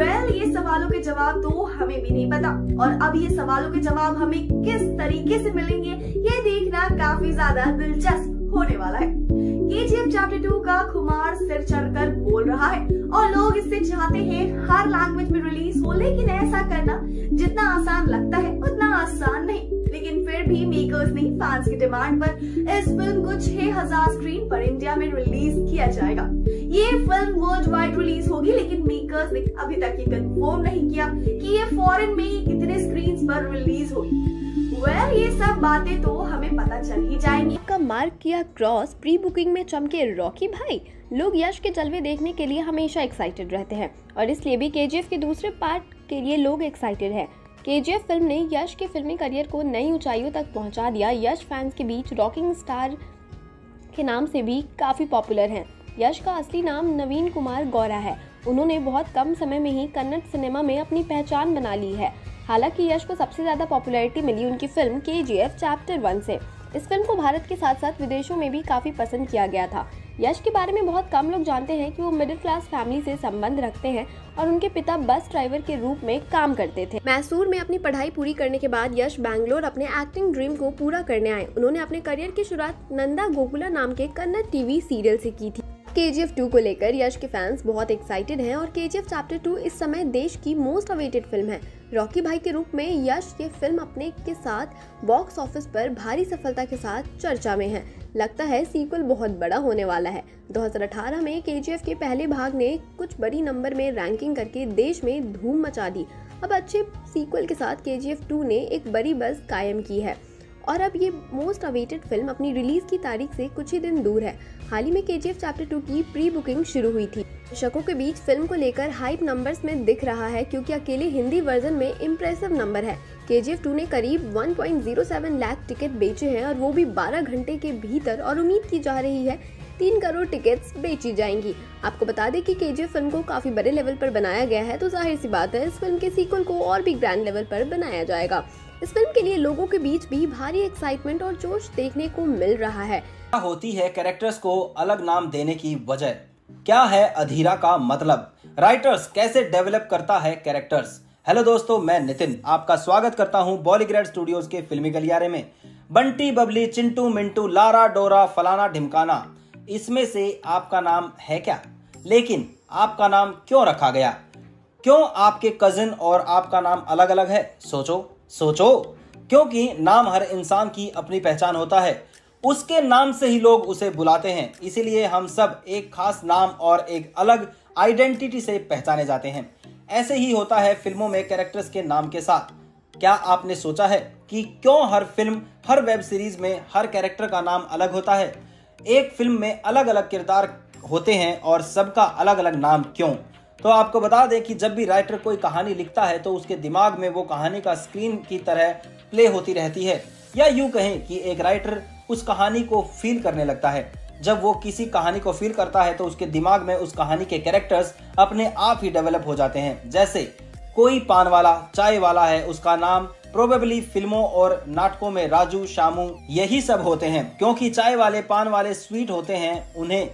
वेल well, ये सवालों के जवाब तो हमें भी नहीं पता। और अब ये सवालों के जवाब हमें किस तरीके से मिलेंगे ये देखना काफ़ी ज़्यादा दिलचस्प होने वाला है। के जी एफ़ चैप्टर टू का खुमार सिर चढ़कर बोल रहा है और लोग इससे चाहते हैं हर लैंग्वेज में रिलीज़ हो लेकिन ऐसा करना जितना आसान लगता है उतना आसान नहीं। लेकिन फिर भी मेकर्स ने फैंस की डिमांड पर इस फ़िल्म को 6000 स्क्रीन पर इंडिया में रिलीज़ किया जाएगा। ये फ़िल्म वर्ल्ड वाइड रिलीज़ होगी लेकिन मेकर्स ने अभी तक ये कंफर्म नहीं किया कि ये फॉरेन में कितने स्क्रीन पर रिलीज़ होगी। वेल well, ये सब बातें तो हमें पता चल ही जाएँगी। का मार्क किया क्रॉस प्री बुकिंग में चमके रॉकी भाई। लोग यश के जलवे देखने के लिए हमेशा एक्साइटेड रहते हैं। और इसलिए भी के के दूसरे पार्ट के लिए लोग एक्साइटेड हैं। के फ़िल्म ने यश के फिल्मी करियर को नई ऊंचाइयों तक पहुँचा दिया। यश फैंस के बीच रॉकिंग स्टार के नाम से भी काफ़ी पॉपुलर हैं। यश का असली नाम नवीन कुमार गौरा है। उन्होंने बहुत कम समय में ही कन्नड़ सिनेमा में अपनी पहचान बना ली है। हालाँकि यश को सबसे ज़्यादा पॉपुलैरिटी मिली उनकी फ़िल्म के चैप्टर वन से। इस फ़िल्म को भारत के साथ साथ विदेशों में भी काफ़ी पसंद किया गया था। यश के बारे में बहुत कम लोग जानते हैं कि वो मिडिल क्लास फैमिली से संबंध रखते हैं और उनके पिता बस ड्राइवर के रूप में काम करते थे। मैसूर में अपनी पढ़ाई पूरी करने के बाद यश बैंगलोर अपने एक्टिंग ड्रीम को पूरा करने आए। उन्होंने अपने करियर की शुरुआत नंदा गोकुला नाम के कन्नड़ टीवी सीरियल से की थी। के जी एफ़ टू को लेकर यश के फैंस बहुत एक्साइटेड हैं और के जी एफ़ चैप्टर टू इस समय देश की मोस्ट अवेटेड फ़िल्म है। रॉकी भाई के रूप में यश ये फ़िल्म अपने के साथ बॉक्स ऑफ़िस पर भारी सफलता के साथ चर्चा में है। लगता है सीक्वल बहुत बड़ा होने वाला है। 2018 में के जी एफ़ के पहले भाग ने कुछ बड़ी नंबर में रैंकिंग करके देश में धूम मचा दी। अब अच्छे सीक्वल के साथ के जी एफ़ टू ने एक बड़ी बस कायम की है। और अब ये मोस्ट अवेटेड फ़िल्म अपनी रिलीज़ की तारीख से कुछ ही दिन दूर है। हाल ही में के जी चैप्टर टू की प्री बुकिंग शुरू हुई थी। दर्शकों के बीच फ़िल्म को लेकर हाइप नंबर्स में दिख रहा है क्योंकि अकेले हिंदी वर्जन में इम्प्रेसिव नंबर है। के जी टू ने करीब 1.07 लाख टिकट बेचे हैं और वो भी 12 घंटे के भीतर और उम्मीद की जा रही है तीन करोड़ टिकट्स बेची जाएँगी। आपको बता दें कि के फ़िल्म को काफ़ी बड़े लेवल पर बनाया गया है तो ज़ाहिर सी बात है इस फ़िल्म के सीक्वल को और भी ग्रैंड लेवल पर बनाया जाएगा। इस फ़िल्म के लिए लोगों के बीच भी भारी एक्साइटमेंट और जोश देखने को मिल रहा है। क्या होती है कैरेक्टर्स को अलग नाम देने की वजह? क्या है अधीरा का मतलब? राइटर्स कैसे डेवलप करता है कैरेक्टर्स हेलो दोस्तों, मैं नितिन। आपका स्वागत करता हूँ बॉलीग्रेड स्टूडियोज के फिल्मी गलियारे में। बंटी बबली, चिंटू मिंटू, लारा डोरा, फलाना ढिमकाना। इसमें से आपका नाम है क्या? लेकिन आपका नाम क्यों रखा गया? क्यों आपके कजिन और आपका नाम अलग अलग है? सोचो। सोचो, क्योंकि नाम हर इंसान की अपनी पहचान होता है। उसके नाम से ही लोग उसे बुलाते हैं, इसीलिए हम सब एक खास नाम और एक अलग आइडेंटिटी से पहचाने जाते हैं। ऐसे ही होता है फ़िल्मों में कैरेक्टर्स के नाम के साथ। क्या आपने सोचा है कि क्यों हर फ़िल्म, हर वेब सीरीज़ में हर कैरेक्टर का नाम अलग होता है? एक फ़िल्म में अलग अलग किरदार होते हैं और सबका अलग अलग नाम क्यों? तो आपको बता दें कि जब भी राइटर कोई कहानी लिखता है तो उसके दिमाग में वो कहानी का स्क्रीन की तरह प्ले होती रहती है। या यूँ कहें कि एक राइटर उस कहानी को फील करने लगता है। जब वो किसी कहानी को फील करता है तो उसके दिमाग में उस कहानी के कैरेक्टर्स अपने आप ही डेवलप हो जाते हैं। जैसे कोई पान वाला चाय वाला है, उसका नाम प्रोबेबली फ़िल्मों और नाटकों में राजू, शामू, यही सब होते हैं। क्योंकि चाय वाले पान वाले स्वीट होते हैं, उन्हें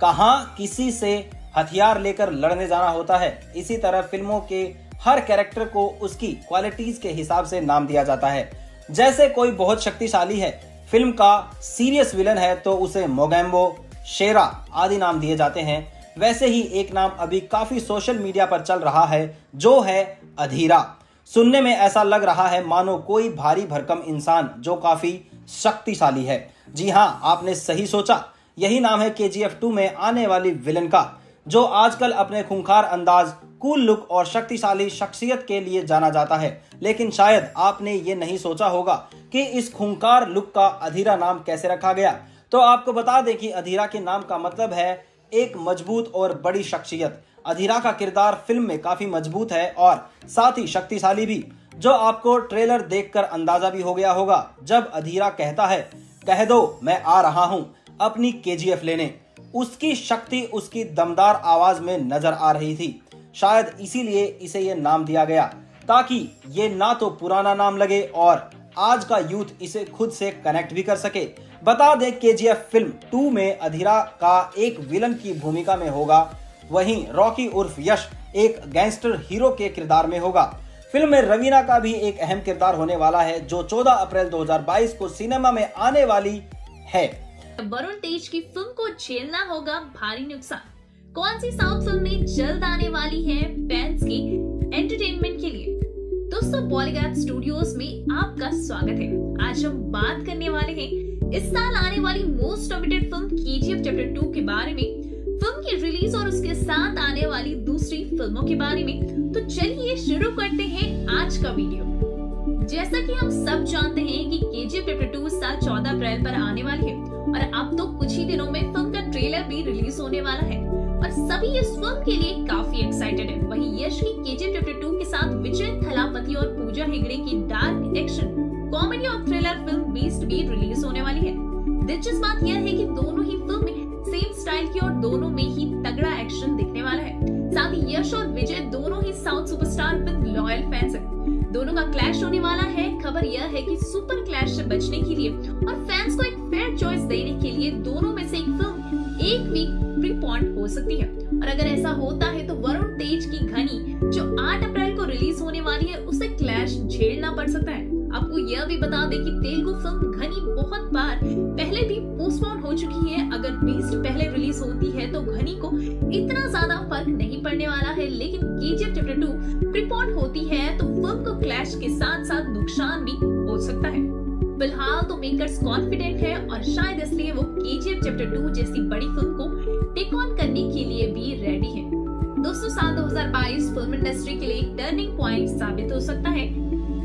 कहा किसी से हथियार लेकर लड़ने जाना होता है। इसी तरह फ़िल्मों के हर कैरेक्टर को उसकी क्वालिटीज के हिसाब से नाम दिया जाता है। जैसे कोई बहुत शक्तिशाली है, फ़िल्म का सीरियस विलन है तो उसे मोगैम्बो, शेरा आदि नाम दिए जाते हैं। वैसे ही एक नाम अभी काफ़ी सोशल मीडिया पर चल रहा है, जो है अधीरा। सुनने में ऐसा लग रहा है, मानो कोई भारी भरकम इंसान जो काफ़ी शक्तिशाली है। जी हाँ आपने सही सोचा। यही नाम है के जी में आने वाली विलन का। जो आजकल अपने खूंखार अंदाज कूल लुक और शक्तिशाली शख्सियत के लिए जाना जाता है। लेकिन शायद आपने ये नहीं सोचा होगा कि इस खूंखार लुक का अधीरा नाम कैसे रखा गया। तो आपको बता दें कि अधीरा के नाम का मतलब है एक मज़बूत और बड़ी शख्सियत। अधीरा का किरदार फ़िल्म में काफ़ी मज़बूत है और साथ ही शक्तिशाली भी, जो आपको ट्रेलर देखकर अंदाज़ा भी हो गया होगा। जब अधीरा कहता है, कह दो, मैं आ रहा हूँ अपनी केजीएफ लेने। उसकी शक्ति उसकी दमदार आवाज़ में नज़र आ रही थी। शायद इसीलिए इसे ये नाम दिया गया, ताकि ये ना तो पुराना नाम लगे और आज का यूथ इसे खुद से कनेक्ट भी कर सके। बता दें के फ़िल्म टू में अधीरा का एक विलन की भूमिका में होगा। वहीं रॉकी उर्फ़ यश एक गैंगस्टर हीरो के किरदार में होगा। फ़िल्म में रवीना का भी एक अहम किरदार होने वाला है, जो 14 अप्रैल 2022 को सिनेमा में आने वाली है। वरुण तेज की फ़िल्म को झेलना होगा भारी नुकसान। कौन सी साउथ फ़िल्म में जल्द आने वाली है फैंस की एंटरटेनमेंट के लिए? दोस्तों बॉलीवुड स्टूडियोज में आपका स्वागत है। आज हम बात करने वाले हैं, इस साल आने वाली most awaited film KGF chapter two के बारे में। फ़िल्म की रिलीज़ और उसके साथ आने वाली दूसरी फ़िल्मों के बारे में। तो चलिए शुरू करते हैं आज का वीडियो जैसा कि हम सब जानते हैं कि केजीएफ चैप्टर टू साल 14 अप्रैल पर आने वाली है, और अब तो कुछ ही दिनों में फ़िल्म का ट्रेलर भी रिलीज़ होने वाला है। और सभी इस फ़िल्म के लिए काफ़ी एक्साइटेड है। वहीं यश की केजीएफ चैप्टर टू के साथ विजय, थलापति और पूजा हेगड़े की डार्क एक्शन कॉमेडी और थ्रिलर फ़िल्म बीस्ट भी रिलीज़ होने वाली है। दिलचस्प बात यह है कि दोनों ही फ़िल्म में सेम स्टाइल की और दोनों में ही तगड़ा एक्शन दिखने वाला है। साथ ही यश और विजय दोनों ही south superstar with loyal fans हैं। दोनों का क्लैश होने वाला है। खबर यह है कि सुपर क्लैश से बचने के लिए और फैंस को एक फेयर चॉइस देने के लिए दोनों में से एक फ़िल्म एक वीक प्री पॉइंट हो सकती है। और अगर ऐसा होता है तो वरुण तेज की घनी, जो 8 अप्रैल को रिलीज़ होने वाली है, उसे क्लैश झेलना पड़ सकता है। आपको यह भी बता दें कि तेलुगु फ़िल्म घनी बहुत बार पहले भी पोस्टपोन हो चुकी है। अगर बीस्ट पहले रिलीज़ होती है तो घनी को इतना ज़्यादा फ़र्क नहीं पड़ने वाला है। लेकिन केजीएफ चैप्टर टू प्रीपोन होती है तो फ़िल्म को क्लैश के साथ साथ नुकसान भी हो सकता है। फ़िलहाल तो मेकर्स कॉन्फिडेंट है और शायद इसलिए वो केजीएफ चैप्टर टू जैसी बड़ी फ़िल्म को टेक ऑन करने के लिए भी रेडी है। दोस्तों, साल 2022 फ़िल्म इंडस्ट्री के लिए एक टर्निंग पॉइंट साबित हो सकता है।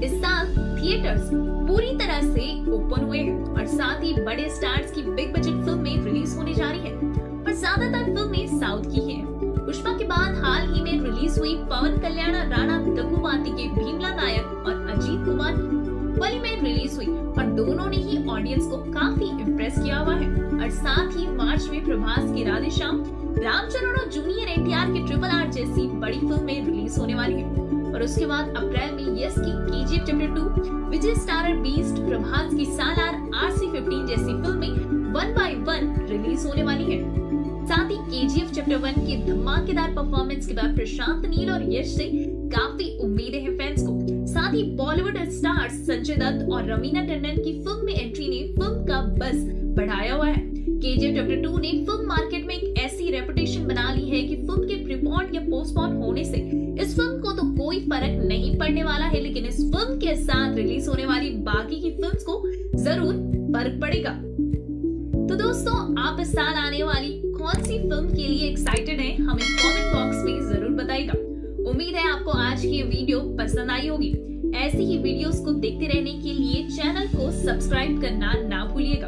इस साल थिएटर्स पूरी तरह से ओपन हुए हैं और साथ ही बड़े स्टार्स की बिग बजट फ़िल्में रिलीज़ होने जा रही है। और ज़्यादातर फ़िल्में साउथ की हैं। पुष्पा के बाद हाल ही में रिलीज़ हुई पवन कल्याण, राणा दग्गुबाती के भीमला नायक और अजीत कुमार की। बली में रिलीज़ हुई और दोनों ने ही ऑडियंस को काफ़ी इम्प्रेस किया हुआ है। और साथ ही मार्च में प्रभास की राधे श्याम, रामचरण और जूनियर एनटीआर के ट्रिपल आर जैसी बड़ी फ़िल्में रिलीज़ होने वाली है। और उसके बाद अप्रैल में यस की KGF chapter two Vijay starrer Beast Prabhas की सालार आरसी फिफ्टीन जैसी फ़िल्में वन बाय वन रिलीज़ होने वाली है। साथ ही केजीएफ चैप्टर वन की धमाकेदार परफॉर्मेंस के बाद प्रशांत नील और यश से काफ़ी उम्मीदें हैं फैंस को। साथ ही बॉलीवुड स्टार्स संजय दत्त और रवीना टंडन की फ़िल्म में एंट्री ने फ़िल्म का बस बढ़ाया हुआ है। केजीएफ चैप्टर टू ने फ़िल्म मार्केट में एक ऐसी रेपुटेशन बना ली है कि फ़िल्म के प्रीपोन या पोस्टपोन होने से इस फ़िल्म को कोई फ़र्क नहीं पड़ने वाला है, लेकिन इस फ़िल्म के साथ रिलीज़ होने वाली बाकी की फिल्म्स को ज़रूर फ़र्क पड़ेगा। तो दोस्तों, आप इस साल आने वाली कौन सी फ़िल्म के लिए एक्साइटेड हैं, हमें कमेंट बॉक्स में ज़रूर बताइएगा। उम्मीद है आपको आज की ये वीडियो पसंद आई होगी। ऐसी ही वीडियोस को देखते रहने के लिए चैनल को सब्सक्राइब करना ना भूलिएगा।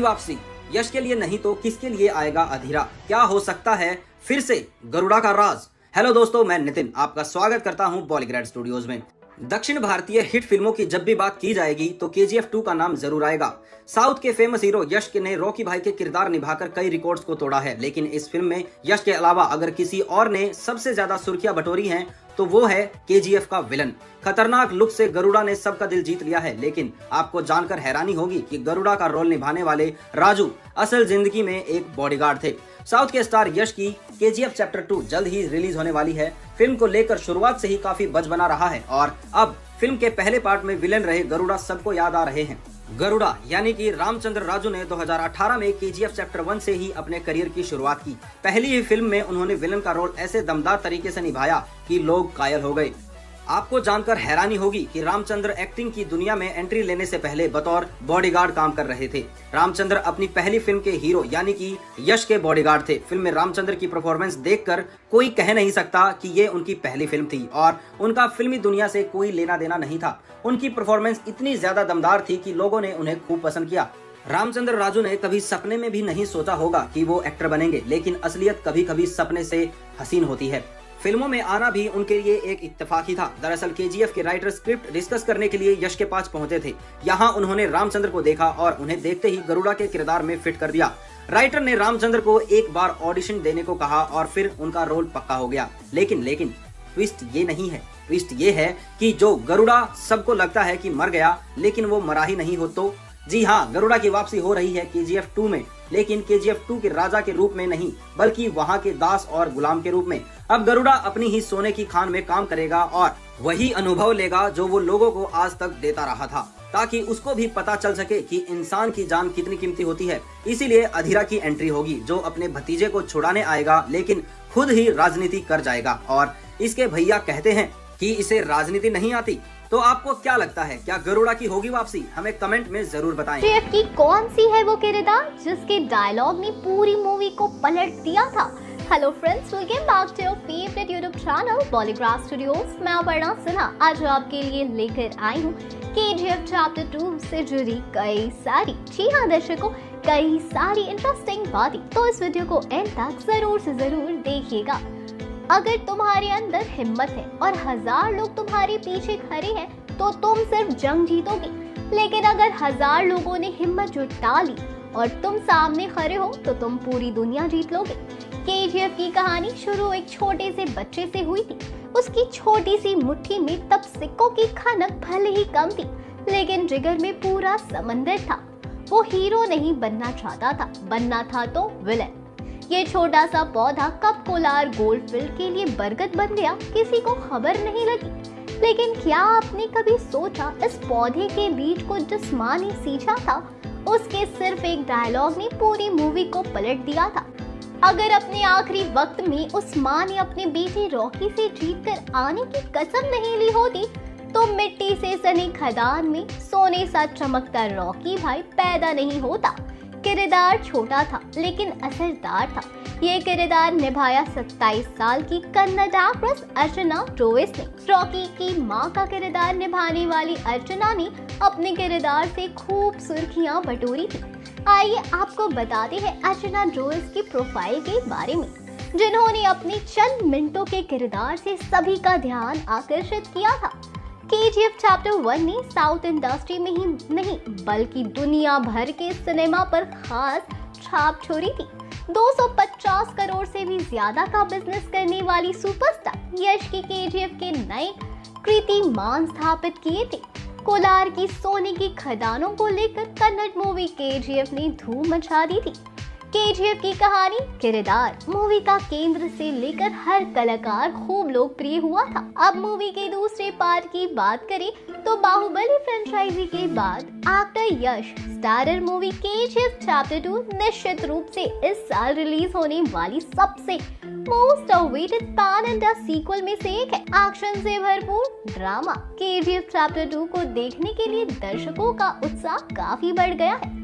वापसी। यश के लिए नहीं तो किसके लिए आएगा अधीरा? क्या हो सकता है? फिर से गरुड़ा का राज। हेलो दोस्तों, मैं नितिन आपका स्वागत करता हूँ बॉलीग्रेड स्टूडियोज में। दक्षिण भारतीय हिट फ़िल्मों की जब भी बात की जाएगी तो के जी का नाम ज़रूर आएगा। साउथ के फ़ेमस हीरो यश ने रॉकी भाई के किरदार निभाकर कई रिकॉर्ड्स को तोड़ा है, लेकिन इस फ़िल्म में यश के अलावा अगर किसी और ने सबसे ज़्यादा सुर्खियाँ बटोरी हैं तो वो है के का विलन खतरनाक लुक से गरुड़ा ने सबका दिल जीत लिया है, लेकिन आपको जानकर हैरानी होगी कि गरुड़ा का रोल निभाने वाले राजू असल ज़िंदगी में एक बॉडीगार्ड थे। साउथ के स्टार यश की के जी चैप्टर टू जल्द ही रिलीज़ होने वाली है। फ़िल्म को लेकर शुरुआत से ही काफ़ी बज बना रहा है और अब फ़िल्म के पहले पार्ट में विलन रहे गरुड़ा सबको याद आ रहे हैं। गरुड़ा, यानी कि रामचंद्र राजू ने 2018 में के चैप्टर वन से ही अपने करियर की शुरुआत की। पहली ही फ़िल्म में उन्होंने विलन का रोल ऐसे दमदार तरीके से निभाया कि लोग कायल हो गए। आपको जानकर हैरानी होगी कि रामचंद्र एक्टिंग की दुनिया में एंट्री लेने से पहले बतौर बॉडीगार्ड काम कर रहे थे। रामचंद्र अपनी पहली फ़िल्म के हीरो, यानी कि यश के बॉडीगार्ड थे। फ़िल्म में रामचंद्र की परफॉर्मेंस देखकर कोई कह नहीं सकता कि ये उनकी पहली फ़िल्म थी, और उनका फिल्मी दुनिया से कोई लेना देना नहीं था। उनकी परफॉर्मेंस इतनी ज़्यादा दमदार थी कि लोगों ने उन्हें खूब पसंद किया। रामचंद्र राजू ने कभी सपने में भी नहीं सोचा होगा कि वो एक्टर बनेंगे, लेकिन असलियत कभी कभी सपने से हसीन होती है। फ़िल्मों में आना भी उनके लिए एक इत्तेफाक ही था। दरअसल के के राइटर स्क्रिप्ट डिस्कस करने के लिए यश के पास पहुँचे थे। यहाँ उन्होंने रामचंद्र को देखा और उन्हें देखते ही गरुड़ा के किरदार में फिट कर दिया। राइटर ने रामचंद्र को एक बार ऑडिशन देने को कहा और फिर उनका रोल पक्का हो गया। लेकिन लेकिन, ट्विस्ट ये नहीं है। ट्विस्ट ये है कि जो गरुड़ा सबको लगता है कि मर गया, लेकिन वो मरा ही नहीं हो तो? जी हाँ गरुड़ा की वापसी हो रही है के जी में। लेकिन के जी एफ़ टू के राजा के रूप में नहीं, बल्कि वहाँ के दास और गुलाम के रूप में। अब गरुड़ा अपनी ही सोने की खान में काम करेगा और वही अनुभव लेगा जो वो लोगों को आज तक देता रहा था, ताकि उसको भी पता चल सके कि इंसान की जान कितनी कीमती होती है। इसीलिए अधीरा की एंट्री होगी, जो अपने भतीजे को छुड़ाने आएगा, लेकिन खुद ही राजनीति कर जाएगा। और इसके भैया कहते हैं कि इसे राजनीति नहीं आती तो आपको क्या लगता है? क्या गरुड़ा की होगी वापसी? हमें कमेंट में ज़रूर बताएँ। की कौन सी है वो किरदार, जिसके डायलॉग ने पूरी मूवी को पलट दिया था? Hello friends welcome back to your favourite YouTube channel Polygraph studios मैं अपर्णा सिन्हा, आज आपके लिए लेकर आई हूँ केजीएफ चैप्टर टू से जुड़ी कई सारी। जी हाँ दर्शकों, कई सारी इंटरेस्टिंग बातें। तो इस वीडियो को एंड तक ज़रूर से ज़रूर देखिएगा। अगर तुम्हारे अंदर हिम्मत है और हज़ार लोग तुम्हारे पीछे खड़े हैं तो तुम सिर्फ़ जंग जीतोगे। लेकिन अगर हज़ार लोगों ने हिम्मत जुटा ली और तुम सामने खड़े हो तो तुम पूरी दुनिया जीत लोगे। के की कहानी शुरू एक छोटे से बच्चे से हुई थी। उसकी छोटी सी मुट्ठी में तब सिक्कों की खनक भले ही कम थी, लेकिन जिगर में पूरा समंदर था। वो हीरो नहीं बनना चाहता था, बनना था तो विलन। ये छोटा सा पौधा कब कोलार गोल्ड फ़ील्ड के लिए बरगद बन गया। किसी को खबर नहीं लगी। लेकिन क्या आपने कभी सोचा, इस पौधे के बीज को जिस माँ ने सींचा था, उसके सिर्फ़ एक डायलॉग ने पूरी मूवी को पलट दिया था? अगर अपने आखिरी वक्त में उस माँ ने अपने बेटे रॉकी से जीत कर आने की कसम नहीं ली होती तो मिट्टी से सनी खदान में सोने सा चमकता रॉकी भाई पैदा नहीं होता। किरदार छोटा था, लेकिन असरदार था। ये किरदार निभाया 27 साल की कन्नड़ एक्ट्रेस अर्चना रोइस ने। रॉकी की माँ का किरदार निभाने वाली अर्चना ने अपने किरदार से खूब सुर्खियाँ बटोरी थी आइए आपको बताते हैं अर्चना जोइस की प्रोफ़ाइल के बारे में। जिन्होंने अपने चंद मिनटों के किरदार से सभी का ध्यान आकर्षित किया था। के जी चैप्टर वन ने साउथ इंडस्ट्री में ही नहीं, बल्कि दुनिया भर के सिनेमा पर खास छाप छोड़ी थी। 250 करोड़ से भी ज़्यादा का बिज़नेस करने वाली सुपरस्टार यश की केजीएफ के नए कीर्तिमान स्थापित किए थे। कोलार की सोने की खदानों को लेकर कन्नड़ मूवी केजीएफ ने धूम मचा दी थी। केजीएफ की कहानी, किरदार मूवी का केंद्र से लेकर हर कलाकार खूब लोकप्रिय हुआ था। अब मूवी के दूसरे पार्ट की बात करें तो बाहुबली फ्रेंचाइजी के बाद actor Yash starrer movie KGF chapter two निश्चित रूप से इस साल रिलीज़ होने वाली सबसे most awaited pan India sequel में से एक है। एक्शन से भरपूर ड्रामा केजीएफ चैप्टर टू को देखने के लिए दर्शकों का उत्साह काफ़ी बढ़ गया है।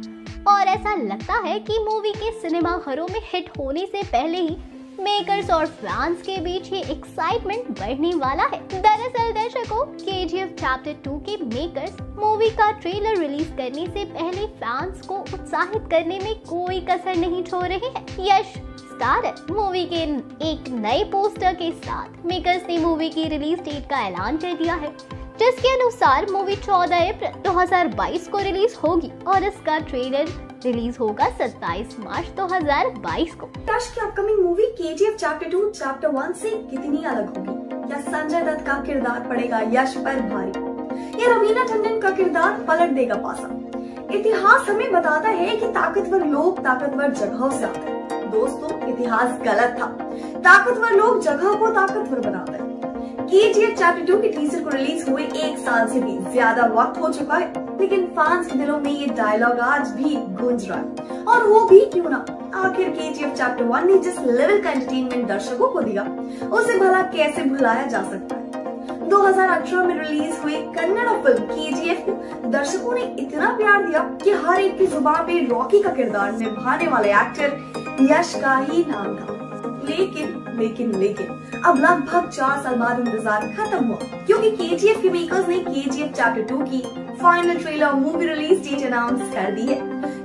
और ऐसा लगता है कि मूवी के सिनेमा घरों में हिट होने से पहले ही मेकर्स और फैंस के बीच ये एक्साइटमेंट बढ़ने वाला है। दरअसल दर्शकों K G F chapter two के मेकर्स मूवी का ट्रेलर रिलीज़ करने से पहले फैंस को उत्साहित करने में कोई कसर नहीं छोड़ रहे हैं। यश मूवी के एक नए पोस्टर के साथ मेकर्स ने मूवी की रिलीज़ डेट का ऐलान कर दिया है। जिसके अनुसार मूवी 14 अप्रैल 2022 को रिलीज़ होगी और इसका ट्रेलर रिलीज़ होगा 27 मार्च 2022 को। यश की upcoming movie K G F chapter two chapter one से कितनी अलग होगी? या संजय दत्त का किरदार पड़ेगा यश पर भारी। या रवीना टंडन का किरदार पलट देगा पासा। इतिहास हमें बताता है कि ताकतवर लोग ताकतवर जगहों से आते दोस्तों, इतिहास गलत था। ताकतवर लोग जगह को ताकतवर बनाते हैं K G F chapter two के टीजर को रिलीज़ हुए एक साल से भी ज़्यादा वक्त हो चुका है, लेकिन फैंस के दिलों में ये डायलॉग आज भी गूंज रहा है। और वो भी क्यों ना? आखिर के जी एफ़ चैप्टर वन ने जिस लेवल का एंटरटेनमेंट दर्शकों को दिया, उसे भला कैसे भुलाया जा सकता है? 2018 में रिलीज़ हुए कन्नड़ फ़िल्म के को दर्शकों ने इतना प्यार दिया कि हर एक की ज़ुबान पे रॉकी का किरदार निभाने वाले एक्टर यश का ही नाम था। लेकिन लेकिन लेकिन अब लगभग चार साल बाद इंतज़ार खत्म हुआ, क्योंकि के के मेकर्स ने के चैप्टर टू की final trailer movie release date announce कर दी है,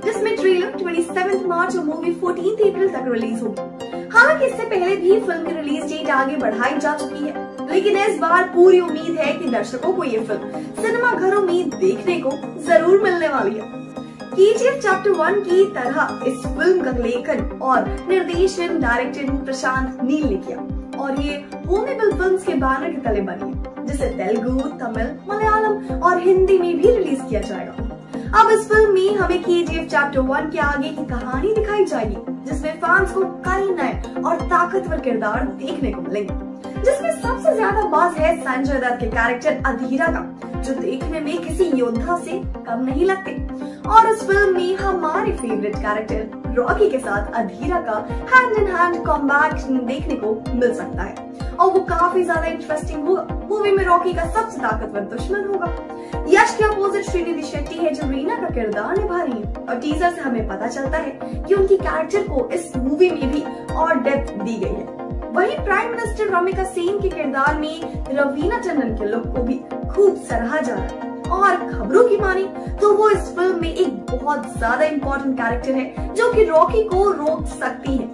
जिसमें ट्रेलर 27 मार्च और मूवी 14 अप्रैल तक रिलीज़ होगी। हालाँकि इससे पहले भी फ़िल्म की रिलीज़ डेट आगे बढ़ाई जा चुकी है, लेकिन इस बार पूरी उम्मीद है कि दर्शकों को ये फ़िल्म सिनेमा घरों में देखने को ज़रूर मिलने वाली है। केजीएफ चैप्टर वन की तरह इस फ़िल्म का लेखन और निर्देशन डायरेक्टर प्रशांत नील ने किया। और ये होमेबल फिल्म्स के बैनर के तले बनी, जिसे तेलुगु, तमिल, मलयालम और हिंदी में भी रिलीज़ किया जाएगा। अब इस फ़िल्म में हमें K G F chapter one के आगे की कहानी दिखाई जाएगी, जिसमें फैंस को कई नए और ताकतवर किरदार देखने को मिलेंगे, जिसमें सबसे ज़्यादा बात है संजय दत्त के कैरेक्टर अधीरा का। जो देखने में किसी योद्धा से कम नहीं लगते। और इस फ़िल्म में हमारे फेवरेट कैरेक्टर रॉकी के साथ अधीरा का हैंड इन हैंड कॉम्बैक देखने को मिल सकता है। और वो काफ़ी ज़्यादा इंटरेस्टिंग होगा। मूवी में रॉकी का सबसे ताकतवर दुश्मन होगा। यश के अपोजिट श्रीनिधि शेट्टी है जो रीना का किरदार निभा रही है। और टीजर से हमें पता चलता है कि उनकी कैरेक्टर को इस मूवी में भी और डेप्थ दी गई है। वहीं प्राइम मिनिस्टर रमिका सेन के किरदार में रवीना टंडन के लुक को भी खूब सराहा जा रहा है। और खबरों की माने तो वो इस फ़िल्म में एक बहुत ज़्यादा इम्पोर्टेंट कैरेक्टर है, जो कि रॉकी को रोक सकती है।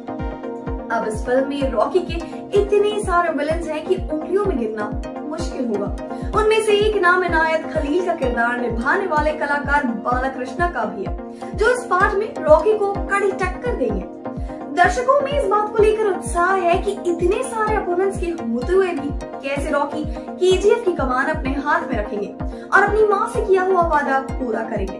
अब इस फ़िल्म में रॉकी के इतने सारे विलन्स हैं कि उंगलियों में गिरना मुश्किल होगा। उनमें से एक नाम इनायत खलील का किरदार निभाने वाले कलाकार बालाकृष्णा का भी है, जो इस पार्ट में रॉकी को कड़ी टक्कर देंगे। दर्शकों में इस बात को लेकर उत्साह है कि इतने सारे अपोनेंट्स के होते हुए भी कैसे रॉकी केजीएफ की कमान अपने हाथ में रखेंगे और अपनी माँ से किया हुआ वादा पूरा करेंगे।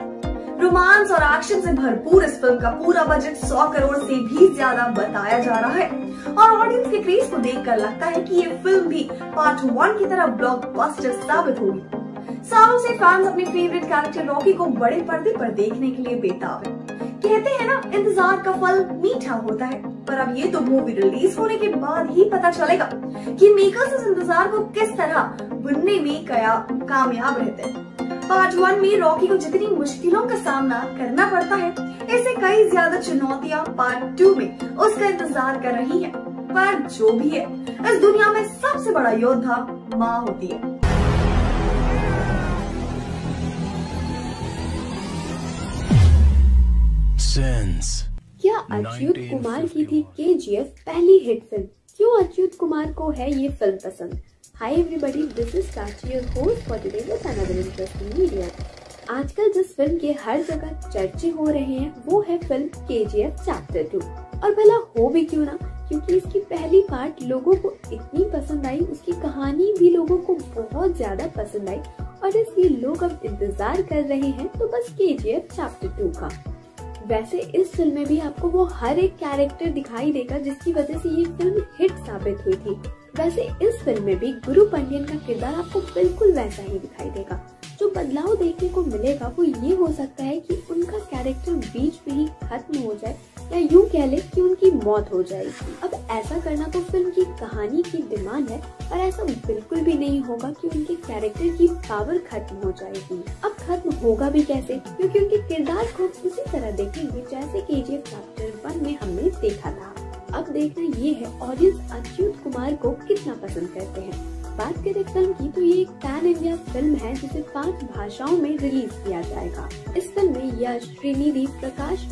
रोमांस और एक्शन से भरपूर इस फ़िल्म का पूरा बजट 100 करोड़ से भी ज़्यादा बताया जा रहा है। और ऑडियंस के क्रेज को देखकर लगता है कि ये फ़िल्म भी पार्ट वन की तरह ब्लॉकबस्टर साबित होगी। सालों से फैंस अपने फेवरेट कैरेक्टर रॉकी को बड़े पर्दे पर देखने के लिए बेताब है। कहते हैं ना, इंतज़ार का फल मीठा होता है। पर अब ये तो मूवी रिलीज़ होने के बाद ही पता चलेगा कि मेकर्स इस इंतज़ार को किस तरह बुनने में कया, कामयाब रहते हैं। पार्ट वन में रॉकी को जितनी मुश्किलों का सामना करना पड़ता है, ऐसे कई ज़्यादा चुनौतियाँ पार्ट टू में उसका इंतज़ार कर रही है। पर जो भी है, इस दुनिया में सबसे बड़ा योद्धा माँ होती है। क्या अच्युत कुमार की थी के पहली हिट फ़िल्म क्यों अच्युत कुमार को है ये फ़िल्म पसंद? Hi everybody this is Kaachi your host for today with another interesting video आजकल जिस फ़िल्म के हर जगह चर्चे हो रहे हैं, वो है फ़िल्म के चैप्टर टू और भला हो भी क्यों ना? क्योंकि इसकी पहली पार्ट लोगों को इतनी पसंद आई, उसकी कहानी भी लोगों को बहुत ज़्यादा पसंद आई, और इसलिए लोग अब इंतज़ार कर रहे हैं तो बस के चैप्टर टू का। वैसे इस फ़िल्म में भी आपको वो हर एक कैरेक्टर दिखाई देगा जिसकी वजह से ये फ़िल्म हिट साबित हुई थी। वैसे इस फ़िल्म में भी गुरु पंडियन का किरदार आपको बिल्कुल वैसा ही दिखाई देगा। जो बदलाव देखने को मिलेगा, वो ये हो सकता है कि उनका कैरेक्टर बीच में ही खत्म हो जाए, या यूँ कह ले कि उनकी मौत हो जाएगी। अब ऐसा करना तो फ़िल्म की कहानी की डिमांड है और ऐसा बिल्कुल भी नहीं होगा कि उनके कैरेक्टर की पावर खत्म हो जाएगी। अब खत्म होगा भी कैसे? क्योंकि उनके किरदार को उसी तरह देखेंगे जैसे के जी चैप्टर वन में हमने देखा था। अब देखना ये है ऑडियंस अच्युत कुमार को कितना पसंद करते हैं। बात करें फ़िल्म की तो ये एक पैन इंडिया फ़िल्म है जिसे पाँच भाषाओं में रिलीज़ किया जाएगा। इस फ़िल्म में यश श्रीनिधि प्रकाश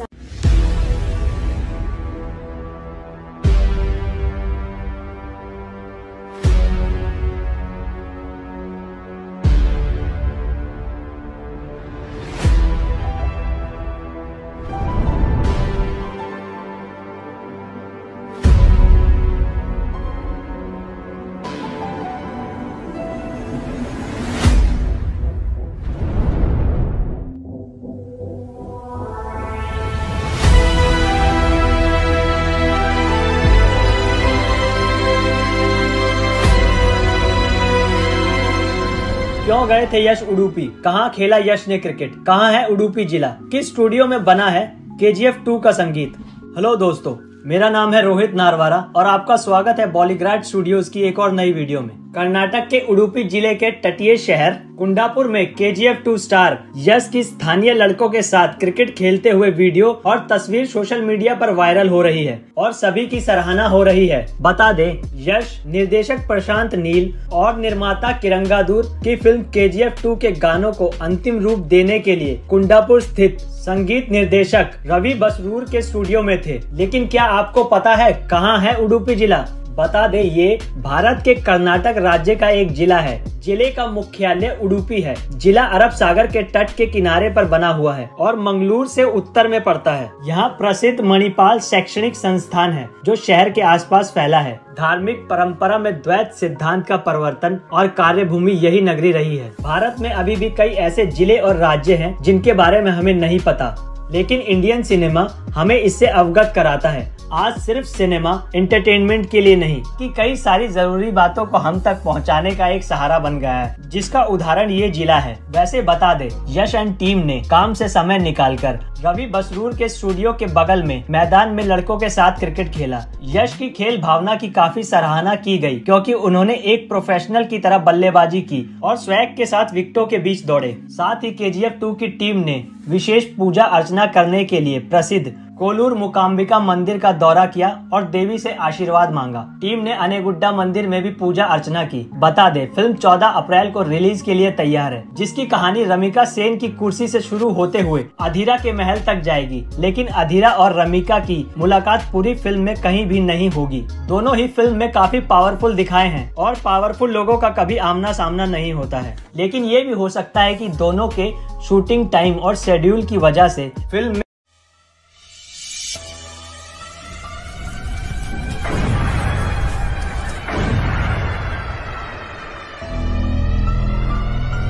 क्यों गए थे यश उडुपी। कहाँ खेला यश ने क्रिकेट? कहाँ है उडुपी जिला? किस स्टूडियो में बना है के जी एफ़ टू का संगीत? हेलो दोस्तों, मेरा नाम है रोहित नारवारा और आपका स्वागत है बॉलीग्राड स्टूडियोज की एक और नई वीडियो में। कर्नाटक के उडुपी ज़िले के तटीय शहर कुंडापुर में K G F two star Yash की स्थानीय लड़कों के साथ क्रिकेट खेलते हुए वीडियो और तस्वीर सोशल मीडिया पर वायरल हो रही है और सभी की सराहना हो रही है। बता दें, यश, निर्देशक प्रशांत नील और निर्माता किरंगादूर की film K G F two के गानों को अंतिम रूप देने के लिए कुंडापुर स्थित संगीत निर्देशक रवि बसरूर के स्टूडियो में थे। लेकिन क्या आपको पता है कहाँ है उडुपी जिला? बता दें, ये भारत के कर्नाटक राज्य का एक जिला है। ज़िले का मुख्यालय उडुपी है। जिला अरब सागर के तट के किनारे पर बना हुआ है और मंगलूर से उत्तर में पड़ता है। यहाँ प्रसिद्ध मणिपाल शैक्षणिक संस्थान है, जो शहर के आसपास फैला है। धार्मिक परंपरा में द्वैत सिद्धांत का परिवर्तन और कार्यभूमि यही नगरी रही है। भारत में अभी भी कई ऐसे ज़िले और राज्य हैं, जिनके बारे में हमें नहीं पता। लेकिन इंडियन सिनेमा हमें इससे अवगत कराता है। आज सिर्फ़ सिनेमा एंटरटेनमेंट के लिए नहीं, कि कई सारी ज़रूरी बातों को हम तक पहुँचाने का एक सहारा बन गया है, जिसका उदाहरण ये जिला है। वैसे बता दे, यश एंड टीम ने काम से समय निकालकर रवि बसरूर के स्टूडियो के बगल में मैदान में लड़कों के साथ क्रिकेट खेला। यश की खेल भावना की काफ़ी सराहना की गई, क्योंकि उन्होंने एक प्रोफेशनल की तरह बल्लेबाजी की और स्वैग के साथ विकेटों के बीच दौड़े। साथ ही के जी की टीम ने विशेष पूजा अर्चना करने के लिए प्रसिद्ध कोलूर मुकाम्बिका मंदिर का दौरा किया और देवी से आशीर्वाद मांगा। टीम ने अनेगुड्डा मंदिर में भी पूजा अर्चना की। बता दे, फ़िल्म 14 अप्रैल को रिलीज़ के लिए तैयार है, जिसकी कहानी रमिका सेन की कुर्सी से शुरू होते हुए अधीरा के महल तक जाएगी। लेकिन अधीरा और रमिका की मुलाकात पूरी फ़िल्म में कहीं भी नहीं होगी। दोनों ही फ़िल्म में काफ़ी पावरफुल दिखाए हैं और पावरफुल लोगों का कभी आमना सामना नहीं होता है। लेकिन ये भी हो सकता है की दोनों के शूटिंग टाइम और शेड्यूल की वजह से फ़िल्म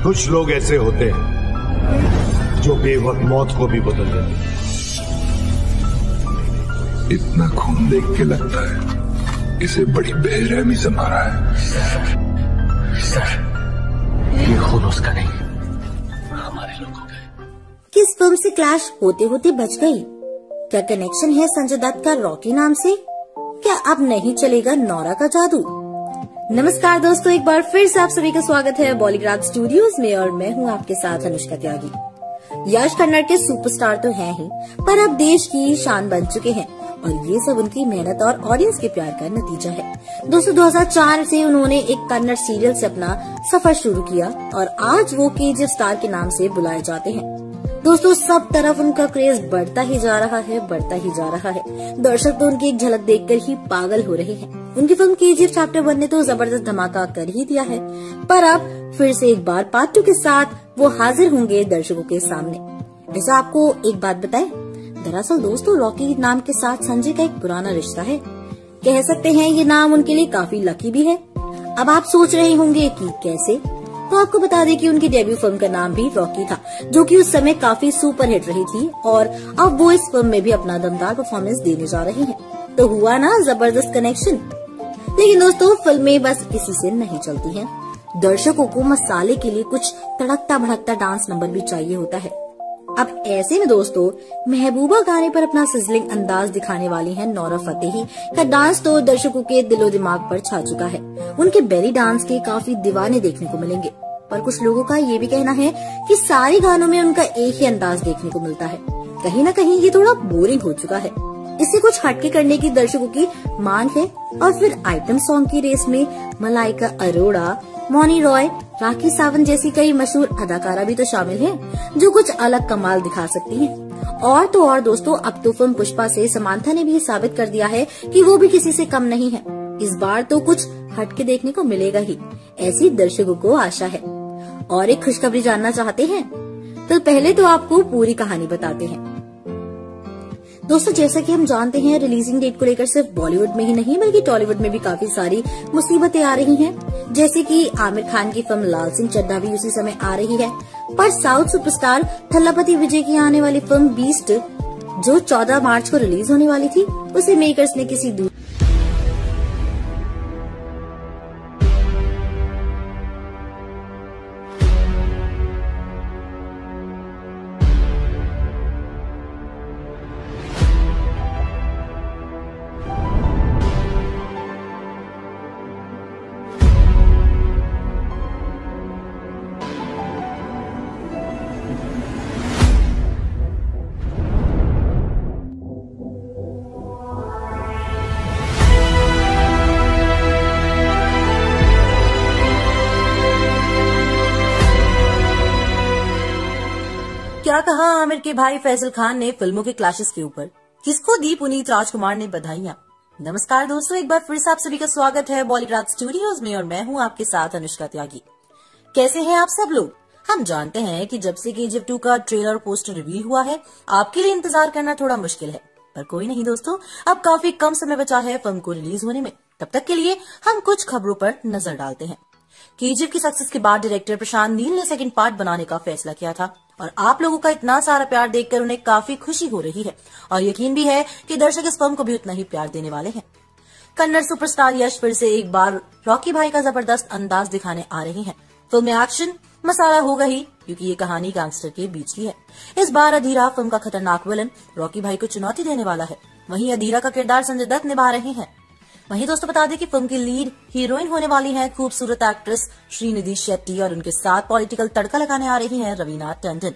कुछ लोग ऐसे होते हैं जो बेवक्त मौत को भी बदल देते हैं। इतना खून देख के लगता है इसे बड़ी बेरहमी से मारा है। सर, सर ये खून उसका नहीं हमारे लोगों का किस फ़िल्म से क्लैश होते होते बच गई? क्या कनेक्शन है संजय दत्त का रॉकी नाम से? क्या अब नहीं चलेगा नौरा का जादू? नमस्कार दोस्तों, एक बार फिर से आप सभी का स्वागत है बॉलीग्राड स्टूडियोज में और मैं हूँ आपके साथ अनुष्का त्यागी। यश कन्नड़ के सुपरस्टार तो हैं ही, पर अब देश की शान बन चुके हैं और ये सब उनकी मेहनत और ऑडियंस के प्यार का नतीजा है। दोस्तों 2004 से उन्होंने एक कन्नड़ सीरियल से अपना सफ़र शुरू किया और आज वो के स्टार के नाम से बुलाए जाते हैं। दोस्तों, सब तरफ़ उनका क्रेज बढ़ता ही जा रहा है, बढ़ता ही जा रहा है। दर्शक तो उनकी एक झलक देखकर ही पागल हो रहे हैं। उनकी film K G chapter one ने तो ज़बरदस्त धमाका कर ही दिया है। पर अब फिर से एक बार पार्ट के साथ वो हाजिर होंगे दर्शकों के सामने। वैसे आपको एक बात बताए, दरअसल दोस्तों रॉकी नाम के साथ संजय का एक पुराना रिश्ता है। कह सकते हैं ये नाम उनके लिए काफ़ी लकी भी है। अब आप सोच रहे होंगे कि कैसे? तो आपको बता दें कि उनकी डेब्यू फ़िल्म का नाम भी रॉकी था, जो कि उस समय काफ़ी सुपर हिट रही थी और अब वो इस फ़िल्म में भी अपना दमदार परफॉर्मेंस देने जा रही हैं। तो हुआ ना ज़बरदस्त कनेक्शन लेकिन दोस्तों, फ़िल्में बस किसी से नहीं चलती है। दर्शकों को मसाले के लिए कुछ तड़कता भड़कता डांस नंबर भी चाहिए होता है। अब ऐसे में दोस्तों, महबूबा गाने पर अपना सिजलिंग अंदाज दिखाने वाली हैं नौरा फतेही, का डांस तो दर्शकों के दिलो दिमाग पर छा चुका है। उनके बेली डांस के काफ़ी दीवाने देखने को मिलेंगे। पर कुछ लोगों का ये भी कहना है कि सारे गानों में उनका एक ही अंदाज देखने को मिलता है। कहीं न कहीं ये थोड़ा बोरिंग हो चुका है। इसे कुछ हटके करने की दर्शकों की मांग है और फिर आइटम सॉन्ग की रेस में मलाइका अरोड़ा मोनी रॉय राखी सावंत जैसी कई मशहूर अदाकारा भी तो शामिल हैं, जो कुछ अलग कमाल दिखा सकती हैं। और तो और दोस्तों अब तो फ़िल्म पुष्पा से समांथा ने भी साबित कर दिया है कि वो भी किसी से कम नहीं है। इस बार तो कुछ हटके देखने को मिलेगा ही ऐसी दर्शकों को आशा है। और एक खुशखबरी जानना चाहते हैं? तो पहले तो आपको पूरी कहानी बताते हैं। दोस्तों, जैसा कि हम जानते हैं रिलीजिंग डेट को लेकर सिर्फ़ बॉलीवुड में ही नहीं, बल्कि टॉलीवुड में भी काफ़ी सारी मुसीबतें आ रही हैं। जैसे कि आमिर खान की फ़िल्म लाल सिंह चड्ढा भी उसी समय आ रही है। पर साउथ सुपरस्टार थल्लापति विजय की आने वाली फ़िल्म बीस्ट जो 14 मार्च को रिलीज़ होने वाली थी, उसे मेकर्स ने किसी कहा के भाई फैसल खान ने फ़िल्मों के क्लासेस के ऊपर। किसको दी पुनीत राजकुमार ने बधाइयाँ? नमस्कार दोस्तों, एक बार फिर से आप सभी का स्वागत है बॉलीग्राफ स्टूडियोज में और मैं हूँ आपके साथ अनुष्का त्यागी। कैसे हैं आप सब लोग? हम जानते हैं कि जब से के टू का ट्रेलर पोस्टर रिवील हुआ है, आपके लिए इंतज़ार करना थोड़ा मुश्किल है। पर कोई नहीं दोस्तों, अब काफ़ी कम समय बचा है फ़िल्म को रिलीज़ होने में। तब तक के लिए हम कुछ खबरों पर नज़र डालते हैं। केजीएफ की सक्सेस के बाद डायरेक्टर प्रशांत नील ने सेकंड पार्ट बनाने का फैसला किया था। और आप लोगों का इतना सारा प्यार देखकर उन्हें काफ़ी खुशी हो रही है और यकीन भी है कि दर्शक इस फ़िल्म को भी उतना ही प्यार देने वाले हैं। कन्नड़ सुपरस्टार यश फिर से एक बार रॉकी भाई का ज़बरदस्त अंदाज दिखाने आ रहे हैं। फ़िल्म में एक्शन, मसाला होगा ही, क्योंकि ये कहानी गैंगस्टर के बीच की है। इस बार अधीरा फ़िल्म का खतरनाक विलन रॉकी भाई को चुनौती देने वाला है। वहीं अधीरा का किरदार संजय दत्त निभा रहे हैं। वहीं दोस्तों बता दें कि फ़िल्म की लीड हीरोइन होने वाली है खूबसूरत एक्ट्रेस श्रीनिधि शेट्टी और उनके साथ पॉलिटिकल तड़का लगाने आ रही हैं रवीना टंडन।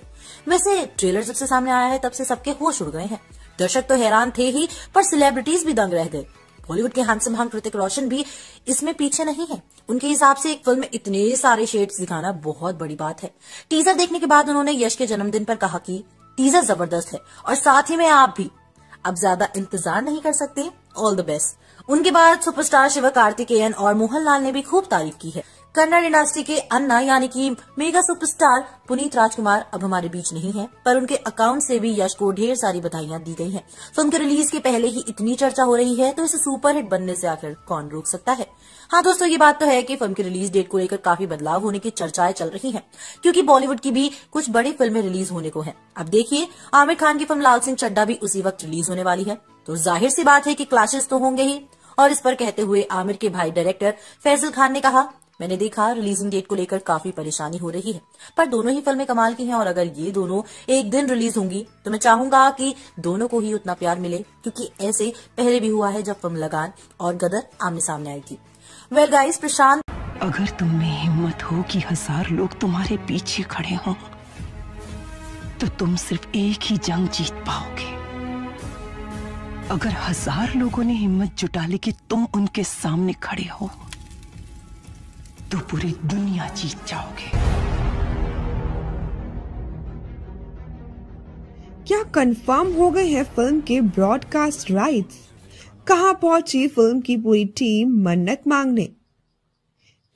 वैसे ट्रेलर जब से सामने आया है, तब से सबके होश उड़ गए हैं। दर्शक तो हैरान थे ही, पर सेलिब्रिटीज भी दंग रह गए। बॉलीवुड के हैंडसम हम कृतिक रोशन भी इसमें पीछे नहीं है। उनके हिसाब से एक फ़िल्म में इतने सारे शेड्स दिखाना बहुत बड़ी बात है। टीजर देखने के बाद उन्होंने यश के जन्मदिन पर कहा कि टीजर ज़बरदस्त है और साथ ही में आप भी। अब ज़्यादा इंतज़ार नहीं कर सकते। ऑल द बेस्ट उनके बाद सुपरस्टार शिव कार्तिकेयन और मोहनलाल ने भी खूब तारीफ़ की है। कन्नड़ इंडस्ट्री के अन्ना, यानी कि मेगा सुपरस्टार पुनीत राजकुमार अब हमारे बीच नहीं है, पर उनके अकाउंट से भी यश को ढेर सारी बधाइयाँ दी गई हैं। फ़िल्म के रिलीज़ के पहले ही इतनी चर्चा हो रही है तो इसे सुपरहिट बनने से आखिर कौन रोक सकता है? हाँ दोस्तों, ये बात तो है कि फ़िल्म की रिलीज़ डेट को लेकर काफ़ी बदलाव होने की चर्चाएँ चल रही हैं, क्योंकि बॉलीवुड की भी कुछ बड़ी फ़िल्में रिलीज़ होने को है। अब देखिए, आमिर खान की फ़िल्म लाल सिंह चड्डा भी उसी वक्त रिलीज़ होने वाली है। तो ज़ाहिर सी बात है की क्लासेस तो होंगे ही। और इस पर कहते हुए आमिर के भाई डायरेक्टर फैजल खान ने कहा, मैंने देखा रिलीजिंग डेट को लेकर काफ़ी परेशानी हो रही है, पर दोनों ही फ़िल्में कमाल की हैं और अगर ये दोनों एक दिन रिलीज़ होंगी तो मैं चाहूँगा कि दोनों को ही उतना प्यार मिले, क्योंकि ऐसे पहले भी हुआ है जब फ़िल्म लगान और गदर आमने सामने आई थी। वेल गाइस प्रशांत अगर तुम में हिम्मत हो कि हज़ार लोग तुम्हारे पीछे खड़े हों तो तुम सिर्फ़ एक ही जंग जीत पाओगे। अगर हज़ार लोगों ने हिम्मत जुटा ली कि तुम उनके सामने खड़े हो तो पूरी दुनिया जीत जाओगे। क्या कंफर्म हो गए हैं फ़िल्म के ब्रॉडकास्ट राइट्स कहाँ पहुँची फ़िल्म की पूरी टीम मन्नत मांगने?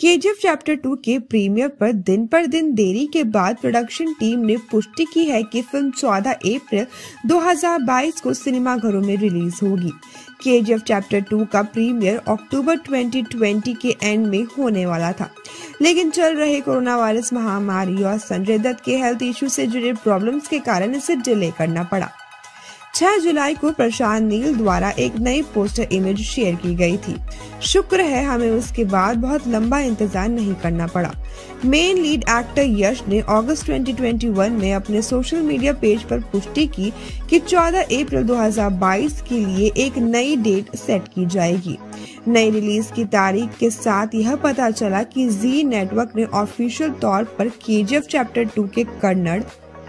केजीएफ चैप्टर टू के प्रीमियर पर दिन पर दिन देरी के बाद प्रोडक्शन टीम ने पुष्टि की है कि फ़िल्म 14 अप्रैल 2022 को सिनेमाघरों में रिलीज़ होगी। केजीएफ चैप्टर टू का प्रीमियर अक्टूबर 2020 के एंड में होने वाला था। लेकिन चल रहे कोरोना वायरस महामारी और संजय दत्त के हेल्थ इश्यू से जुड़े प्रॉब्लम्स के कारण इसे डिले करना पड़ा। 6 जुलाई को प्रशांत नील द्वारा एक नई पोस्टर इमेज शेयर की गई थी। शुक्र है हमें उसके बाद बहुत लंबा इंतज़ार नहीं करना पड़ा। मेन लीड एक्टर यश ने अगस्त 2021 में अपने सोशल मीडिया पेज पर पुष्टि की कि 14 अप्रैल 2022 के लिए एक नई डेट सेट की जाएगी। नई रिलीज़ की तारीख के साथ यह पता चला कि जी नेटवर्क ने ऑफिशियल तौर पर के चैप्टर टू के कन्नड़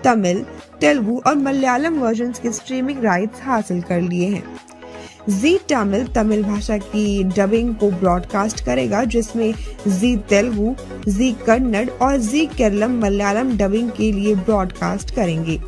तमिल, तेलुगु और मलयालम वर्जन के स्ट्रीमिंग राइट्स हासिल कर लिए हैं। जी तमिल तमिल भाषा की डबिंग को ब्रॉडकास्ट करेगा, जिसमें जी तेलुगु जी कन्नड़ और जी केरलम मलयालम डबिंग के लिए ब्रॉडकास्ट करेंगे।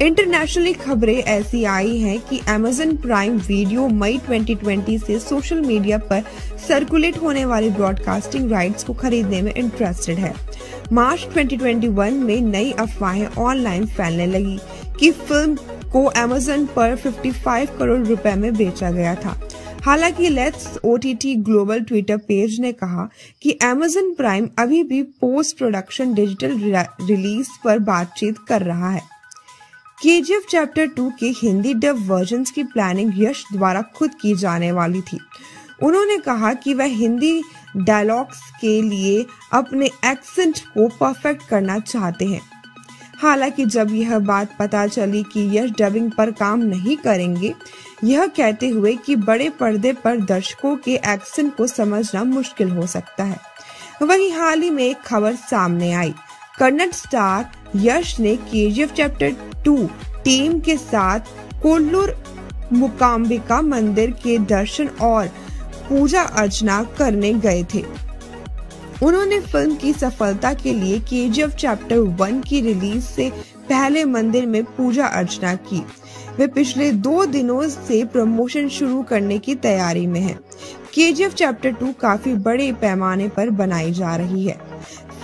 इंटरनेशनली खबरें ऐसी आई हैं कि Amazon प्राइम वीडियो मई 2020 से सोशल मीडिया पर सर्कुलेट होने वाली ब्रॉडकास्टिंग राइट्स को खरीदने में इंटरेस्टेड है। मार्च 2021 में नई अफवाहें ऑनलाइन फैलने लगी कि फ़िल्म को अमेजन पर 55 करोड़ रुपए में बेचा गया था। हालाँकि let's O global Twitter page ने कहा कि Amazon प्राइम अभी भी पोस्ट प्रोडक्शन डिजिटल रिलीज़ पर बातचीत कर रहा है। के चैप्टर टू के हिंदी डब वर्जन की प्लानिंग यश द्वारा खुद की जाने वाली थी। उन्होंने कहा कि वह हिंदी डायलॉग्स के लिए अपने एक्सेंट को परफेक्ट करना चाहते हैं। हालाँकि जब यह बात पता चली कि यश डबिंग पर काम नहीं करेंगे, यह कहते हुए कि बड़े पर्दे पर दर्शकों के एक्सेंट को समझना मुश्किल हो सकता है। वहीं हाल ही में एक खबर सामने आई। कन्नड़ स्टार यश ने के चैप्टर टू टीम के साथ कोल्लूर मुकाम्बिका मंदिर के दर्शन और पूजा अर्चना करने गए थे। उन्होंने फ़िल्म की सफलता के लिए के चैप्टर वन की रिलीज़ से पहले मंदिर में पूजा अर्चना की। वे पिछले दो दिनों से प्रमोशन शुरू करने की तैयारी में हैं। के चैप्टर टू काफ़ी बड़े पैमाने पर बनाई जा रही है।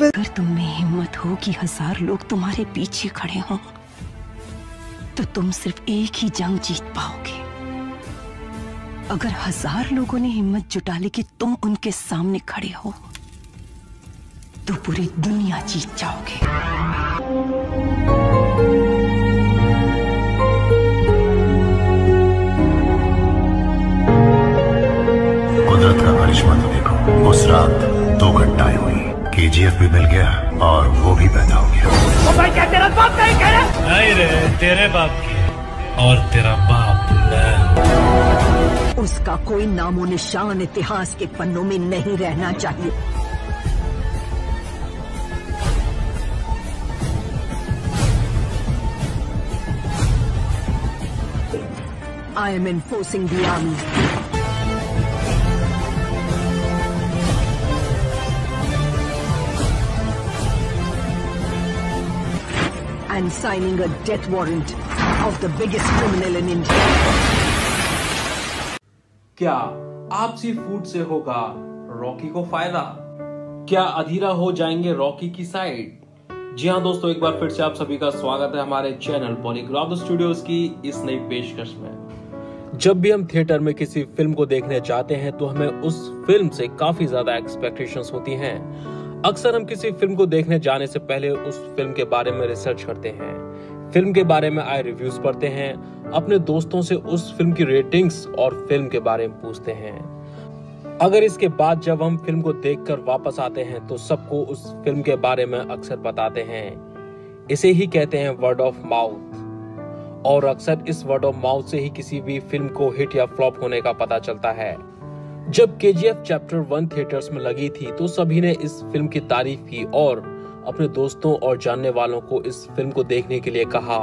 अगर तुम में हिम्मत हो कि हज़ार लोग तुम्हारे पीछे खड़े हों। तो तुम सिर्फ़ एक ही जंग जीत पाओगे। अगर हज़ार लोगों ने हिम्मत जुटा ली कि तुम उनके सामने खड़े हो तो पूरी दुनिया जीत जाओगे। कुदरत का करिश्मा तो देखो उस रात दो घटनाएँ हुई। केजीएफ भी मिल गया और वो भी पैदा हो गया। ओ भाई क्या तेरा बाप नहीं कह रहा? नहीं रे तेरे बाप की और तेरा बाप मैं उसका कोई नामो निशान इतिहास के पन्नों में नहीं रहना चाहिए I am enforcing the army. and signing a death warrant of the biggest criminal in India. क्या आपसी फ़ूड से होगा रॉकी को फ़ायदा? क्या अधीरा हो जाएँगे रॉकी की साइड? जी हाँ दोस्तों, एक बार फिर से आप सभी का स्वागत है हमारे चैनल पॉलीग्राफ स्टूडियोज की इस नई पेशकश में। जब भी हम थिएटर में किसी फ़िल्म को देखने जाते हैं तो हमें उस फ़िल्म से काफ़ी ज़्यादा एक्सपेक्टेशंस होती हैं। अक्सर हम किसी फ़िल्म को देखने जाने से पहले उस फ़िल्म के बारे में रिसर्च करते हैं। फ़िल्म के बारे में आए रिव्यूज़ पढ़ते हैं, अपने दोस्तों से उस फ़िल्म की रेटिंग्स और फ़िल्म के बारे में पूछते हैं। अगर इसके बाद जब हम फ़िल्म को देखकर वापस आते हैं तो सबको उस फ़िल्म के बारे में अक्सर बताते हैं। इसे ही कहते हैं वर्ड ऑफ़ माउथ और अक्सर इस वर्ड ऑफ़ माउथ से ही किसी भी फ़िल्म को हिट या फ्लॉप होने का पता चलता है। जब के चैप्टर वन थिएटर्स में लगी थी तो सभी ने इस फ़िल्म की तारीफ़ की और अपने दोस्तों और जानने वालों को इस फ़िल्म को देखने के लिए कहा।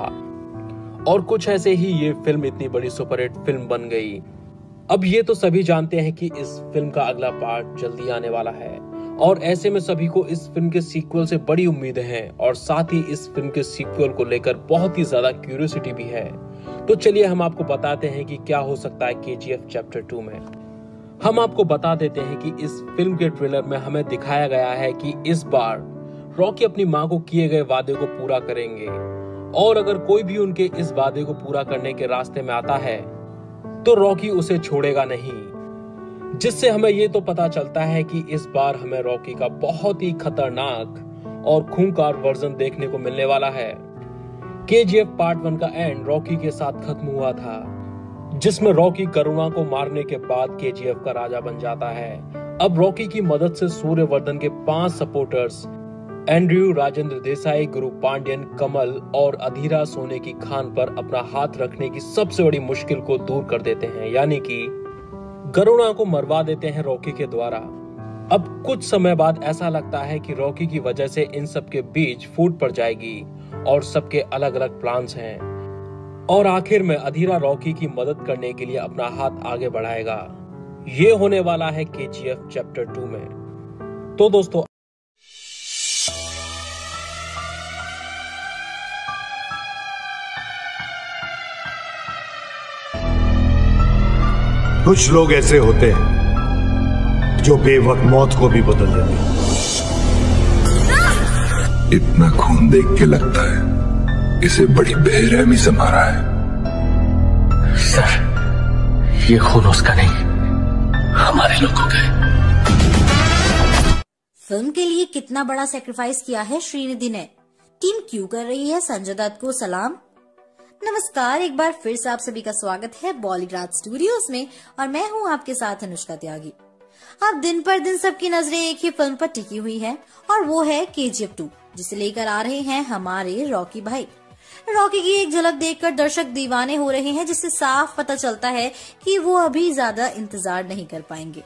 और कुछ ऐसे ही ये फ़िल्म इतनी बड़ी सुपरहिट फ़िल्म बन गई। अब ये तो सभी जानते हैं कि इस फ़िल्म का अगला पार्ट जल्दी आने वाला है। और ऐसे में सभी को इस फ़िल्म के सीक्वल से बड़ी उम्मीदें हैं। और साथ ही इस फ़िल्म के सीक्वल को लेकर बहुत ही ज़्यादा क्यूरियोसिटी भी है। तो चलिए हम आपको बताते हैं कि क्या हो सकता है के चैप्टर टू में। हम आपको बता देते हैं कि इस फ़िल्म के ट्रेलर में हमें दिखाया गया है कि इस बार रॉकी अपनी माँ को किए गए वादे को पूरा करेंगे। और अगर कोई भी उनके इस वादे को पूरा करने के रास्ते में आता है तो रॉकी उसे छोड़ेगा नहीं। जिससे हमें ये तो पता चलता है कि इस बार हमें रॉकी का बहुत ही खतरनाक और खूंखार वर्जन देखने को मिलने वाला है। K G F part one का एंड रॉकी के साथ खत्म हुआ था, जिसमें रॉकी करुणा को मारने के बाद के जी एफ़ का राजा बन जाता है। अब रॉकी की मदद से सूर्यवर्धन के पाँच सपोर्टर्स एंड्रयू राजेंद्र देसाई, गुरु पांड्यन, कमल और अधीरा सोने की खान पर अपना हाथ रखने की सबसे बड़ी मुश्किल को दूर कर देते हैं, यानी कि गरुणा को मरवा देते हैं रॉकी के द्वारा। अब कुछ समय बाद ऐसा लगता है कि रॉकी की वजह से इन सब के बीच फूट पड़ जाएगी और सबके अलग अलग प्लान्स हैं। और आखिर में अधीरा रॉकी की मदद करने के लिए अपना हाथ आगे बढ़ाएगा। ये होने वाला है के चैप्टर टू में। तो दोस्तों कुछ लोग ऐसे होते हैं जो बेवक्त मौत को भी बदल देते हैं। इतना खून देख के लगता है इसे बड़ी बेरहमी से मारा है। सर ये खून उसका नहीं हमारे लोगों का है। फ़िल्म के लिए कितना बड़ा सेक्रीफाइस किया है श्रीनिधि ने। टीम क्यों कर रही है? संजय दत्त को सलाम। नमस्कार, एक बार फिर से आप सभी का स्वागत है बॉलीग्राज स्टूडियोज में, और मैं हूँ आपके साथ अनुष्का त्यागी। अब दिन पर दिन सबकी नज़रें एक ही फ़िल्म पर टिकी हुई है, और वो है के जी एफ़ टू, जिसे लेकर आ रहे हैं हमारे रॉकी भाई। रॉकी की एक झलक देखकर दर्शक दीवाने हो रहे हैं, जिससे साफ़ पता चलता है कि वो अभी ज़्यादा इंतज़ार नहीं कर पाएँगे।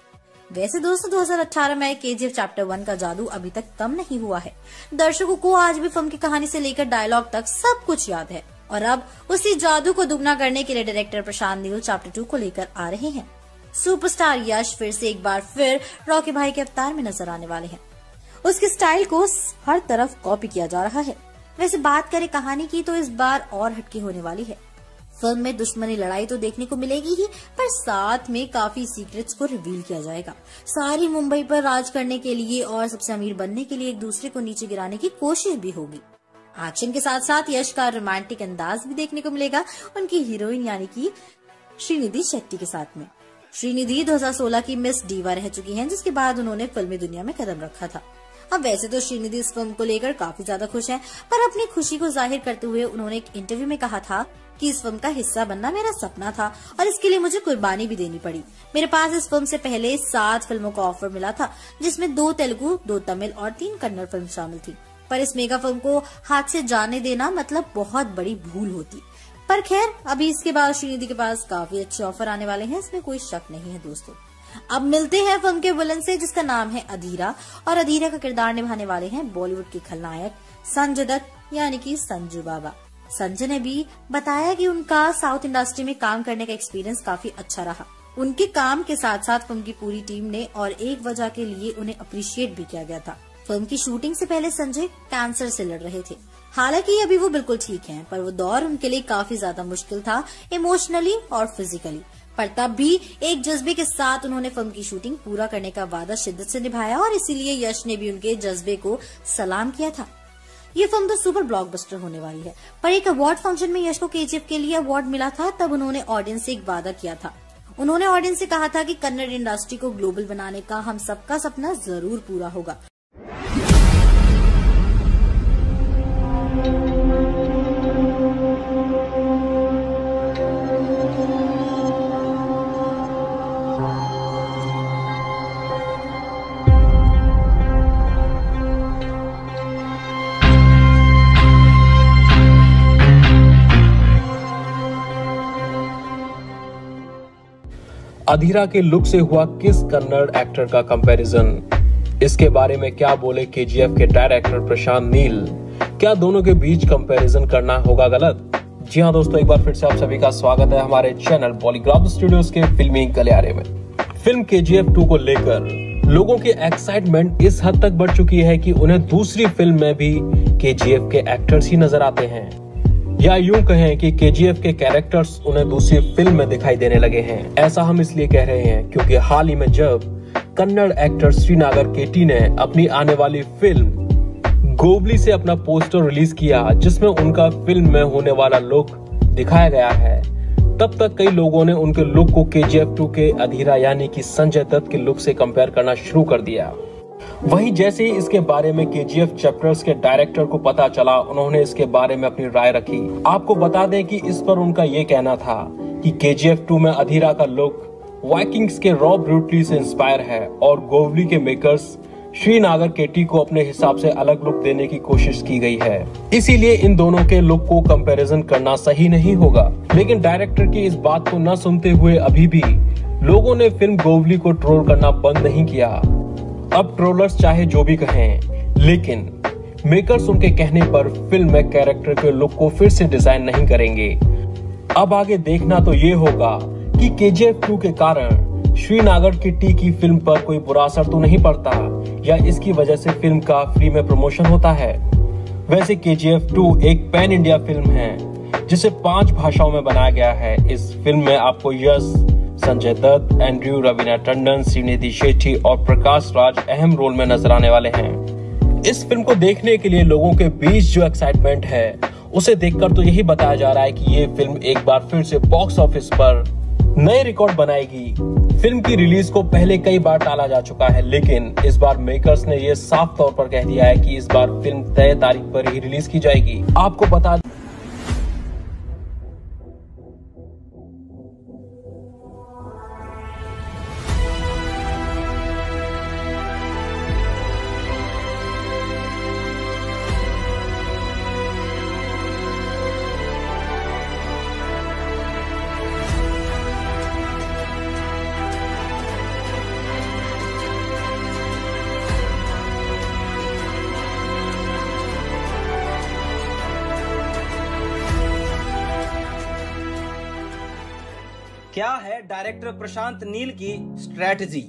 वैसे दोस्तों 2018 में के जी चैप्टर वन का जादू अभी तक कम नहीं हुआ है। दर्शकों को आज भी फ़िल्म की कहानी से लेकर डायलॉग तक सब कुछ याद है। और अब उसी जादू को दुगना करने के लिए director Prashanth Neel chapter two को लेकर आ रहे हैं। सुपरस्टार यश फिर से एक बार फिर रॉकी भाई के अवतार में नज़र आने वाले हैं। उसके स्टाइल को हर तरफ़ कॉपी किया जा रहा है। वैसे बात करें कहानी की तो इस बार और हटके होने वाली है। फ़िल्म में दुश्मनी लड़ाई तो देखने को मिलेगी ही, पर साथ में काफ़ी सीक्रेट्स को रिवील किया जाएगा। सारी मुंबई पर राज करने के लिए और सबसे अमीर बनने के लिए एक दूसरे को नीचे गिराने की कोशिश भी होगी। एक्शन के साथ साथ यश का रोमांटिक अंदाज भी देखने को मिलेगा उनकी हीरोइन यानी कि श्रीनिधि शेट्टी के साथ में। श्रीनिधि 2016 की मिस डीवा रह चुकी हैं जिसके बाद उन्होंने फिल्मी दुनिया में कदम रखा था। अब वैसे तो श्रीनिधि इस फ़िल्म को लेकर काफ़ी ज़्यादा खुश हैं, पर अपनी खुशी को ज़ाहिर करते हुए उन्होंने एक इंटरव्यू में कहा था कि इस फ़िल्म का हिस्सा बनना मेरा सपना था और इसके लिए मुझे कुर्बानी भी देनी पड़ी। मेरे पास इस फ़िल्म से पहले सात फ़िल्मों का ऑफ़र मिला था जिसमें दो तेलुगु दो तमिल और तीन कन्नड़ फ़िल्म शामिल थी। पर इस मेगा फ़िल्म को हाथ से जाने देना मतलब बहुत बड़ी भूल होती। पर खैर, अभी इसके बाद श्रीनिधि के पास काफ़ी अच्छे ऑफ़र आने वाले हैं, इसमें कोई शक नहीं है दोस्तों। अब मिलते हैं फ़िल्म के विलन से, जिसका नाम है अधीरा, और अधीरा का किरदार निभाने वाले हैं बॉलीवुड के खलनायक संजय दत्त, यानी कि संजू बाबा। संजय ने भी बताया कि उनका साउथ इंडस्ट्री में काम करने का एक्सपीरियंस काफ़ी अच्छा रहा। उनके काम के साथ साथ फ़िल्म की पूरी टीम ने और एक वजह के लिए उन्हें अप्रिशिएट भी किया गया था। फ़िल्म की शूटिंग से पहले संजय कैंसर से लड़ रहे थे। हालाँकि अभी वो बिल्कुल ठीक हैं, पर वो दौर उनके लिए काफ़ी ज़्यादा मुश्किल था इमोशनली और फिजिकली। पर तब भी एक जज्बे के साथ उन्होंने फ़िल्म की शूटिंग पूरा करने का वादा शिद्दत से निभाया और इसीलिए यश ने भी उनके जज्बे को सलाम किया था। ये फ़िल्म तो सुपर ब्लॉकबस्टर होने वाली है पर एक अवार्ड फ़ंक्शन में यश को केजीएफ के लिए अवार्ड मिला था तब उन्होंने ऑडियंस से एक वादा किया था। उन्होंने ऑडियंस से कहा था कि कन्नड़ इंडस्ट्री को ग्लोबल बनाने का हम सबका सपना ज़रूर पूरा होगा। अधीरा के लुक से हुआ किस कन्नड़ एक्टर का कंपैरिजन इसके बारे में क्या बोले केजीएफ के डायरेक्टर प्रशांत नील? क्या दोनों के बीच कंपैरिजन करना होगा गलत? जी हाँ दोस्तों, एक बार फिर से आप सभी का स्वागत है हमारे चैनल पॉलीग्राफ स्टूडियोज के फिल्मी गलियारे में। फ़िल्म के जी को लेकर लोगों की एक्साइटमेंट इस हद तक बढ़ चुकी है कि उन्हें दूसरी फ़िल्म में भी के के एक्टर्स ही नज़र आते हैं। या यूँ कहें कि केजीएफ के कैरेक्टर्स उन्हें दूसरी फ़िल्म में दिखाई देने लगे हैं। ऐसा हम इसलिए कह रहे हैं क्योंकि हाल ही में जब कन्नड़ एक्टर श्रीनागर केटी ने अपनी आने वाली फ़िल्म गोबली से अपना पोस्टर रिलीज़ किया, जिसमें उनका फ़िल्म में होने वाला लुक दिखाया गया है। तब तक कई लोगों ने उनके लुक को के जी एफ़ टू के अधीरा, यानी कि संजय दत्त के लुक से कंपेयर करना शुरू कर दिया। वहीं जैसे ही इसके बारे में के जी एफ़ चैप्टर्स के डायरेक्टर को पता चला, उन्होंने इसके बारे में अपनी राय रखी। आपको बता दें कि इस पर उनका ये कहना था कि के जी एफ़ टू में अधीरा का लुक वाइकिंग्स के रॉ ब्रूटली से इंस्पायर है और गोवली के मेकर्स श्रीनागर केटी को अपने हिसाब से अलग लुक देने की कोशिश की गई है। इसीलिए इन दोनों के लुक को कंपैरिजन करना सही नहीं होगा। लेकिन डायरेक्टर की इस बात को न सुनते हुए अभी भी लोगों ने फ़िल्म गोवली को ट्रोल करना बंद नहीं किया। अब ट्रोलर्स चाहे जो भी कहें, लेकिन मेकर्स उनके कहने पर फ़िल्म में कैरेक्टर के लुक को फिर से डिज़ाइन नहीं करेंगे। अब आगे देखना तो ये होगा कि के जी एफ़ टू के कारण श्रीनागर किट्टी की फ़िल्म पर कोई बुरा असर तो नहीं पड़ता, या इसकी वजह से फ़िल्म का फ्री में प्रमोशन होता है। वैसे के जी एफ़ टू एक पैन इंडिया फ़िल्म है, जिसे पाँच भाषाओं में बनाया गया है। इस फ़िल्म में आपको यश, संजय दत्त एंड्रयू रवीना टंडन, श्रीनिधि शेट्टी और प्रकाश राज अहम रोल में नज़र आने वाले हैं। इस फ़िल्म को देखने के लिए लोगों के बीच जो एक्साइटमेंट है, उसे देखकर तो यही बताया जा रहा है कि ये फ़िल्म एक बार फिर से बॉक्स ऑफ़िस पर नए रिकॉर्ड बनाएगी। फ़िल्म की रिलीज़ को पहले कई बार टाला जा चुका है, लेकिन इस बार मेकर्स ने यह साफ़ तौर पर कह दिया है कि इस बार फ़िल्म तय तारीख पर ही रिलीज़ की जाएगी। आपको बता क्या है डायरेक्टर प्रशांत नील की स्ट्रेटजी?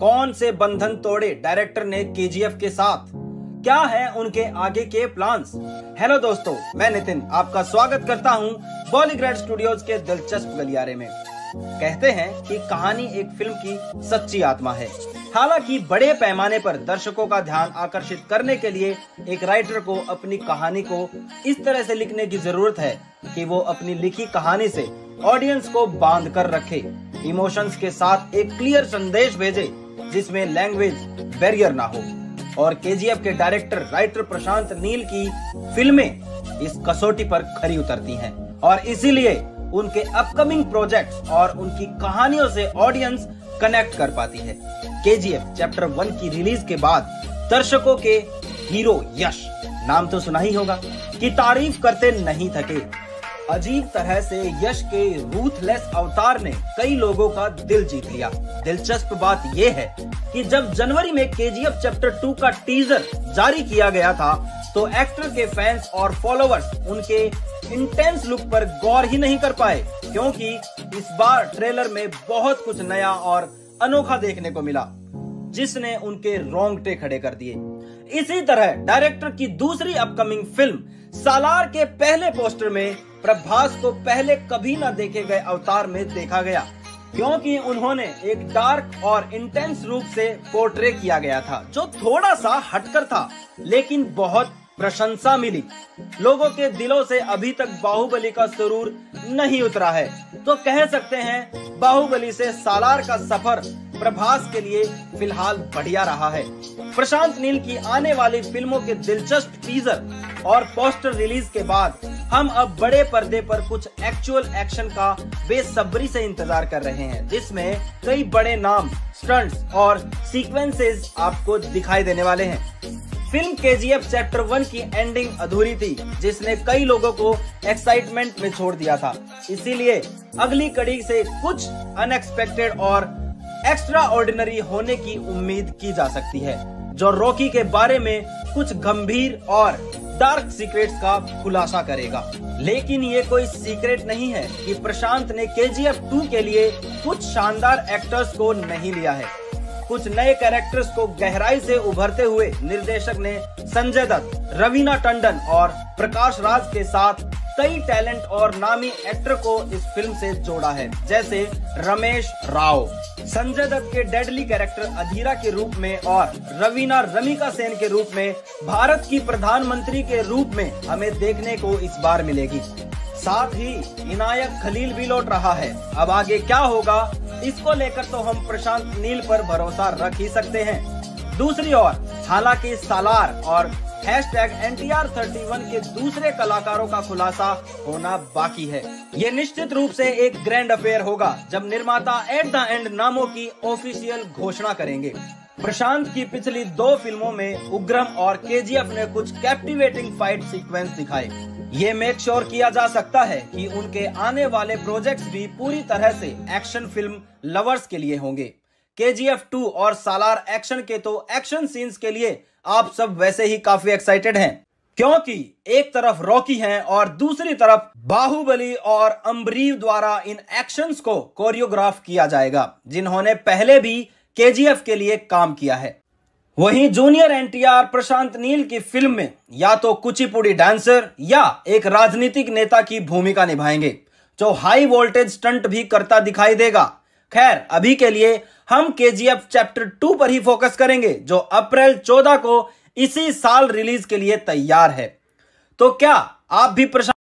कौन से बंधन तोड़े डायरेक्टर ने केजीएफ के साथ? क्या है उनके आगे के प्लान्स हेलो दोस्तों, मैं नितिन आपका स्वागत करता हूँ बॉलीग्रेड स्टूडियोज के दिलचस्प गलियारे में। कहते हैं कि कहानी एक फ़िल्म की सच्ची आत्मा है। हालाँकि बड़े पैमाने पर दर्शकों का ध्यान आकर्षित करने के लिए एक राइटर को अपनी कहानी को इस तरह से लिखने की ज़रूरत है कि वो अपनी लिखी कहानी से ऑडियंस को बाँध कर रखे। इमोशंस के साथ एक क्लियर संदेश भेजे, जिसमें लैंग्वेज बैरियर ना हो। और केजीएफ के डायरेक्टर, राइटर प्रशांत नील की फ़िल्में इस कसौटी पर खरी उतरती हैं। और इसीलिए उनके अपकमिंग प्रोजेक्ट्स और उनकी कहानियों से ऑडियंस कनेक्ट कर पाती है। केजीएफ चैप्टर वन की रिलीज़ के बाद दर्शकों के हीरो यश। नाम तो सुना ही होगा कि तारीफ़ करते नहीं थके। अजीब तरह से यश के रूथलेस अवतार ने कई लोगों का दिल जीत लिया। दिलचस्प बात यह है कि जब जनवरी में केजीएफ चैप्टर टू का टीजर जारी किया गया था तो एक्टर के फैंस और फॉलोअर्स उनके इंटेंस लुक पर गौर ही नहीं कर पाए, क्योंकि इस बार ट्रेलर में बहुत कुछ नया और अनोखा देखने को मिला, जिसने उनके रोंगटे खड़े कर दिए। इसी तरह डायरेक्टर की दूसरी अपकमिंग फ़िल्म सालार के पहले पोस्टर में प्रभास को पहले कभी न देखे गए अवतार में देखा गया, क्योंकि उन्होंने एक डार्क और इंटेंस रूप से पोर्ट्रे किया गया था, जो थोड़ा सा हटकर था, लेकिन बहुत प्रशंसा मिली। लोगों के दिलों से अभी तक बाहुबली का सुरूर नहीं उतरा है। तो कह सकते हैं, बाहुबली से सालार का सफ़र प्रभास के लिए फ़िलहाल बढ़िया रहा है। प्रशांत नील की आने वाली फ़िल्मों के दिलचस्प टीजर और पोस्टर रिलीज़ के बाद हम अब बड़े पर्दे पर कुछ एक्चुअल एक्शन का बेसब्री से इंतज़ार कर रहे हैं, जिसमें कई बड़े नाम स्टंट्स और सीक्वेंसेस आपको दिखाई देने वाले हैं। फ़िल्म के चैप्टर वन की एंडिंग अधूरी थी, जिसने कई लोगों को एक्साइटमेंट में छोड़ दिया था। इसीलिए अगली कड़ी से कुछ अनएक्सपेक्टेड और एक्स्ट्रा ऑर्डिनरी होने की उम्मीद की जा सकती है, जो रॉकी के बारे में कुछ गंभीर और डार्क सीक्रेट्स का खुलासा करेगा। लेकिन ये कोई सीक्रेट नहीं है कि प्रशांत ने के जी एफ़ टू के लिए कुछ शानदार एक्टर्स को नहीं लिया है। कुछ नए कैरेक्टर्स को गहराई से उभरते हुए निर्देशक ने संजय दत्त, रवीना टंडन और प्रकाश राज के साथ कई टैलेंट और नामी एक्टर को इस फ़िल्म से जोड़ा है, जैसे रमेश राव। संजय दत्त के डेडली कैरेक्टर अधीरा के रूप में और रवीना रमिका सेन के रूप में भारत की प्रधानमंत्री के रूप में हमें देखने को इस बार मिलेगी। साथ ही इनायत खलील भी लौट रहा है। अब आगे क्या होगा, इसको लेकर तो हम प्रशांत नील पर भरोसा रख ही सकते हैं। दूसरी ओर, हालाँकि सालार और हैश के दूसरे कलाकारों का खुलासा होना बाकी है। ये निश्चित रूप से एक ग्रैंड अफेयर होगा, जब निर्माता एट द एंड नामों की ऑफिशियल घोषणा करेंगे। प्रशांत की पिछली दो फ़िल्मों में उग्रम और केजीएफ ने कुछ कैप्टिवेटिंग फाइट सीक्वेंस दिखाए। ये मेक श्योर किया जा सकता है कि उनके आने वाले प्रोजेक्ट्स भी पूरी तरह से एक्शन फ़िल्म लवर्स के लिए होंगे। के जी और सालार एक्शन के तो एक्शन सीन्स के लिए आप सब वैसे ही काफ़ी एक्साइटेड हैं। क्योंकि एक तरफ़ रॉकी हैं और दूसरी तरफ़ बाहुबली और अम्बरीव द्वारा इन एक्शंस को कोरियोग्राफ किया जाएगा, जिन्होंने पहले भी केजीएफ के लिए काम किया है। वहीं जूनियर एनटीआर प्रशांत नील की फ़िल्म में या तो कुचिपुड़ी डांसर या एक राजनीतिक नेता की भूमिका निभाएँगे, जो हाई वोल्टेज स्टंट भी करता दिखाई देगा। खैर, अभी के लिए हम के चैप्टर टू पर ही फोकस करेंगे, जो अप्रैल 14 को इसी साल रिलीज़ के लिए तैयार है। तो क्या आप भी प्रशांत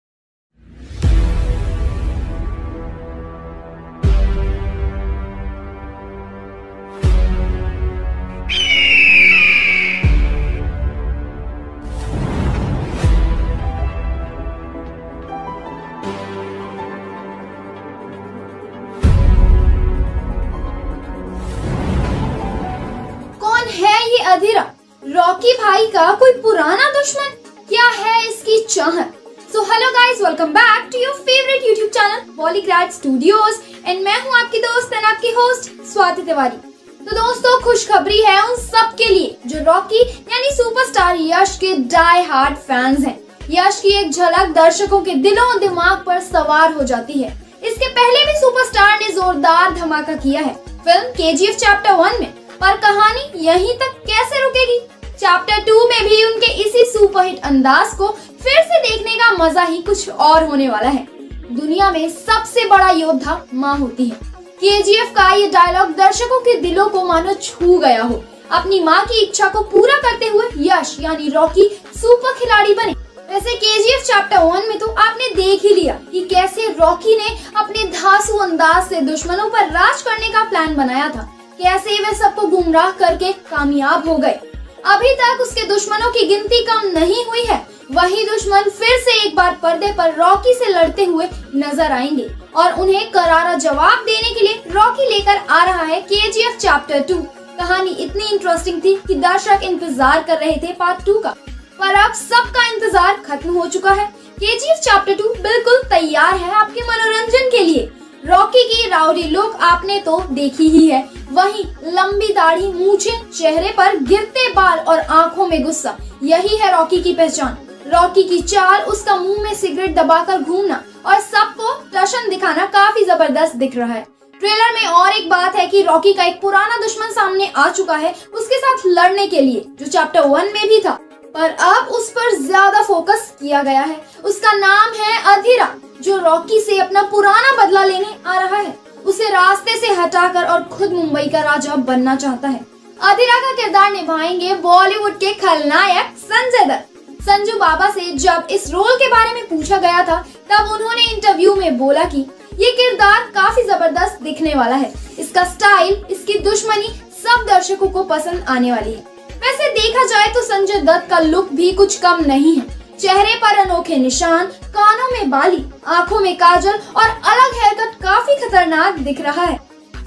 अधीरा, रॉकी भाई का कोई पुराना दुश्मन क्या है इसकी चाहत so hello guys welcome back to your favourite YouTube channel Polygrad studios and मैं हूँ आपकी दोस्त एंड आपकी होस्ट स्वाति तिवारी। तो दोस्तों, खुशखबरी है उन सब के लिए जो रॉकी, यानी सुपरस्टार यश के डाई हार्ट फैंस हैं। यश की एक झलक दर्शकों के दिलों दिमाग पर सवार हो जाती है। इसके पहले भी सुपरस्टार ने जोरदार धमाका किया है। फ़िल्म के चैप्टर वन में पर कहानी यहीं तक कैसे रुकेगी? चैप्टर टू में भी उनके इसी सुपरहिट अंदाज को फिर से देखने का मज़ा ही कुछ और होने वाला है। दुनिया में सबसे बड़ा योद्धा माँ होती है। केजीएफ का ये डायलॉग दर्शकों के दिलों को मानो छू गया हो। अपनी माँ की इच्छा को पूरा करते हुए यश, यानी रॉकी सुपर खिलाड़ी बने। वैसे केजीएफ चैप्टर वन में तो आपने देख ही लिया कि कैसे रॉकी ने अपने धासु अंदाज से दुश्मनों पर राज करने का प्लान बनाया था। कैसे वे सबको गुमराह करके कामयाब हो गए? अभी तक उसके दुश्मनों की गिनती कम नहीं हुई है। वही दुश्मन फिर से एक बार पर्दे पर रॉकी से लड़ते हुए नज़र आएँगे और उन्हें करारा जवाब देने के लिए रॉकी लेकर आ रहा है के चैप्टर टू। कहानी इतनी इंटरेस्टिंग थी कि दर्शक इंतज़ार कर रहे थे पार्ट टू का। पर अब सबका इंतज़ार खत्म हो चुका है। के चैप्टर टू बिल्कुल तैयार है आपके मनोरंजन के लिए। रॉकी की राउडी लुक आपने तो देखी ही है। वहीं लंबी दाढ़ी, मूछे, चेहरे पर गिरते बाल और आँखों में गुस्सा। यही है रॉकी की पहचान। रॉकी की चाल, उसका मुँह में सिगरेट दबाकर घूमना और सबको टशन दिखाना काफ़ी ज़बरदस्त दिख रहा है। ट्रेलर में और एक बात है कि रॉकी का एक पुराना दुश्मन सामने आ चुका है उसके साथ लड़ने के लिए, जो चैप्टर वन में भी था। पर अब उस पर ज़्यादा फोकस किया गया है। उसका नाम है अधीरा, जो रॉकी से अपना पुराना बदला लेने आ रहा है। उसे रास्ते से हटाकर और खुद मुंबई का राजा बनना चाहता है। अधीरा का किरदार निभाएँगे बॉलीवुड के खलनायक संजय दत्त। संजू बाबा से जब इस रोल के बारे में पूछा गया था, तब उन्होंने इंटरव्यू में बोला कि ये किरदार काफ़ी ज़बरदस्त दिखने वाला है। इसका स्टाइल इसकी दुश्मनी सब दर्शकों को पसंद आने वाली है। वैसे देखा जाए तो संजय दत्त का लुक भी कुछ कम नहीं है। चेहरे पर अनोखे निशान कानों में बाली आँखों में काजल और अलग हेयरकट काफ़ी खतरनाक दिख रहा है।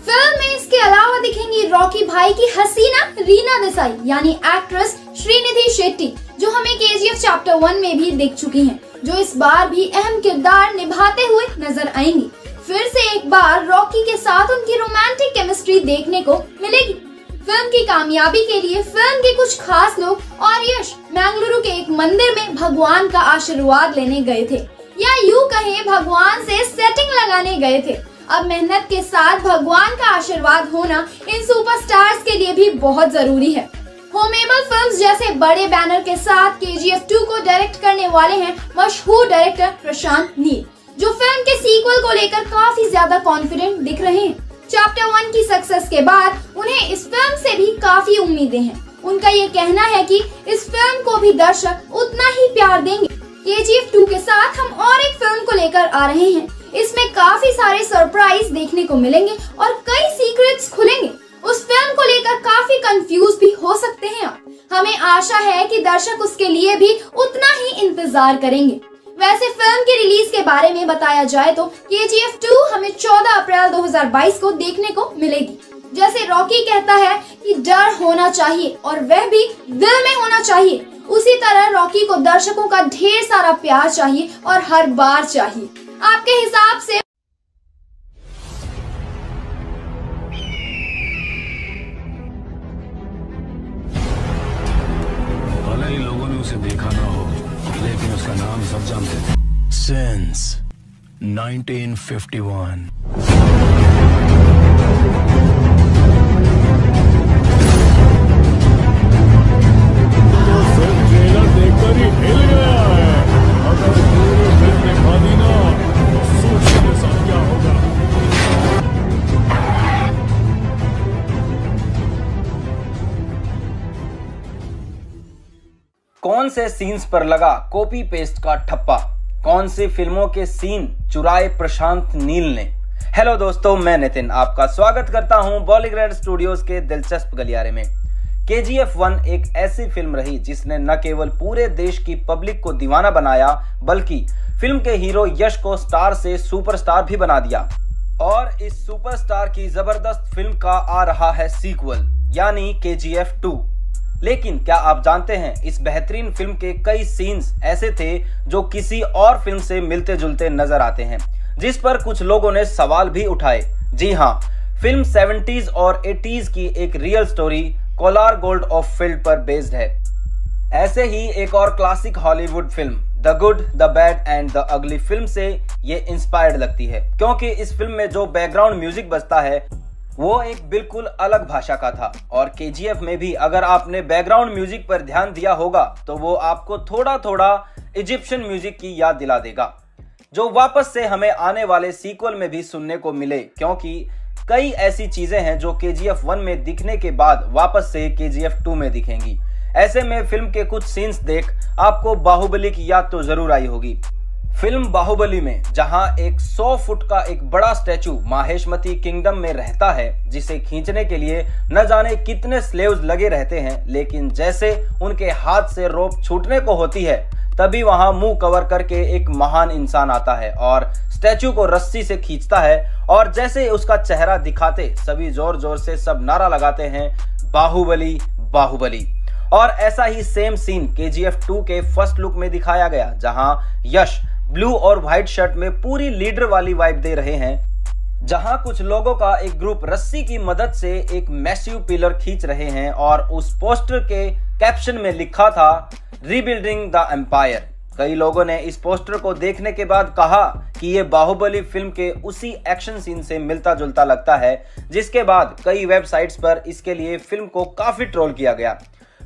फ़िल्म में इसके अलावा दिखेंगी रॉकी भाई की हसीना रीना देसाई यानी एक्ट्रेस श्रीनिधि शेट्टी जो हमें के चैप्टर वन में भी दिख चुकी हैं, जो इस बार भी अहम किरदार निभाते हुए नज़र आएँगी। फिर से एक बार रॉकी के साथ उनकी रोमांटिक केमिस्ट्री देखने को मिलेगी। फ़िल्म की कामयाबी के लिए फ़िल्म के कुछ खास लोग और यश मैंगलुरु के एक मंदिर में भगवान का आशीर्वाद लेने गए थे। या यूँ कहें, भगवान से सेटिंग लगाने गए थे। अब मेहनत के साथ भगवान का आशीर्वाद होना इन सुपरस्टार्स के लिए भी बहुत ज़रूरी है। होमेबल फिल्म्स जैसे बड़े बैनर के साथ के जी एफ़ टू को डायरेक्ट करने वाले हैं मशहूर डायरेक्टर प्रशांत नील, जो फ़िल्म के सीक्वल को लेकर काफ़ी ज़्यादा कॉन्फिडेंट दिख रहे हैं। चैप्टर वन की सक्सेस के बाद उन्हें इस फ़िल्म से भी काफ़ी उम्मीदें हैं। उनका ये कहना है कि इस फ़िल्म को भी दर्शक उतना ही प्यार देंगे। के जी एफ़ टू के साथ हम और एक फ़िल्म को लेकर आ रहे हैं। इसमें काफ़ी सारे सरप्राइज़ देखने को मिलेंगे और कई सीक्रेट्स खुलेंगे। उस फ़िल्म को लेकर काफ़ी कंफ्यूज भी हो सकते हैं। हमें आशा है कि दर्शक उसके लिए भी उतना ही इंतज़ार करेंगे। वैसे फ़िल्म के रिलीज़ के बारे में बताया जाए तो के जी एफ़ टू हमें 14 अप्रैल 2022 को देखने को मिलेगी। जैसे रॉकी कहता है कि डर होना चाहिए और वह भी दिल में होना चाहिए। उसी तरह रॉकी को दर्शकों का ढेर सारा प्यार चाहिए और हर बार चाहिए। आपके हिसाब से क्या होगा कौन से सीन्स पर लगा कॉपी पेस्ट का ठप्पा? कौन सी फ़िल्मों के सीन चुराए प्रशांत नील ने? हेलो दोस्तों, मैं नितिन आपका स्वागत करता हूँ बॉलीग्रेड स्टूडियोज के दिलचस्प गलियारे में। के जी एफ़ वन एक ऐसी फ़िल्म रही जिसने न केवल पूरे देश की पब्लिक को दीवाना बनाया, बल्कि फ़िल्म के हीरो यश को स्टार से सुपरस्टार भी बना दिया। और इस सुपरस्टार की ज़बरदस्त फ़िल्म का आ रहा है सीक्वल यानी के जी एफ़ टू लेकिन क्या आप जानते हैं, इस बेहतरीन फ़िल्म के कई सीन्स ऐसे थे जो किसी और फ़िल्म से मिलते जुलते नज़र आते हैं, जिस पर कुछ लोगों ने सवाल भी उठाए। जी हाँ फ़िल्म 70s और 80s की एक real story, Kolar gold of field पर बेस्ड है। ऐसे ही एक और classic Hollywood film, the good, the bad and the ugly film से ये इंस्पायर्ड लगती है, क्योंकि इस फ़िल्म में जो बैकग्राउंड म्यूज़िक बजता है वो एक बिल्कुल अलग भाषा का था। और के में भी अगर आपने बैकग्राउंड म्यूज़िक पर ध्यान दिया होगा तो वो आपको थोड़ा थोड़ा इजिप्शियन म्यूज़िक की याद दिला देगा। जो वापस से हमें आने वाले सीक्वल में भी सुनने को मिले, क्योंकि कई ऐसी चीज़ें हैं जो के जी एफ़ वन में दिखने के बाद वापस से के जी एफ़ टू में दिखेंगी। ऐसे में फ़िल्म के कुछ सीन्स देख, आपको बाहुबली की याद तो ज़रूर आई होगी। फ़िल्म बाहुबली में, जहाँ एक 100 फुट का एक बड़ा स्टैचू माहेशमती किंगडम में रहता है, जिसे खींचने के लिए न जाने कितने स्लेव्स लगे रहते हैं, लेकिन जैसे उनके हाथ से रोप छूटने को होती है, तभी वहाँ मुँह कवर करके एक महान इंसान आता है और स्टैचू को रस्सी से खींचता है, और जैसे उसका चेहरा दिखाते, सभी ज़ोर ज़ोर से सब नारा लगाते हैं, बाहुबली बाहुबली। और ऐसा ही same scene K G F two के फ़र्स्ट लुक में दिखाया गया, जहाँ यश ब्लू और व्हाइट शर्ट में पूरी लीडर वाली वाइब दे रहे हैं, जहाँ कुछ लोगों का एक ग्रुप रस्सी की मदद से एक मैसिव पिलर खींच रहे हैं और उस पोस्टर के कैप्शन में लिखा था रीबिल्डिंग द एम्पायर कई लोगों ने इस पोस्टर को देखने के बाद कहा कि ये बाहुबली फ़िल्म के उसी एक्शन सीन से मिलता जुलता लगता है, जिसके बाद कई वेबसाइट्स पर इसके लिए फ़िल्म को काफ़ी ट्रोल किया गया।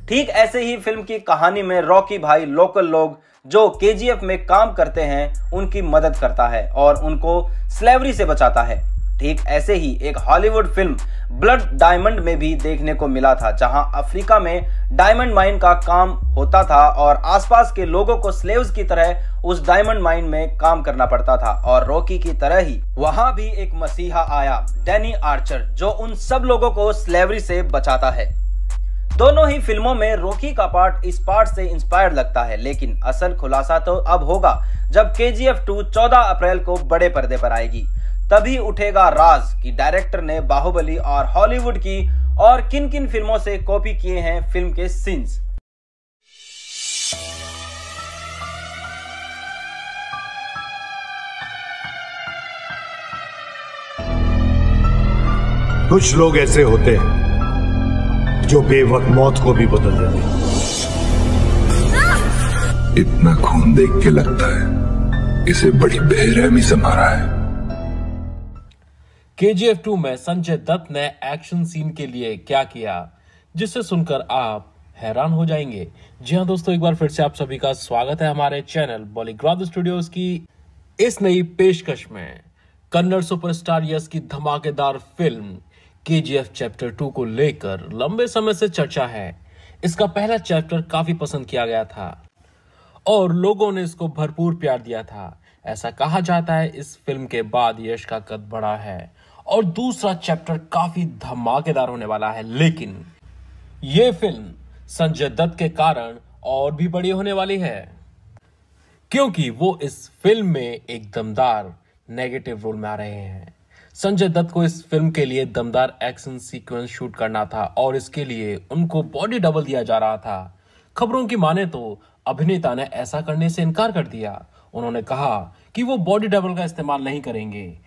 ठीक ऐसे ही फ़िल्म की कहानी में रॉकी भाई, लोकल लोग जो के में काम करते हैं, उनकी मदद करता है और उनको स्लेवरी से बचाता है। ठीक ऐसे ही एक हॉलीवुड फ़िल्म ब्लड डायमंड में भी देखने को मिला था, जहाँ अफ्रीका में डायमंड माइन का काम होता था और आसपास के लोगों को स्लेव्स की तरह उस डायमंड माइन में काम करना पड़ता था और रॉकी की तरह ही वहाँ भी एक मसीहा आया डेनी आर्चर जो उन सब लोगों को स्लेवरी से बचाता है। दोनों ही फ़िल्मों में रोकी का पार्ट इस पार्ट से इंस्पायर्ड लगता है, लेकिन असल खुलासा तो अब होगा जब के जी एफ़ टू चौदह अप्रैल को बड़े पर्दे पर आएगी। तभी उठेगा राज कि डायरेक्टर ने बाहुबली और हॉलीवुड की और किन किन फ़िल्मों से कॉपी किए हैं फ़िल्म के सीन्स। कुछ लोग ऐसे होते हैं जो बेवक्त मौत को भी बदल देते इतना खून देख के लगता है इसे बड़ी बेरहमी से मारा है। के जी एफ़ टू में संजय दत्त ने एक्शन सीन के लिए क्या किया जिसे सुनकर आप हैरान हो जाएँगे। जी हाँ दोस्तों एक बार फिर से आप सभी का स्वागत है हमारे चैनल बॉलीग्राफ स्टूडियोज की इस नई पेशकश में। कन्नड़ सुपरस्टार यश की धमाकेदार film K G F chapter two को लेकर लंबे समय से चर्चा है। इसका पहला चैप्टर काफ़ी पसंद किया गया था और लोगों ने इसको भरपूर प्यार दिया था। ऐसा कहा जाता है इस फ़िल्म के बाद यश का कद बढ़ा है और दूसरा चैप्टर काफ़ी धमाकेदार होने वाला है। लेकिन यह फ़िल्म संजय दत्त के कारण और भी बड़ी होने वाली है, क्योंकि वो इस फ़िल्म में एक दमदार नेगेटिव रोल में आ रहे हैं। संजय दत्त को इस फ़िल्म के लिए दमदार एक्शन सीक्वेंस शूट करना था और इसके लिए उनको बॉडी डबल दिया जा रहा था। खबरों की माने तो अभिनेता ने ऐसा करने से इनकार कर दिया। उन्होंने कहा कि वो बॉडी डबल का इस्तेमाल नहीं करेंगे।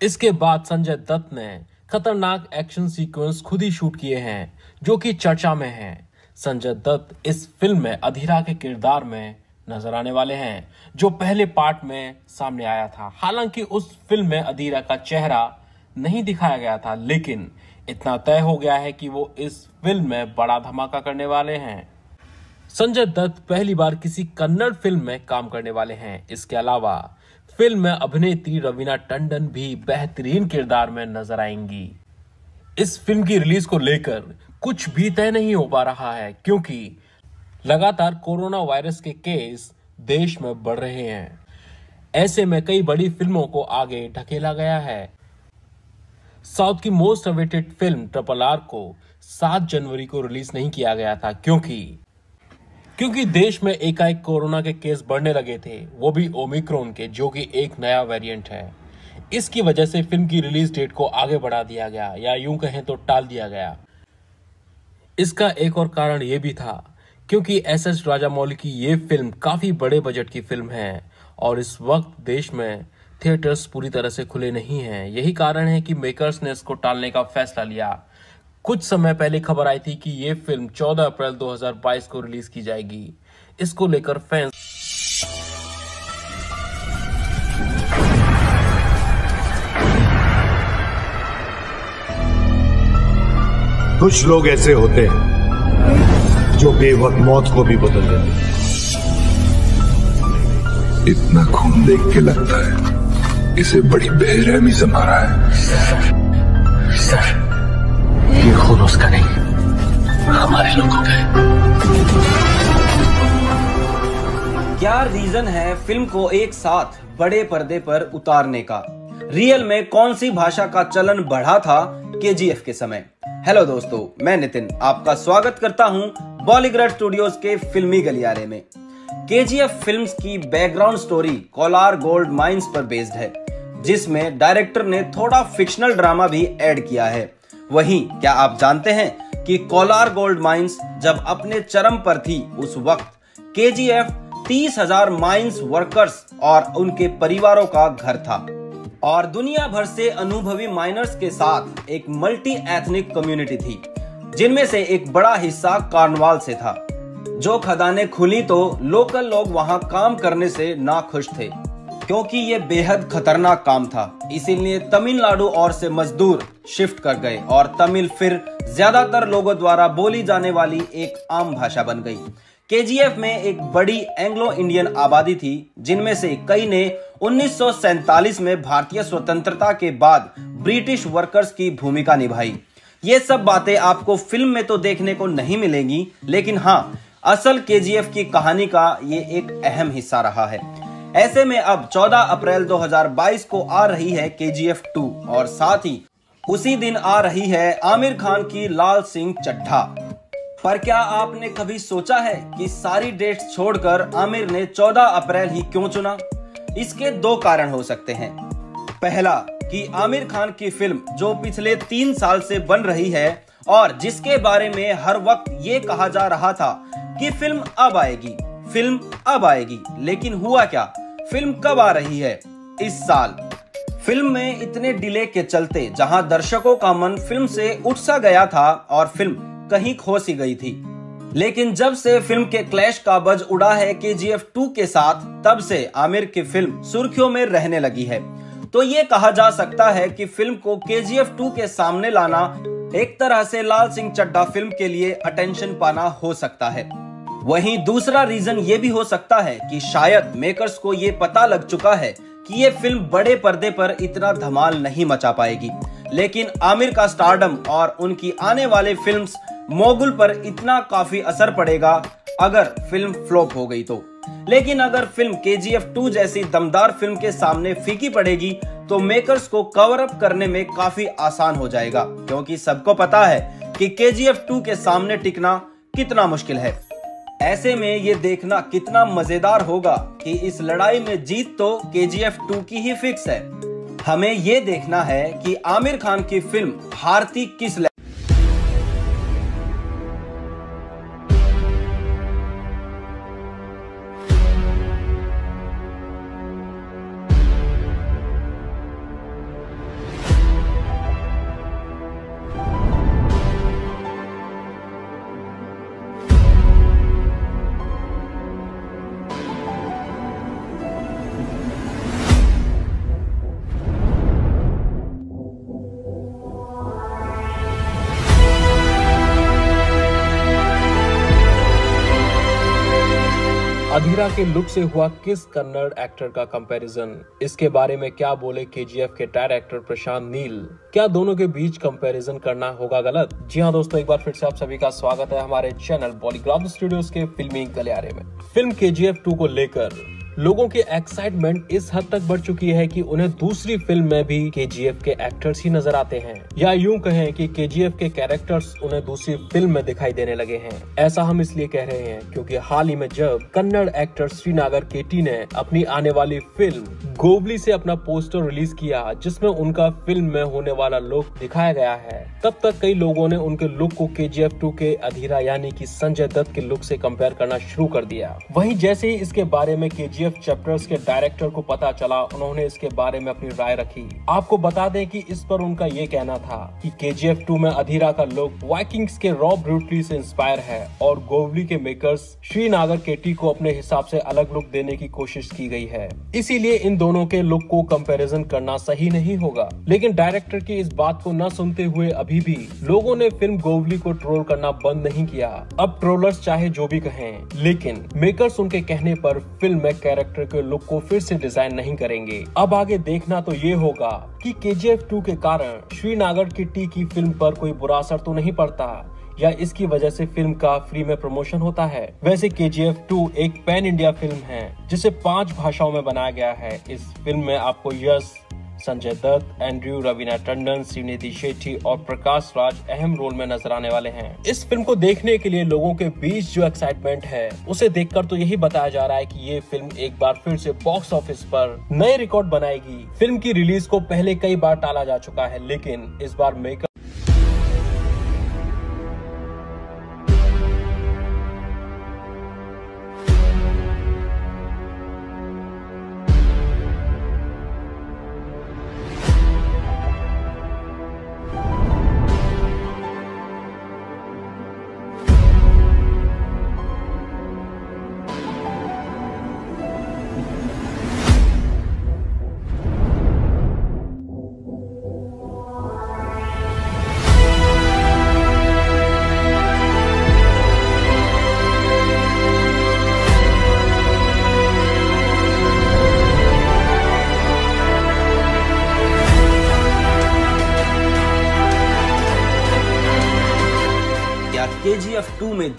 इसके बाद संजय दत्त ने खतरनाक एक्शन सीक्वेंस खुद ही शूट किए हैं, जो कि चर्चा में है। संजय दत्त इस फ़िल्म में अधीरा के किरदार में नज़र आने वाले हैं, जो पहले पार्ट में सामने आया था। हालाँकि उस फ़िल्म में अधीरा का चेहरा नहीं दिखाया गया था, लेकिन इतना तय हो गया है कि वो इस फ़िल्म में बड़ा धमाका करने वाले हैं। संजय दत्त पहली बार किसी कन्नड़ फ़िल्म में काम करने वाले हैं। इसके अलावा फ़िल्म में अभिनेत्री रवीना टंडन भी बेहतरीन किरदार में नज़र आएँगी। इस फ़िल्म की रिलीज़ को लेकर कुछ भी तय नहीं हो पा रहा है, क्योंकि लगातार कोरोना वायरस के केस देश में बढ़ रहे हैं। ऐसे में कई बड़ी फ़िल्मों को आगे ढकेला गया है। साउथ की most awaited film triple R को 7 जनवरी को रिलीज़ नहीं किया गया था क्योंकि क्योंकि देश में एकाएक कोरोना के केस बढ़ने लगे थे, वो भी ओमिक्रोन के, जो कि एक नया वेरिएंट है। इसकी वजह से फ़िल्म की रिलीज़ डेट को आगे बढ़ा दिया गया, या यूँ कहें तो टाल दिया गया। इसका एक और कारण यह भी था क्योंकि एस एस राजामौली की ये फ़िल्म काफ़ी बड़े बजट की फ़िल्म है और इस वक्त देश में थिएटर्स पूरी तरह से खुले नहीं हैं। यही कारण है कि मेकर्स ने इसको टालने का फैसला लिया। कुछ समय पहले खबर आई थी कि ये फ़िल्म 14 अप्रैल 2022 को रिलीज़ की जाएगी। इसको लेकर फैंस कुछ लोग ऐसे होते हैं। जो बेवक्त मौत को भी बदल देते हैं। इतना खून देख के लगता है इसे बड़ी बेरहमी से मारा है। सर सर ये खून उसका नहीं हमारे लोगों का है। क्या रीजन है फ़िल्म को एक साथ बड़े पर्दे पर उतारने का? रियल में कौन सी भाषा का चलन बढ़ा था केजीएफ के समय? हेलो दोस्तों, मैं नितिन आपका स्वागत करता हूँ बॉलीग्रेड स्टूडियोज के फिल्मी गलियारे में। केजीएफ फिल्म्स की background story Kolar gold mines पर बेस्ड है, जिसमें डायरेक्टर ने थोड़ा फिक्शनल ड्रामा भी ऐड किया है। वहीं, क्या आप जानते हैं कि कोलार गोल्ड माइंस जब अपने चरम पर थी, उस वक्त केजीएफ हज़ार माइंस वर्कर्स और उनके परिवारों का घर था। और दुनिया भर से अनुभवी माइनर्स के साथ एक मल्टी एथनिक कम्युनिटी थी, जिनमें से एक बड़ा हिस्सा कार्नवाल से था। जो खदानें खुली तो लोकल लोग वहाँ काम करने से ना खुश थे, क्योंकि ये बेहद खतरनाक काम था। इसीलिए तमिलनाडु और से मजदूर शिफ्ट कर गए और तमिल फिर ज़्यादातर लोगों द्वारा बोली जाने वाली एक आम भाषा बन गई। केजीएफ में एक बड़ी एंग्लो इंडियन आबादी थी, जिनमें से कई ने 1947 में भारतीय स्वतंत्रता के बाद ब्रिटिश वर्कर्स की भूमिका निभाई। ये सब बातें आपको फ़िल्म में तो देखने को नहीं मिलेंगी, लेकिन हाँ असल केजीएफ की कहानी का ये एक अहम हिस्सा रहा है। ऐसे में अब 14 अप्रैल 2022 को आ रही है केजीएफ 2 और साथ ही उसी दिन आ रही है आमिर खान की लाल सिंह चड्ढा। पर क्या आपने कभी सोचा है कि सारी डेट्स छोड़कर आमिर ने 14 अप्रैल ही क्यों चुना? इसके दो कारण हो सकते हैं। पहला, कि आमिर खान की फ़िल्म जो पिछले तीन साल से बन रही है और जिसके बारे में हर वक्त ये कहा जा रहा था कि फ़िल्म अब आएगी, फ़िल्म अब आएगी, लेकिन हुआ क्या? फ़िल्म कब आ रही है इस साल? फ़िल्म में इतने डिले के चलते जहाँ दर्शकों का मन फ़िल्म से उठ सा गया था और फ़िल्म कहीं खो सी गई थी। लेकिन जब से फ़िल्म के क्लैश का बज उड़ा है के जी एफ़ टू के साथ, तब से आमिर की फ़िल्म सुर्खियों में रहने लगी है। तो ये कहा जा सकता है कि फ़िल्म को के जी एफ़ टू के सामने लाना एक तरह से लाल सिंह चड्डा फ़िल्म के लिए अटेंशन पाना हो सकता है। वहीं दूसरा रीजन ये भी हो सकता है कि शायद मेकर्स को ये पता लग चुका है कि ये फ़िल्म बड़े पर्दे पर इतना धमाल नहीं मचा पाएगी। लेकिन आमिर का स्टारडम और उनकी आने वाले फिल्म्स मोगुल पर इतना काफ़ी असर पड़ेगा, अगर फ़िल्म फ्लॉप हो गई तो। लेकिन अगर film K G F to जैसी दमदार फ़िल्म के सामने फीकी पड़ेगी तो मेकर्स को कवर अप करने में काफ़ी आसान हो जाएगा, क्योंकि सबको पता है कि के जी एफ़ टू के सामने टिकना कितना मुश्किल है। ऐसे में ये देखना कितना मज़ेदार होगा कि इस लड़ाई में जीत तो के जी एफ़ टू की ही फिक्स है। हमें ये देखना है कि आमिर खान की फ़िल्म भारती किस के लुक से हुआ किस कन्नड़ एक्टर का कंपैरिजन इसके बारे में क्या बोले केजीएफ के डायरेक्टर प्रशांत नील? क्या दोनों के बीच कंपैरिजन करना होगा गलत? जी हाँ दोस्तों, एक बार फिर से आप सभी का स्वागत है हमारे चैनल बॉलीग्राफ स्टूडियोज के फिल्मी गलियारे में। फ़िल्म के जी को लेकर लोगों की एक्साइटमेंट इस हद तक बढ़ चुकी है कि उन्हें दूसरी फ़िल्म में भी के के एक्टर्स ही नज़र आते हैं। या यूँ कहें कि के के कैरेक्टर्स उन्हें दूसरी फ़िल्म में दिखाई देने लगे हैं। ऐसा हम इसलिए कह रहे हैं क्योंकि हाल ही में जब कन्नड़ एक्टर श्रीनागर केटी ने अपनी आने वाली फ़िल्म गोबली से अपना पोस्टर रिलीज़ किया, जिसमें उनका फ़िल्म में होने वाला लुक दिखाया गया है, तब तक कई लोगों ने उनके लुक को के जी के अधीरा यानी की संजय दत्त के लुक से कंपेयर करना शुरू कर दिया। वही जैसे ही इसके बारे में के केजीएफ चैप्टर्स के डायरेक्टर को पता चला, उन्होंने इसके बारे में अपनी राय रखी। आपको बता दें कि इस पर उनका ये कहना था कि केजीएफ 2 में अधीरा का लुक वाइकिंग्स के रॉब ब्रूटली से इंस्पायर है और गोवली के मेकर्स श्रीनागर केटी को अपने हिसाब से अलग लुक देने की कोशिश की गई है। इसीलिए इन दोनों के लुक को कंपैरिजन करना सही नहीं होगा। लेकिन डायरेक्टर की इस बात को न सुनते हुए अभी भी लोगों ने फ़िल्म गोवली को ट्रोल करना बंद नहीं किया। अब ट्रोलर्स चाहे जो भी कहें, लेकिन मेकर्स उनके कहने पर फ़िल्म में कैरेक्टर के लुक को फिर से डिज़ाइन नहीं करेंगे। अब आगे देखना तो ये होगा कि के जी के कारण श्रीनागर किट्टी की फ़िल्म पर कोई बुरा असर तो नहीं पड़ता, या इसकी वजह से फ़िल्म का फ्री में प्रमोशन होता है। वैसे के जी एफ़ टू एक पैन इंडिया फ़िल्म है, जिसे पाँच भाषाओं में बनाया गया है। इस फ़िल्म में आपको यश संजय दत्त, एंड्रयू रवीना टंडन श्रीनिधि शेट्टी और प्रकाश राज अहम रोल में नज़र आने वाले हैं। इस फ़िल्म को देखने के लिए लोगों के बीच जो एक्साइटमेंट है, उसे देखकर तो यही बताया जा रहा है कि ये फ़िल्म एक बार फिर से बॉक्स ऑफ़िस पर नए रिकॉर्ड बनाएगी। फ़िल्म की रिलीज़ को पहले कई बार टाला जा चुका है, लेकिन इस बार मेकर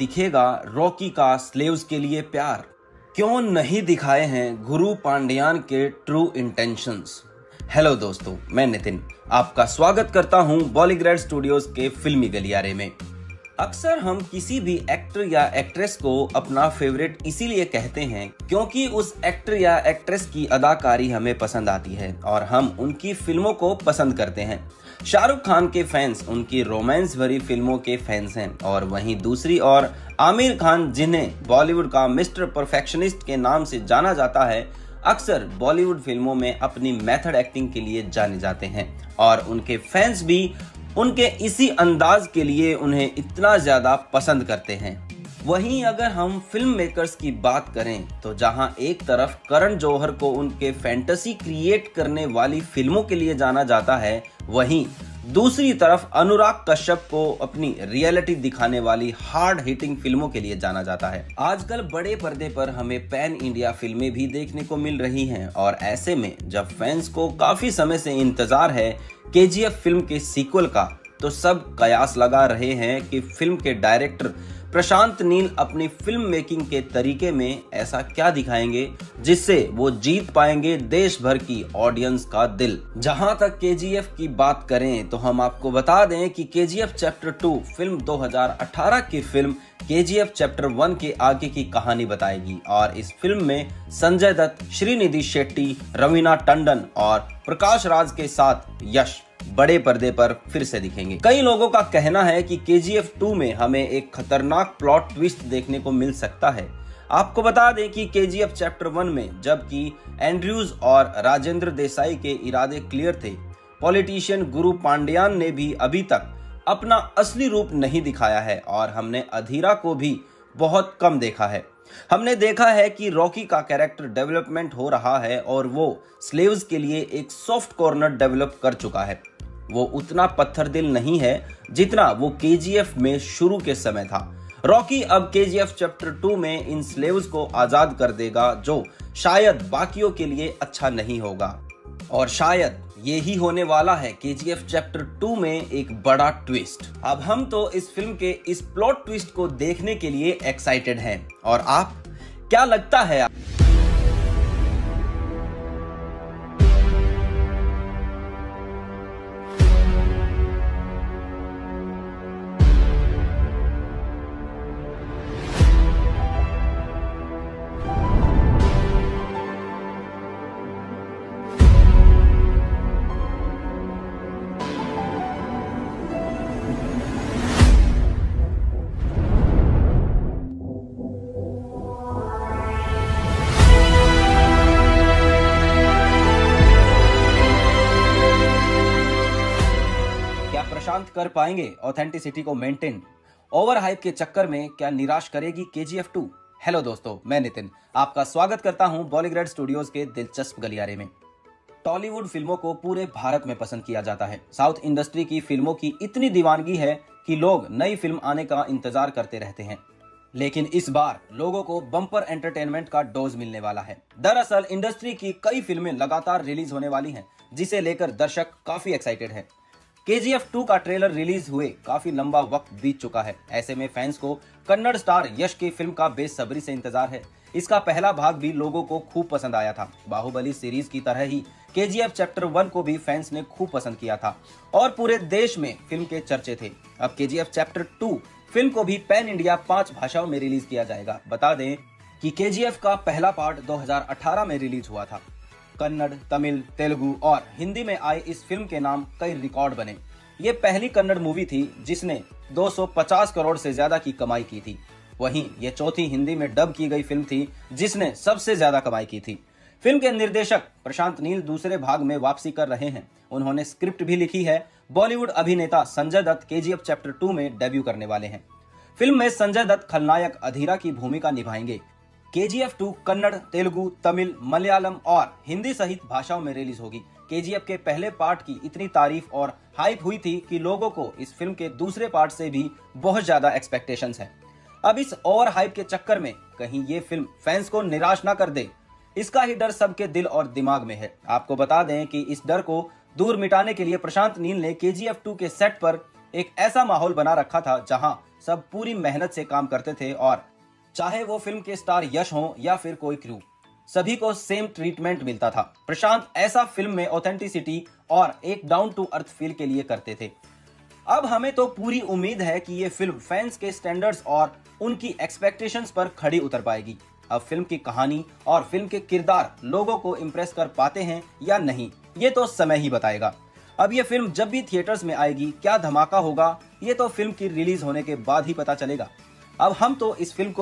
दिखेगा रॉकी का स्लेव्स के लिए प्यार। क्यों नहीं दिखाए हैं गुरु पांड्यान के ट्रू इंटेंशंस हेलो दोस्तों, मैं नितिन। आपका स्वागत करता हूँ बॉलीग्रेड स्टूडियोज के फिल्मी गलियारे में। अक्सर हम किसी भी एक्टर या एक्ट्रेस को अपना फेवरेट इसीलिए कहते हैं क्योंकि उस एक्टर या एक्ट्रेस की अदाकारी हमें पसंद आती है और हम उनकी फ़िल्मों को पसंद करते हैं। शाहरुख खान के फैंस उनकी रोमांस भरी फ़िल्मों के फैंस हैं। और वहीं दूसरी ओर, आमिर खान, जिन्हें बॉलीवुड का मिस्टर परफेक्शनिस्ट के नाम से जाना जाता है, अक्सर बॉलीवुड फ़िल्मों में अपनी मेथड एक्टिंग के लिए जाने जाते हैं। और उनके फैंस भी उनके इसी अंदाज के लिए उन्हें इतना ज़्यादा पसंद करते हैं। वहीं अगर हम फ़िल्म मेकर्स की बात करें तो जहाँ एक तरफ़ करण जौहर को उनके फैंटेसी क्रिएट करने वाली फ़िल्मों के लिए जाना जाता है वहीं दूसरी तरफ़ अनुराग कश्यप को अपनी रियलिटी दिखाने वाली हार्ड हिटिंग फ़िल्मों के लिए जाना जाता है। आजकल बड़े पर्दे पर हमें पैन इंडिया फ़िल्में भी देखने को मिल रही हैं और ऐसे में जब फैंस को काफ़ी समय से इंतज़ार है केजीएफ फ़िल्म के सीक्वल का तो सब कयास लगा रहे हैं कि फ़िल्म के डायरेक्टर प्रशांत नील अपनी फ़िल्म मेकिंग के तरीके में ऐसा क्या दिखाएँगे, जिससे वो जीत पाएँगे देश भर की ऑडियंस का दिल? जहाँ तक केजीएफ की बात करें तो हम आपको बता दें कि केजीएफ चैप्टर टू फ़िल्म 2018 की फ़िल्म केजीएफ चैप्टर वन के आगे की कहानी बताएगी। और इस फ़िल्म में संजय दत्त, श्रीनिधि शेट्टी, रवीना टंडन और प्रकाश राज के साथ यश। बड़े पर्दे पर फिर से दिखेंगे। कई लोगों का कहना है कि के जी में हमें एक खतरनाक प्लॉट ट्विस्ट देखने को मिल सकता है। आपको बता दें कि के चैप्टर वन में, जबकि एंड्रयूज और राजेंद्र देसाई के इरादे क्लियर थे, पॉलिटिशियन गुरु पांड्यान ने भी अभी तक अपना असली रूप नहीं दिखाया है और हमने अधीरा को भी बहुत कम देखा है। हमने देखा है कि रॉकी का कैरेक्टर डेवलपमेंट हो रहा है और वो स्लेव्स के लिए एक सॉफ्ट कॉर्नर डेवलप कर चुका है। वो उतना पत्थर दिल नहीं है जितना वो केजीएफ में शुरू के समय था। रॉकी अब केजीएफ चैप्टर टू में इन स्लेव्स को आज़ाद कर देगा, जो शायद बाकियों के लिए अच्छा नहीं होगा। और शायद ये ही होने वाला है केजीएफ चैप्टर टू में एक बड़ा ट्विस्ट। अब हम तो इस फ़िल्म के इस प्लॉट ट्विस्ट को देखने के लिए एक्साइटेड हैं। और आप, क्या लगता है आप? कर पाएँगे ऑथेंटिसिटी को मेंटेन ओवर हाइप के चक्कर में क्या निराश करेगी के जी हेलो दोस्तों, मैं नितिन। आपका स्वागत करता हूँ बॉलीग्रेड स्टूडियोज के दिलचस्प गलियारे में। टॉलीवुड फ़िल्मों को पूरे भारत में पसंद किया जाता है। साउथ इंडस्ट्री की फ़िल्मों की इतनी दीवानगी है कि लोग नई फ़िल्म आने का इंतज़ार करते रहते हैं। लेकिन इस बार लोगों को बम्पर एंटरटेनमेंट का डोज मिलने वाला है। दरअसल इंडस्ट्री की कई फ़िल्में लगातार रिलीज़ होने वाली हैं, जिसे लेकर दर्शक काफ़ी एक्साइटेड है। के जी एफ़ टू का ट्रेलर रिलीज़ हुए, काफ़ी लंबा वक्त बीत चुका है। ऐसे में फैंस को कन्नड़ स्टार यश की फ़िल्म का बेसब्री से इंतज़ार है। इसका पहला भाग भी लोगों को खूब पसंद आया था। बाहुबली सीरीज़ की तरह ही K G F chapter one को भी फैंस ने खूब पसंद किया था और पूरे देश में फ़िल्म के चर्चे थे। अब K G F chapter two film को भी पैन इंडिया पाँच भाषाओं में रिलीज़ किया जाएगा। बता दें कि के जी एफ़ का पहला पार्ट 2018 में रिलीज़ हुआ था। कन्नड़, तमिल, तेलुगु और हिंदी में आए इस फ़िल्म के नाम कई रिकॉर्ड बने। ये पहली कन्नड़ मूवी थी जिसने 250 करोड़ से ज़्यादा की कमाई की थी। वहीं ये चौथी हिंदी में डब की गई फ़िल्म थी जिसने सबसे ज़्यादा कमाई की थी। फ़िल्म के निर्देशक प्रशांत नील दूसरे भाग में वापसी कर रहे हैं। उन्होंने स्क्रिप्ट भी लिखी है। बॉलीवुड अभिनेता संजय दत्त के चैप्टर टू में डेब्यू करने वाले हैं। फ़िल्म में संजय दत्त खलनायक अधीरा की भूमिका निभाएँगे। K G F two Kannada, Telugu, Tamil, Malayalam और हिंदी सहित भाषाओं में रिलीज़ होगी। के जी एफ़ के पहले पार्ट की इतनी तारीफ़ और हाइप हुई थी कि लोगों को इस फ़िल्म के दूसरे पार्ट से भी बहुत ज़्यादा एक्सपेक्टेशंस हैं। अब इस ओवर हाइप के चक्कर में कहीं ये फ़िल्म फैंस को निराश ना कर दे। इसका ही डर सबके दिल और दिमाग में है। आपको बता दें कि इस डर को दूर मिटाने के लिए प्रशांत नील ने के जी एफ़ टू के सेट पर एक ऐसा माहौल बना रखा था जहाँ सब पूरी मेहनत से काम करते थे और चाहे वो फ़िल्म के स्टार यश हो या फिर कोई क्रू सभी को सेम ट्रीटमेंट मिलता था। प्रशांत ऐसा फ़िल्म में ऑथेंटिसिटी और एक डाउन टू अर्थ फील के लिए करते थे। अब हमें तो पूरी उम्मीद है कि ये फ़िल्म फैंस के स्टैंडर्ड्स और उनकी एक्सपेक्टेशंस पर खड़ी उतर पाएगी। अब फ़िल्म की कहानी और फ़िल्म के किरदार लोगों को इम्प्रेस कर पाते हैं या नहीं, ये तो समय ही बताएगा। अब ये फ़िल्म जब भी थिएटर्स में आएगी, क्या धमाका होगा, ये तो फ़िल्म की रिलीज़ होने के बाद ही पता चलेगा। अब हम तो इस फ़िल्म को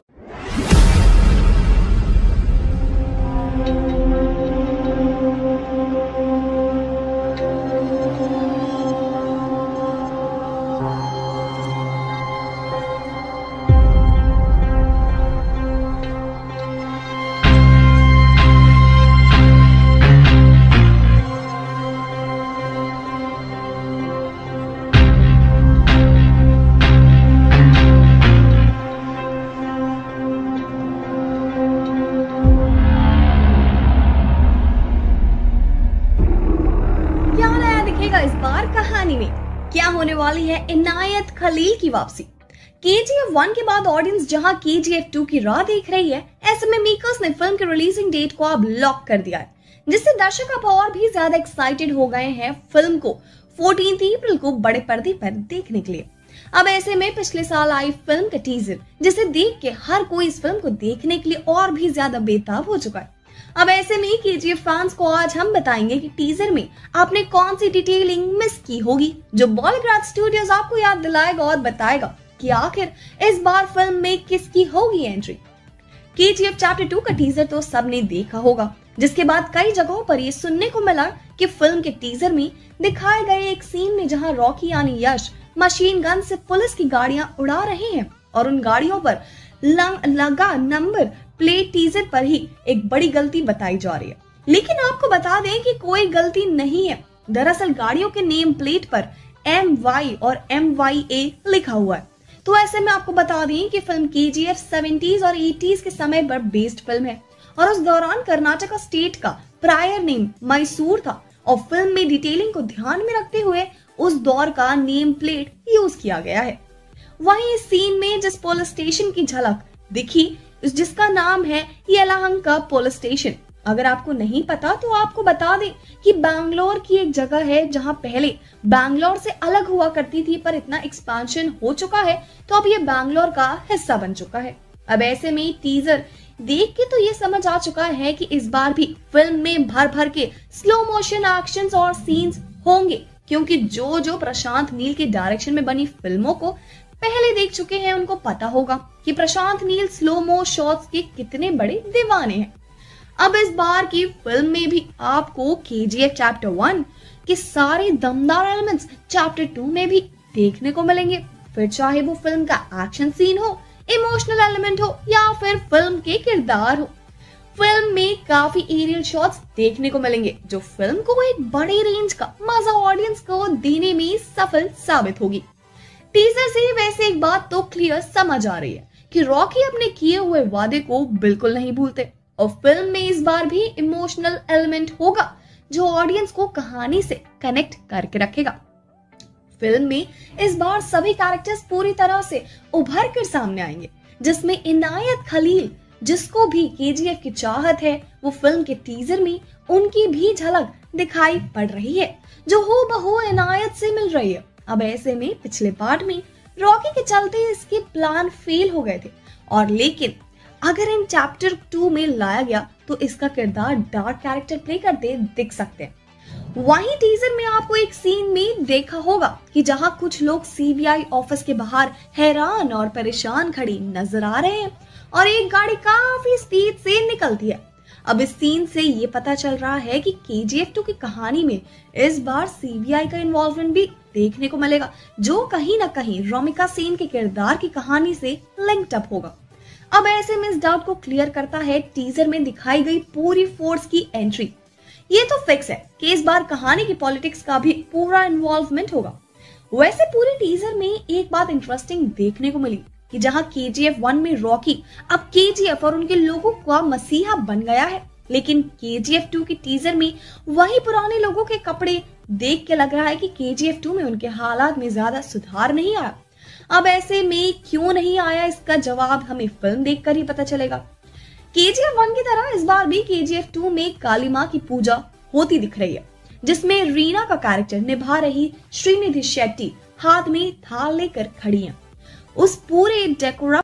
खलील की वापसी। के जी एफ़ वन के बाद ऑडियंस जहाँ के जी एफ़ टू की राह देख रही है ऐसे में मेकर्स ने फ़िल्म के रिलीजिंग डेट को अब लॉक कर दिया है, जिससे दर्शक अब और भी ज़्यादा एक्साइटेड हो गए हैं फ़िल्म को फोर्टीन अप्रैल को बड़े पर्दे पर देखने के लिए। अब ऐसे में पिछले साल आई फ़िल्म का टीजर जिसे देख के हर कोई इस फ़िल्म को देखने के लिए और भी ज़्यादा बेताब हो चुका है। अब ऐसे में के जी फैंस को आज हम बताएँगे कि टीजर में आपने कौन सी डिटेलिंग मिस की होगी, जो बॉलीग्राड स्टूडियोज आपको याद दिलाएगा और बताएगा कि आखिर इस बार फ़िल्म में किसकी होगी entry K G F chapter two का टीजर तो सबने देखा होगा, जिसके बाद कई जगहों पर ये सुनने को मिला कि फ़िल्म के टीजर में दिखाए गए एक सीन में जहाँ रॉकी यानी यश मशीन गन से पुलिस की गाड़ियाँ उड़ा रहे हैं और उन गाड़ियों पर लगा नंबर प्लेट टीजर पर ही एक बड़ी गलती बताई जा रही है। लेकिन आपको बता दें कि कोई गलती नहीं है। दरअसल गाड़ियों के नेम प्लेट पर एम वाई और एम वाई ए लिखा हुआ है। तो ऐसे में आपको बता दें कि film K G F seventies और एटीज के समय पर बेस्ड फ़िल्म है। और उस दौरान कर्नाटका स्टेट का प्रायर नेम मैसूर था। और फ़िल्म में डिटेलिंग को ध्यान में रखते हुए उस दौर का नेम प्लेट यूज़ किया गया है। वहीं इस सीन में जिस पुलिस स्टेशन की झलक दिखी जिसका नाम है येलाहंका पुलिस स्टेशन अगर आपको नहीं पता तो आपको बता दें कि बैंगलोर की एक जगह है जहाँ पहले बैंगलोर से अलग हुआ करती थी, पर इतना एक्सपांशन हो चुका है तो अब ये बैंगलोर का हिस्सा बन चुका है. अब ऐसे में टीजर देख के तो ये समझ आ चुका है कि इस बार भी फ़िल्म में भर भर के स्लो मोशन एक्शन और सीन्स होंगे, क्योंकि जो जो प्रशांत नील के डायरेक्शन में बनी फ़िल्मों को पहले देख चुके हैं, उनको पता होगा कि Prashanth Neel slow mo shots के कितने बड़े दीवाने हैं। अब इस बार की फ़िल्म में भी आपको के चैप्टर वन के सारे दमदार एलिमेंट्स चैप्टर टू में भी देखने को मिलेंगे। फिर चाहे वो फ़िल्म का एक्शन सीन हो इमोशनल एलिमेंट हो, या फिर फ़िल्म के किरदार हो फ़िल्म में काफ़ी एरियल शॉट्स देखने को मिलेंगे, जो फ़िल्म को एक बड़े रेंज का मज़ा ऑडियंस को देने में सफल साबित होगी। टीजर से वैसे एक बात तो क्लियर समझ आ रही है कि रॉकी अपने किए हुए वादे को बिल्कुल नहीं भूलते। और फ़िल्म में इस बार भी इमोशनल एलिमेंट होगा, जो ऑडियंस को कहानी से कनेक्ट करके रखेगा। फ़िल्म में इस बार सभी कैरेक्टर्स पूरी तरह से उभर कर सामने आएँगे, जिसमें इनायत खलील, जिसको भी केजीएफ की चाहत है, वो फ़िल्म के टीजर में उनकी भी झलक दिखाई पड़ रही है, जो हो बहू इनायत से मिल रही है। अब ऐसे में पिछले पार्ट में रॉकी के चलते इसके प्लान फेल हो गए थे। और लेकिन अगर इन चैप्टर टू में लाया गया तो इसका किरदार डार्क कैरेक्टर प्ले करते दिख सकते हैं। वहीं टीजर में आपको एक सीन में देखा होगा कि जहाँ कुछ लोग सीबीआई ऑफ़िस के बाहर हैरान और परेशान खड़ी नज़र आ रहे हैं और एक गाड़ी काफ़ी स्पीड से निकलती है। अब इस सीन से ये पता चल रहा है कि के जी एफ़ टू की कहानी में इस बार सीबीआई का इन्वॉल्वमेंट भी देखने को मिलेगा, जो कहीं ना कहीं रोमिका सेन के किरदार की कहानी से लिंक्ड अप होगा। अब ऐसे में इस डाउट को क्लियर करता है टीजर में दिखाई गई पूरी फोर्स की एंट्री ये तो फिक्स है कि इस बार कहानी की पॉलिटिक्स का भी पूरा इन्वॉल्वमेंट होगा। वैसे पूरे टीजर में एक बात इंटरेस्टिंग देखने को मिली कि जहाँ के जी एफ़ वन में रॉकी अब के जी एफ़ और उनके लोगों का मसीहा बन गया है। लेकिन के जी एफ़ टू की टीजर में वही पुराने लोगों के कपड़े देख के लग रहा है कि के जी एफ़ टू में उनके हालात में ज़्यादा सुधार नहीं आया। अब ऐसे में क्यों नहीं आया, इसका जवाब हमें फ़िल्म देखकर ही पता चलेगा। के जी एफ़ वन की तरह इस बार भी के जी एफ़ टू में काली माँ की पूजा होती दिख रही है, जिसमें रीना का कैरेक्टर निभा रही श्रीनिधि शेट्टी हाथ में थाल लेकर खड़ी है। उस पूरे डेकोरा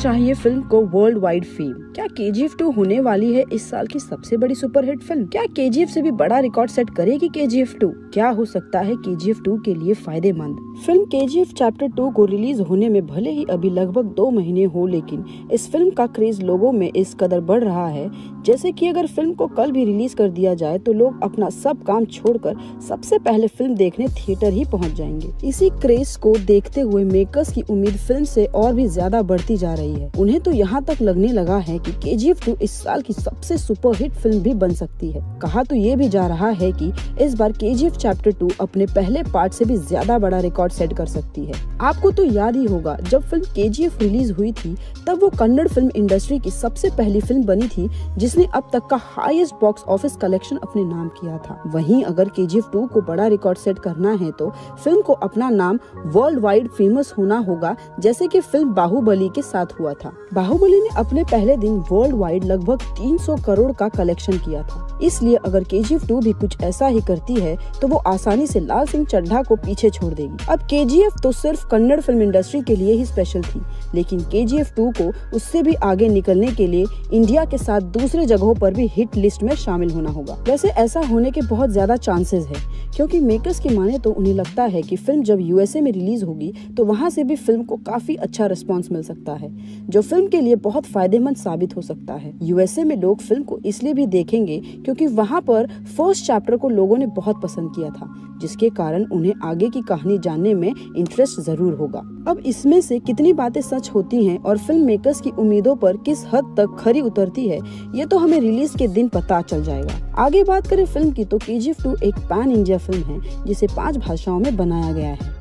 चाहिए फ़िल्म को वर्ल्ड वाइड फेम क्या के जी एफ़ टू होने वाली है इस साल की सबसे बड़ी सुपरहिट फ़िल्म क्या के जी एफ़ ऐसी भी बड़ा रिकॉर्ड सेट करेगी के जी एफ़ टू क्या हो सकता है के जी एफ़ टू के लिए फ़ायदेमंद? Film K G F chapter two को रिलीज़ होने में भले ही अभी लगभग दो महीने हो, लेकिन इस फ़िल्म का क्रेज लोगों में इस कदर बढ़ रहा है जैसे कि अगर फ़िल्म को कल भी रिलीज़ कर दिया जाए तो लोग अपना सब काम छोड़कर सबसे पहले फ़िल्म देखने थिएटर ही पहुँच जाएँगे। इसी क्रेज को देखते हुए मेकर्स की उम्मीद फ़िल्म से और भी ज़्यादा बढ़ती जा रही है। उन्हें तो यहाँ तक लगने लगा है कि के टू इस साल की सबसे सुपरहिट फ़िल्म भी बन सकती है। कहा तो ये भी जा रहा है कि इस बार के चैप्टर टू अपने पहले पार्ट से भी ज़्यादा बड़ा रिकॉर्ड सेट कर सकती है। आपको तो याद ही होगा, जब फ़िल्म के रिलीज़ हुई थी, तब वो कन्नड़ फ़िल्म इंडस्ट्री की सबसे पहली फ़िल्म बनी थी जिसने अब तक का हाईएस्ट बॉक्स ऑफ़िस कलेक्शन अपने नाम किया था। वहीं अगर के जी टू को बड़ा रिकॉर्ड सेट करना है तो फ़िल्म को अपना नाम वर्ल्ड वाइड फ़ेमस होना होगा, जैसे कि फ़िल्म बाहुबली के साथ हुआ था। बाहुबली ने अपने पहले दिन वर्ल्ड वाइड लगभग 300 करोड़ का कलेक्शन किया था। इसलिए अगर के जी टू भी कुछ ऐसा ही करती है तो वो आसानी से लाल सिंह चड्ढा को पीछे छोड़ देगी। अब के तो सिर्फ़ कन्नड़ फ़िल्म इंडस्ट्री के लिए ही स्पेशल थी, लेकिन के जी टू को उससे भी आगे निकलने के लिए इंडिया के साथ दूसरे जगहों पर भी हिट लिस्ट में शामिल होना होगा। वैसे ऐसा होने के बहुत ज़्यादा चांसेस है, क्योंकि मेकर्स की माने तो उन्हें लगता है कि फ़िल्म जब यूएसए में रिलीज़ होगी तो वहाँ से भी फ़िल्म को काफ़ी अच्छा रिस्पॉन्स मिल सकता है, जो फ़िल्म के लिए बहुत फ़ायदेमंद साबित हो सकता है। यूएसए में लोग फ़िल्म को इसलिए भी देखेंगे क्योंकि वहाँ पर फ़र्स्ट चैप्टर को लोगों ने बहुत पसंद किया था, जिसके कारण उन्हें आगे की कहानी जानने में इंटरेस्ट ज़रूर होगा। अब इसमें से कितनी बातें सच होती हैं और फ़िल्म मेकर्स की उम्मीदों पर किस हद तक खरी उतरती है, ये तो हमें रिलीज़ के दिन पता चल जाएगा। आगे बात करें फ़िल्म की तो के जी टू एक पैन इंडिया फ़िल्म है, जिसे पाँच भाषाओं में बनाया गया है।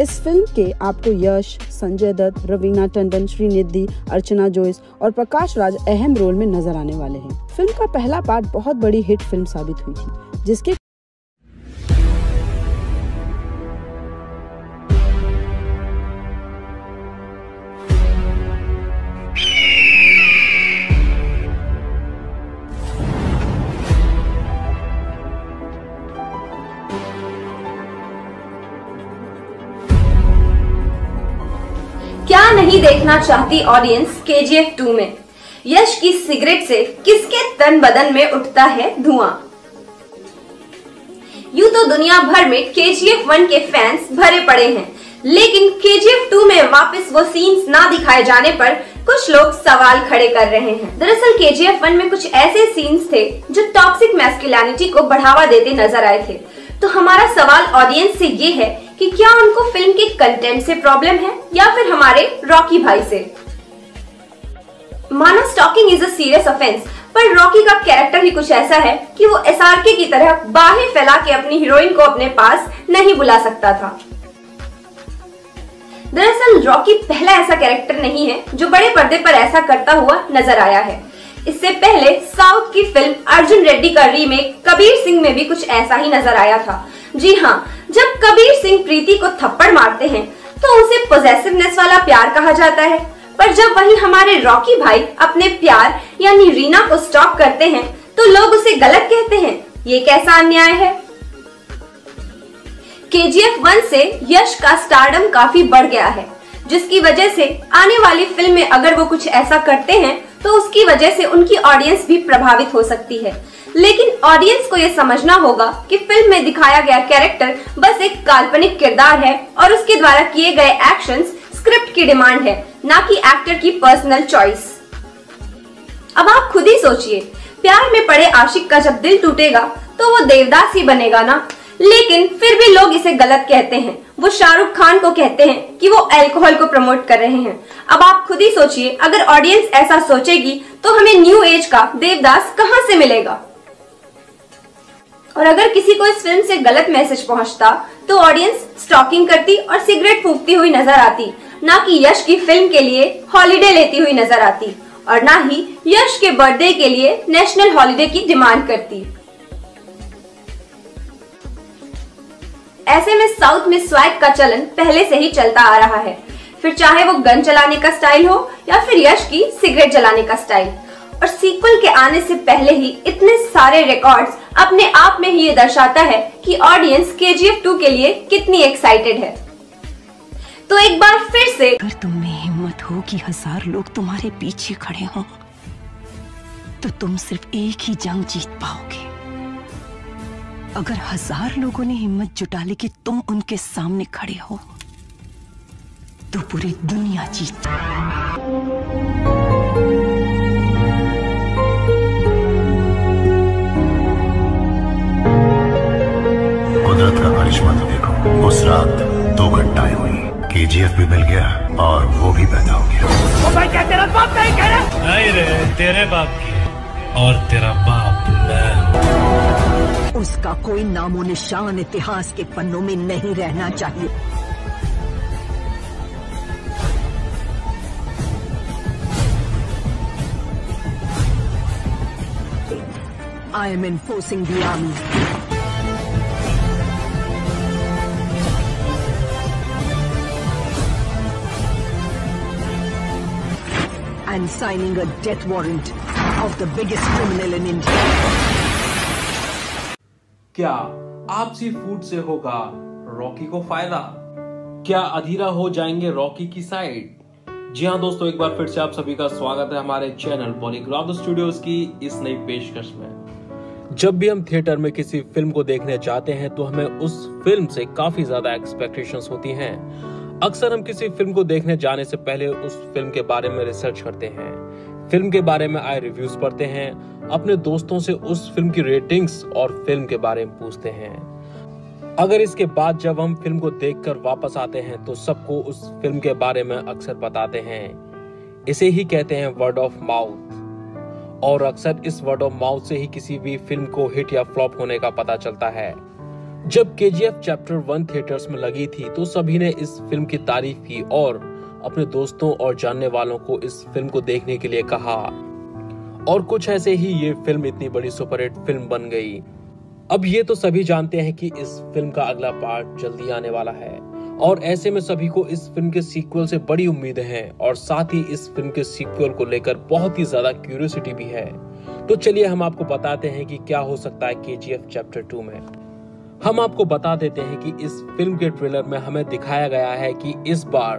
इस फ़िल्म के आपको यश, संजय दत्त, रवीना टंडन, श्रीनिधि, अर्चना जोइस और प्रकाश राज अहम रोल में नज़र आने वाले हैं। फ़िल्म का पहला पार्ट बहुत बड़ी हिट फ़िल्म साबित हुई थी, जिसके देखना चाहती ऑडियंस के जी एफ़ टू में। यश की सिगरेट से किसके तन बदन में उठता है धुआँ? यूँ तो दुनिया भर में के जी एफ़ वन के फैंस भरे पड़े हैं, लेकिन के जी एफ़ टू में वापस वो सीन्स ना दिखाए जाने पर कुछ लोग सवाल खड़े कर रहे हैं। दरअसल के जी एफ़ वन में कुछ ऐसे सीन्स थे जो टॉक्सिक मैस्कुलैनिटी को बढ़ावा देते नज़र आए थे। तो हमारा सवाल ऑडियंस से ये है कि क्या उनको फ़िल्म के कंटेंट से प्रॉब्लम है या फिर हमारे रॉकी भाई से? मानो stalking is a serious offence पर रॉकी का कैरेक्टर ही कुछ ऐसा है कि वो एसआरके की तरह बाहें फैला के अपनी हीरोइन को अपने पास नहीं बुला सकता था। दरअसल रॉकी पहला ऐसा कैरेक्टर नहीं है जो बड़े पर्दे पर ऐसा करता हुआ नज़र आया है। इससे पहले साउथ की फ़िल्म अर्जुन रेड्डी का रीमेक कबीर सिंह में भी कुछ ऐसा ही नज़र आया था। जी हाँ जब कबीर सिंह प्रीति को थप्पड़ मारते हैं तो उसे पोजेसिवनेस वाला प्यार कहा जाता है। पर जब वही हमारे रॉकी भाई अपने प्यार, यानी रीना को स्टॉप करते हैं तो लोग उसे गलत कहते हैं। ये कैसा अन्याय है? के जी एफ़ वन से यश का स्टारडम काफ़ी बढ़ गया है, जिसकी वजह से आने वाली फ़िल्म में अगर वो कुछ ऐसा करते हैं तो उसकी वजह से उनकी ऑडियंस भी प्रभावित हो सकती है। लेकिन ऑडियंस को यह समझना होगा कि फ़िल्म में दिखाया गया कैरेक्टर बस एक काल्पनिक किरदार है और उसके द्वारा किए गए एक्शंस स्क्रिप्ट की डिमांड है, ना कि एक्टर की पर्सनल चॉइस अब आप खुद ही सोचिए, प्यार में पड़े आशिक का जब दिल टूटेगा तो वो देवदास ही बनेगा ना? लेकिन फिर भी लोग इसे गलत कहते हैं। वो शाहरुख खान को कहते हैं कि वो अल्कोहल को प्रमोट कर रहे हैं। अब आप खुद ही सोचिए, अगर ऑडियंस ऐसा सोचेगी तो हमें न्यू एज का देवदास कहाँ से मिलेगा? और अगर किसी को इस फ़िल्म से गलत मैसेज पहुँचता तो ऑडियंस स्टॉकिंग करती और सिगरेट फूकती हुई नज़र आती। ना कि यश की फ़िल्म के लिए हॉलीडे लेती हुई नज़र आती। और ना ही यश के बर्थडे के लिए नेशनल हॉलीडे की डिमांड करती। ऐसे में साउथ में स्वैग का चलन पहले से ही चलता आ रहा है। फिर चाहे वो गन चलाने का स्टाइल हो या फिर यश की सिगरेट जलाने का स्टाइल। और सीक्वल के आने से पहले ही इतने सारे रिकॉर्ड्स अपने आप में ही ये दर्शाता है कि ऑडियंस के जी एफ़ टू के लिए कितनी एक्साइटेड है। तो एक बार फिर से अगर तुम में हिम्मत हो कि हज़ार लोग तुम्हारे पीछे खड़े हों तो तुम सिर्फ़ एक ही जंग जीत पाओगे। अगर हज़ार लोगों ने हिम्मत जुटा ली कि तुम उनके सामने खड़े हो तो पूरी दुनिया जीत। कुदरत का करिश्मा तो देखो। उस रात दो घंटाएँ हुई। केजीएफ भी मिल गया और वो भी पैदा हो गया। ओ भाई क्या तेरा बाप नहीं कह रहा नहीं रे तेरे बाप की। और तेरा बाप मैं उसका कोई नामो निशान इतिहास के पन्नों में नहीं रहना चाहिए I am enforcing the army. And signing a death warrant of the biggest criminal in India. क्या आपसी फ़ूड से होगा रॉकी को फ़ायदा? क्या अधीरा हो जाएँगे रॉकी की साइड? जी हाँ दोस्तों, एक बार फिर से आप सभी का स्वागत है हमारे चैनल पॉलीग्राफ स्टूडियोज की इस नई पेशकश में। जब भी हम थिएटर में किसी फ़िल्म को देखने जाते हैं तो हमें उस फ़िल्म से काफ़ी ज़्यादा एक्सपेक्टेशंस होती हैं। अक्सर हम किसी फ़िल्म को देखने जाने से पहले उस फ़िल्म के बारे में रिसर्च करते हैं। फ़िल्म के बारे में आए रिव्यूज़ पढ़ते हैं। अपने दोस्तों से उस फ़िल्म की रेटिंग्स और फ़िल्म के बारे में पूछते हैं। अगर इसके बाद जब हम फ़िल्म को देखकर वापस आते हैं तो सबको उस फ़िल्म के बारे में अक्सर बताते हैं। इसे ही कहते हैं वर्ड ऑफ़ माउथ और अक्सर इस वर्ड ऑफ़ माउथ से ही किसी भी फ़िल्म को हिट या फ्लॉप होने का पता चलता है। जब के चैप्टर वन थिएटर्स में लगी थी तो सभी ने इस फ़िल्म की तारीफ़ की और अपने दोस्तों और जानने वालों को इस फ़िल्म को देखने के लिए कहा। और कुछ ऐसे ही ये फ़िल्म, इतनी बड़ी सुपरहिट फ़िल्म बन गई। अब ये तो सभी जानते हैं कि इस फ़िल्म का अगला पार्ट जल्दी आने वाला है। और ऐसे में सभी को इस फ़िल्म के सीक्वल से बड़ी उम्मीदें हैं और साथ ही इस फ़िल्म के सीक्वल को लेकर बहुत ही ज़्यादा क्यूरियोसिटी भी है। तो चलिए हम आपको बताते हैं कि क्या हो सकता है के चैप्टर टू में। हम आपको बता देते हैं कि इस फ़िल्म के ट्रेलर में हमें दिखाया गया है कि इस बार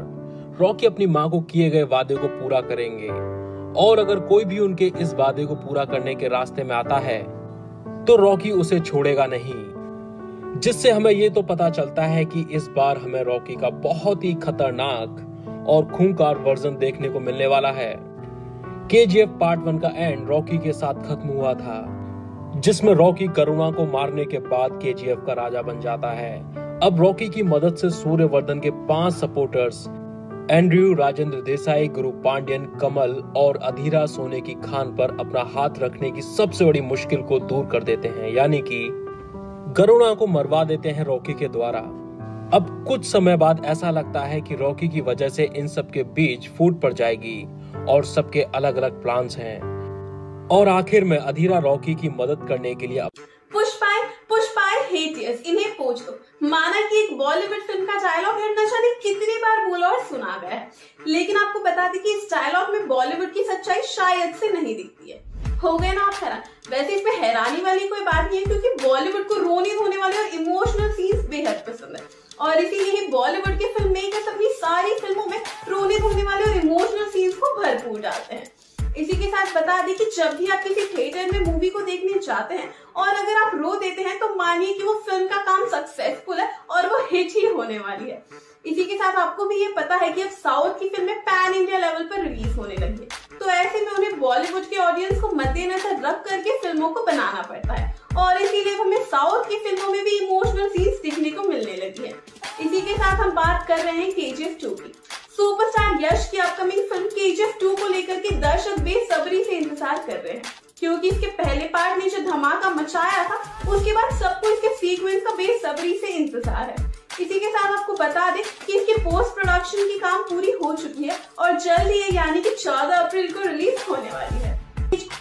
रॉकी अपनी माँ को किए गए वादे को पूरा करेंगे। और अगर कोई भी उनके इस वादे को पूरा करने के रास्ते में आता है तो रॉकी उसे छोड़ेगा नहीं। जिससे हमें ये तो पता चलता है कि इस बार हमें रॉकी का बहुत ही खतरनाक और खूंखार वर्जन देखने को मिलने वाला है। के पार्ट वन का एंड रॉकी के साथ खत्म हुआ था, जिसमें रॉकी करुणा को मारने के बाद के का राजा बन जाता है। अब रॉकी की मदद से सूर्यवर्धन के पाँच सपोर्टर्स एंड्रयू राजेंद्र देसाई, गुरु पांड्यन, कमल और अधीरा सोने की खान पर अपना हाथ रखने की सबसे बड़ी मुश्किल को दूर कर देते हैं। यानी कि गरुणा को मरवा देते हैं रॉकी के द्वारा। अब कुछ समय बाद ऐसा लगता है कि रॉकी की वजह से इन सब के बीच फूट पड़ जाएगी और सबके अलग अलग प्लान्स हैं। और आखिर में अधीरा रॉकी की मदद करने के लिए पुष्पाएँ पुष्पाएँ हेटियर्स इन्हें पोच दो। माना कि एक बॉलीवुड फ़िल्म का डायलॉग है न जाने कितनी बार बोला और सुना गया है। लेकिन आपको बता दें कि इस डायलॉग में बॉलीवुड की सच्चाई शायद से नहीं दिखती है। हो गए ना आप हैरान? वैसे इसमें हैरानी वाली कोई बात नहीं है, क्योंकि बॉलीवुड को रोने धोने वाले और इमोशनल सीन्स बेहद पसंद है। और इसीलिए बॉलीवुड के फ़िल्म मेकर्स अपनी सारी फ़िल्मों में रोने धोने वाले और इमोशनल सीन्स को भरपूर डालते हैं। इसी के साथ बता दें कि जब भी आप किसी थिएटर में मूवी को देखने जाते हैं, और अगर आप रो देते हैं तो मानिए कि वो फ़िल्म का काम सक्सेसफुल है और वो हिट ही होने वाली है। इसी के साथ आपको भी ये पता है कि अब साउथ की फ़िल्में पैन इंडिया लेवल पर रिलीज़ होने लगी है। तो ऐसे में उन्हें बॉलीवुड के ऑडियंस को मद्देनजर रख करके फ़िल्मों को बनाना पड़ता है। और इसीलिए हमें साउथ की फ़िल्मों में भी इमोशनल सीन्स दिखने को मिलने लगी है। इसी के साथ हम बात कर रहे हैं के जी की। सुपरस्टार यश की upcoming film K G F two को लेकर के दर्शक बेसब्री से इंतज़ार कर रहे हैं। क्योंकि इसके पहले पार्ट ने जो धमाका मचाया था, उसके बाद सबको इसके सीक्वेंस का बेसब्री से इंतज़ार है। इसी के साथ आपको बता दें कि इसके पोस्ट प्रोडक्शन की काम पूरी हो चुकी है और जल्द ही यानी कि 14 अप्रैल को रिलीज़ होने वाली है।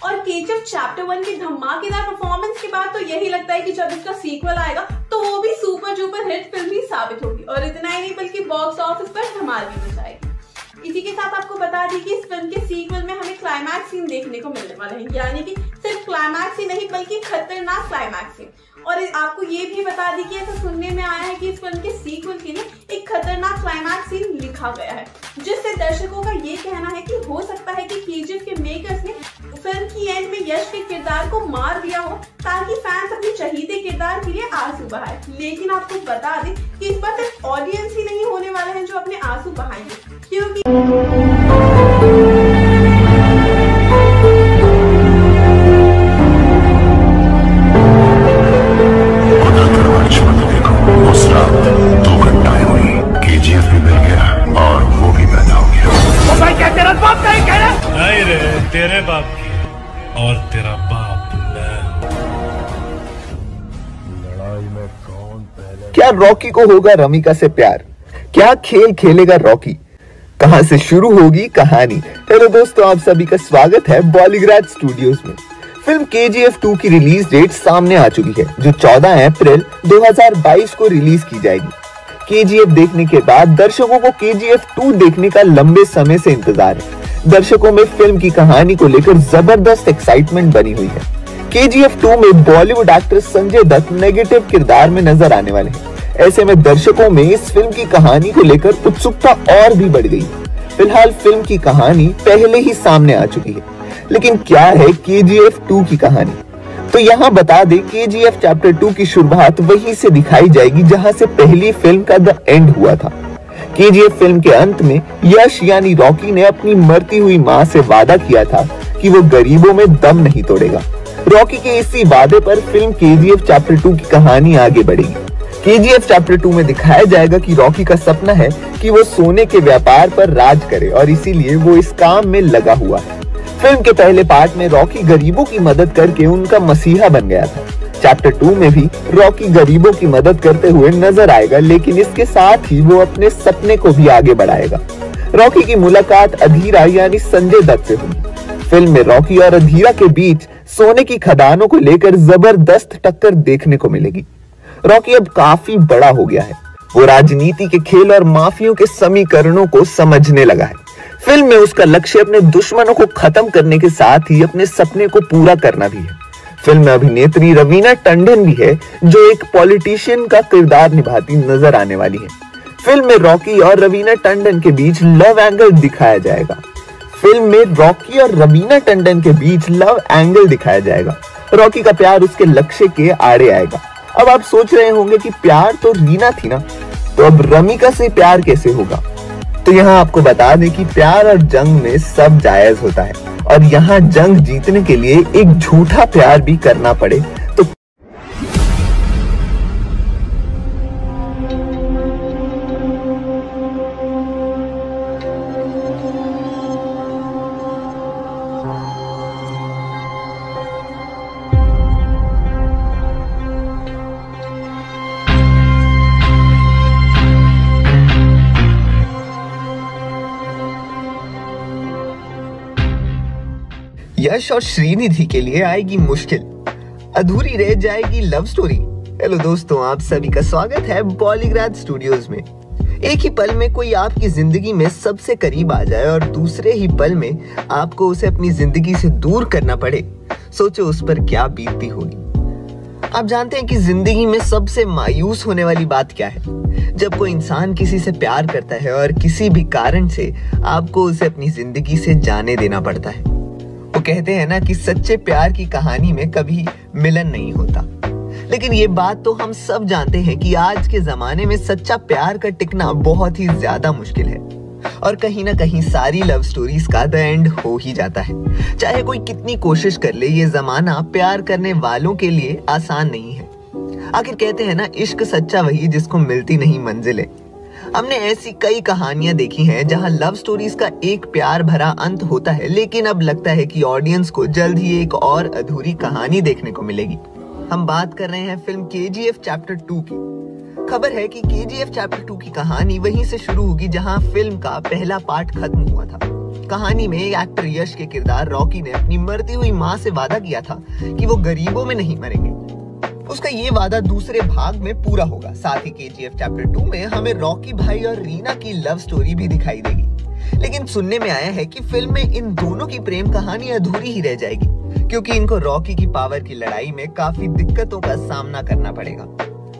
और केचप चैप्टर वन की धमाकेदार परफॉर्मेंस के बाद तो यही लगता है कि जब इसका सीक्वल आएगा तो वो भी सुपर जुपर हिट फ़िल्म ही साबित होगी। और इतना ही नहीं, बल्कि बॉक्स ऑफ़िस पर धमाल भी मचाएगी इसी के साथ आपको बता दी कि इस फ़िल्म के सीक्वल में हमें क्लाइमैक्स सीन देखने को मिलने वाले हैं। यानी कि सिर्फ़ क्लाइमैक्स ही नहीं, बल्कि खतरनाक क्लाइमैक्स सीन और आपको ये भी बता दी कि ऐसा सुनने में आया है कि इस फ़िल्म के सीक्वल के लिए एक खतरनाक क्लाइमैक्स सीन लिखा गया है, जिससे दर्शकों का ये कहना है कि हो सकता है कि केजीएफ के मेकर्स ने फ़िल्म की एंड में यश के किरदार को मार दिया हो, ताकि फैंस अपने चहीते किरदार के लिए आँसू बहाए। लेकिन आपको बता दें कि इस बार सिर्फ़ ऑडियंस ही नहीं होने वाले हैं जो अपने आँसू बहाएँगे, क्योंकि रॉकी को होगा रमिका से प्यार। क्या खेल खेलेगा रॉकी? कहाँ से शुरू होगी कहानी? हेलो दोस्तों, आप सभी का स्वागत है बॉलीग्राज स्टूडियोज में। Film K G F two की रिलीज़ डेट सामने आ चुकी है, जो 14 अप्रैल 2022 को रिलीज़ की जाएगी। के जी एफ़ देखने के बाद दर्शकों को के जी एफ़ टू देखने का लंबे समय से इंतज़ार है। दर्शकों में फ़िल्म की कहानी को लेकर ज़बरदस्त एक्साइटमेंट बनी हुई है। के जी एफ़ टू में Bollywood actor Sanjay Dutt negative किरदार में नज़र आने वाले हैं। ऐसे में दर्शकों में इस फ़िल्म की कहानी को लेकर उत्सुकता और भी बढ़ गई। फ़िलहाल फ़िल्म की कहानी पहले ही सामने आ चुकी है, लेकिन क्या है के जी एफ़ टू की कहानी? तो यहाँ बता दें K G F chapter two की शुरुआत वहीं से दिखाई जाएगी, जहाँ से पहली फ़िल्म का द एंड हुआ था। के जी एफ़ फ़िल्म के अंत में यश यानी रॉकी ने अपनी मरती हुई माँ से वादा किया था कि वो गरीबों में दम नहीं तोड़ेगा। रॉकी के इसी वादे पर film K G F chapter two की कहानी आगे बढ़ेगी। के जी एफ़ चैप्टर टू में दिखाया जाएगा कि रॉकी का सपना है कि वो सोने के व्यापार पर राज करे और इसीलिए वो इस काम में लगा हुआ है। फ़िल्म के पहले पार्ट में रॉकी गरीबों की मदद करके उनका मसीहा बन गया था। चैप्टर टू में भी रॉकी गरीबों की मदद करते हुए नज़र आएगा, लेकिन इसके साथ ही वो अपने सपने को भी आगे बढ़ाएगा। रॉकी की मुलाकात अधीरा यानी संजय दत्त से हुई फ़िल्म में रॉकी और अधीरा के बीच सोने की खदानों को लेकर ज़बरदस्त टक्कर देखने को मिलेगी। रॉकी अब काफ़ी बड़ा हो गया है। वो राजनीति के खेल और माफियों के समीकरणों को समझने लगा है। फ़िल्म में उसका लक्ष्य अपने दुश्मनों को खत्म करने के साथ ही अपने सपने को पूरा करना भी है। फ़िल्म में अभिनेत्री रवीना टंडन भी है, जो एक पॉलिटिशियन का किरदार निभाती नज़र आने वाली है। फ़िल्म में रॉकी और रवीना टंडन के बीच लव एंगल दिखाया जाएगा। फ़िल्म में रॉकी और रवीना टंडन के बीच लव एंगल दिखाया जाएगा। रॉकी का प्यार उसके लक्ष्य के आड़े आएगा। अब आप सोच रहे होंगे कि प्यार तो रीना थी ना तो अब रमिका से प्यार कैसे होगा? तो यहाँ आपको बता दें कि प्यार और जंग में सब जायज़ होता है, और यहाँ जंग जीतने के लिए एक झूठा प्यार भी करना पड़े। यश और श्रीनिधि के लिए आएगी मुश्किल। अधूरी रह जाएगी लव स्टोरी हेलो दोस्तों, आप सभी का स्वागत है बॉलीग्राज स्टूडियोज में। एक ही पल में कोई आपकी ज़िंदगी में सबसे करीब आ जाए और दूसरे ही पल में आपको उसे अपनी ज़िंदगी से दूर करना पड़े। सोचो उस पर क्या बीतती होगी। आप जानते हैं कि ज़िंदगी में सबसे मायूस होने वाली बात क्या है? जब कोई इंसान किसी से प्यार करता है और किसी भी कारण से आपको उसे अपनी ज़िंदगी से जाने देना पड़ता है। कहते हैं ना कि सच्चे प्यार की कहानी में कभी मिलन नहीं होता। लेकिन ये बात तो हम सब जानते हैं कि आज के जमाने में सच्चा प्यार का टिकना बहुत ही ज़्यादा मुश्किल है। और कहीं ना कहीं सारी लव स्टोरीज का द एंड हो ही जाता है। चाहे कोई कितनी कोशिश कर ले, ये जमाना प्यार करने वालों के लिए आसान नहीं है। आखिर कहते हैं ना, इश्क सच्चा वही जिसको मिलती नहीं मंजिलें। हमने ऐसी कई कहानियाँ देखी हैं जहाँ लव स्टोरीज का एक प्यार भरा अंत होता है, लेकिन अब लगता है कि ऑडियंस को जल्द ही एक और अधूरी कहानी देखने को मिलेगी। हम बात कर रहे हैं फ़िल्म के चैप्टर टू की। खबर है कि के चैप्टर टू की कहानी वहीं से शुरू होगी जहाँ फ़िल्म का पहला पार्ट खत्म हुआ था। कहानी में एक्टर यश के किरदार रॉकी ने अपनी मरती हुई माँ से वादा किया था कि वो गरीबों में नहीं मरेंगे। उसका ये वादा दूसरे भाग में पूरा होगा। साथ ही के चैप्टर टू में हमें रॉकी भाई और रीना की लव स्टोरी भी दिखाई देगी। लेकिन सुनने में आया है कि फ़िल्म में इन दोनों की प्रेम कहानी अधूरी ही रह जाएगी, क्योंकि इनको रॉकी की पावर की लड़ाई में काफ़ी दिक्कतों का सामना करना पड़ेगा।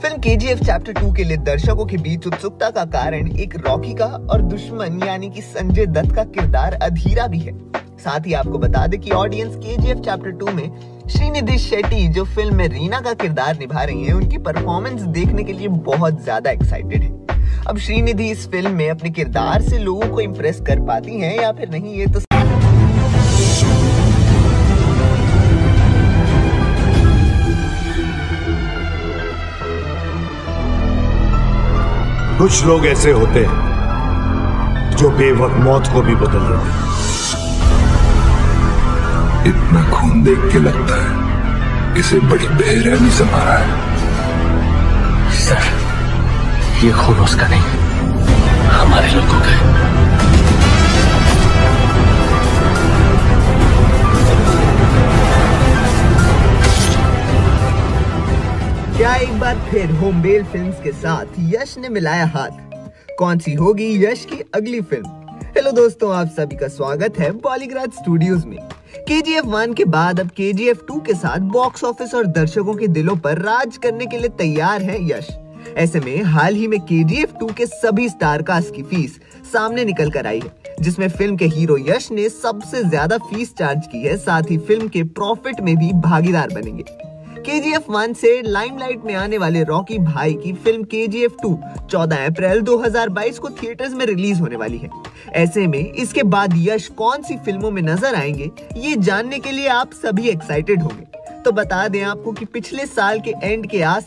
Film K G F chapter two के लिए दर्शकों के बीच उत्सुकता का कारण एक रॉकी का और दुश्मन, यानी कि संजय दत्त का किरदार अधीरा भी है। साथ ही आपको बता दें कि ऑडियंस के जी एफ़ चैप्टर टू में श्रीनिधि शेट्टी, जो फ़िल्म में रीना का किरदार निभा रही हैं, उनकी परफॉर्मेंस देखने के लिए बहुत ज़्यादा एक्साइटेड है। अब श्रीनिधि इस फ़िल्म में अपने किरदार से लोगों को इम्प्रेस कर पाती हैं या फिर नहीं, ये तो कुछ लोग ऐसे होते हैं, जो बेवक्त मौत को भी बदल देते हैं। इतना खून देख के लगता है इसे बड़ी बेरहमी से मारा है। सर ये खून उसका नहीं हमारे लोगों का है। क्या एक बार फिर होमबेल फिल्म्स के साथ यश ने मिलाया हाथ? कौन सी होगी यश की अगली फ़िल्म? हेलो दोस्तों, आप सभी का स्वागत है बॉलीग्राज स्टूडियोज में। के जी एफ़ वन के बाद अब के जी एफ़ टू के साथ बॉक्स ऑफ़िस और दर्शकों के दिलों पर राज करने के लिए तैयार है यश। ऐसे में हाल ही में के जी एफ़ टू के सभी स्टार कास्ट की फ़ीस सामने निकल कर आई है, जिसमें फ़िल्म के हीरो यश ने सबसे ज़्यादा फ़ीस चार्ज की है, साथ ही फ़िल्म के प्रॉफिट में भी भागीदार बनेंगे। के जी एफ़ वन से लाइमलाइट में आने वाले रॉकी भाई की film K G F to चौदह अप्रैल 2022 को थिएटर्स में रिलीज़ होने वाली है। ऐसे में इसके बाद यश कौन सी फ़िल्मों में नज़र आएँगे, ये जानने के लिए आप सभी एक्साइटेड होंगे। तो बता दें आपको कि पिछले साल के एंड के आस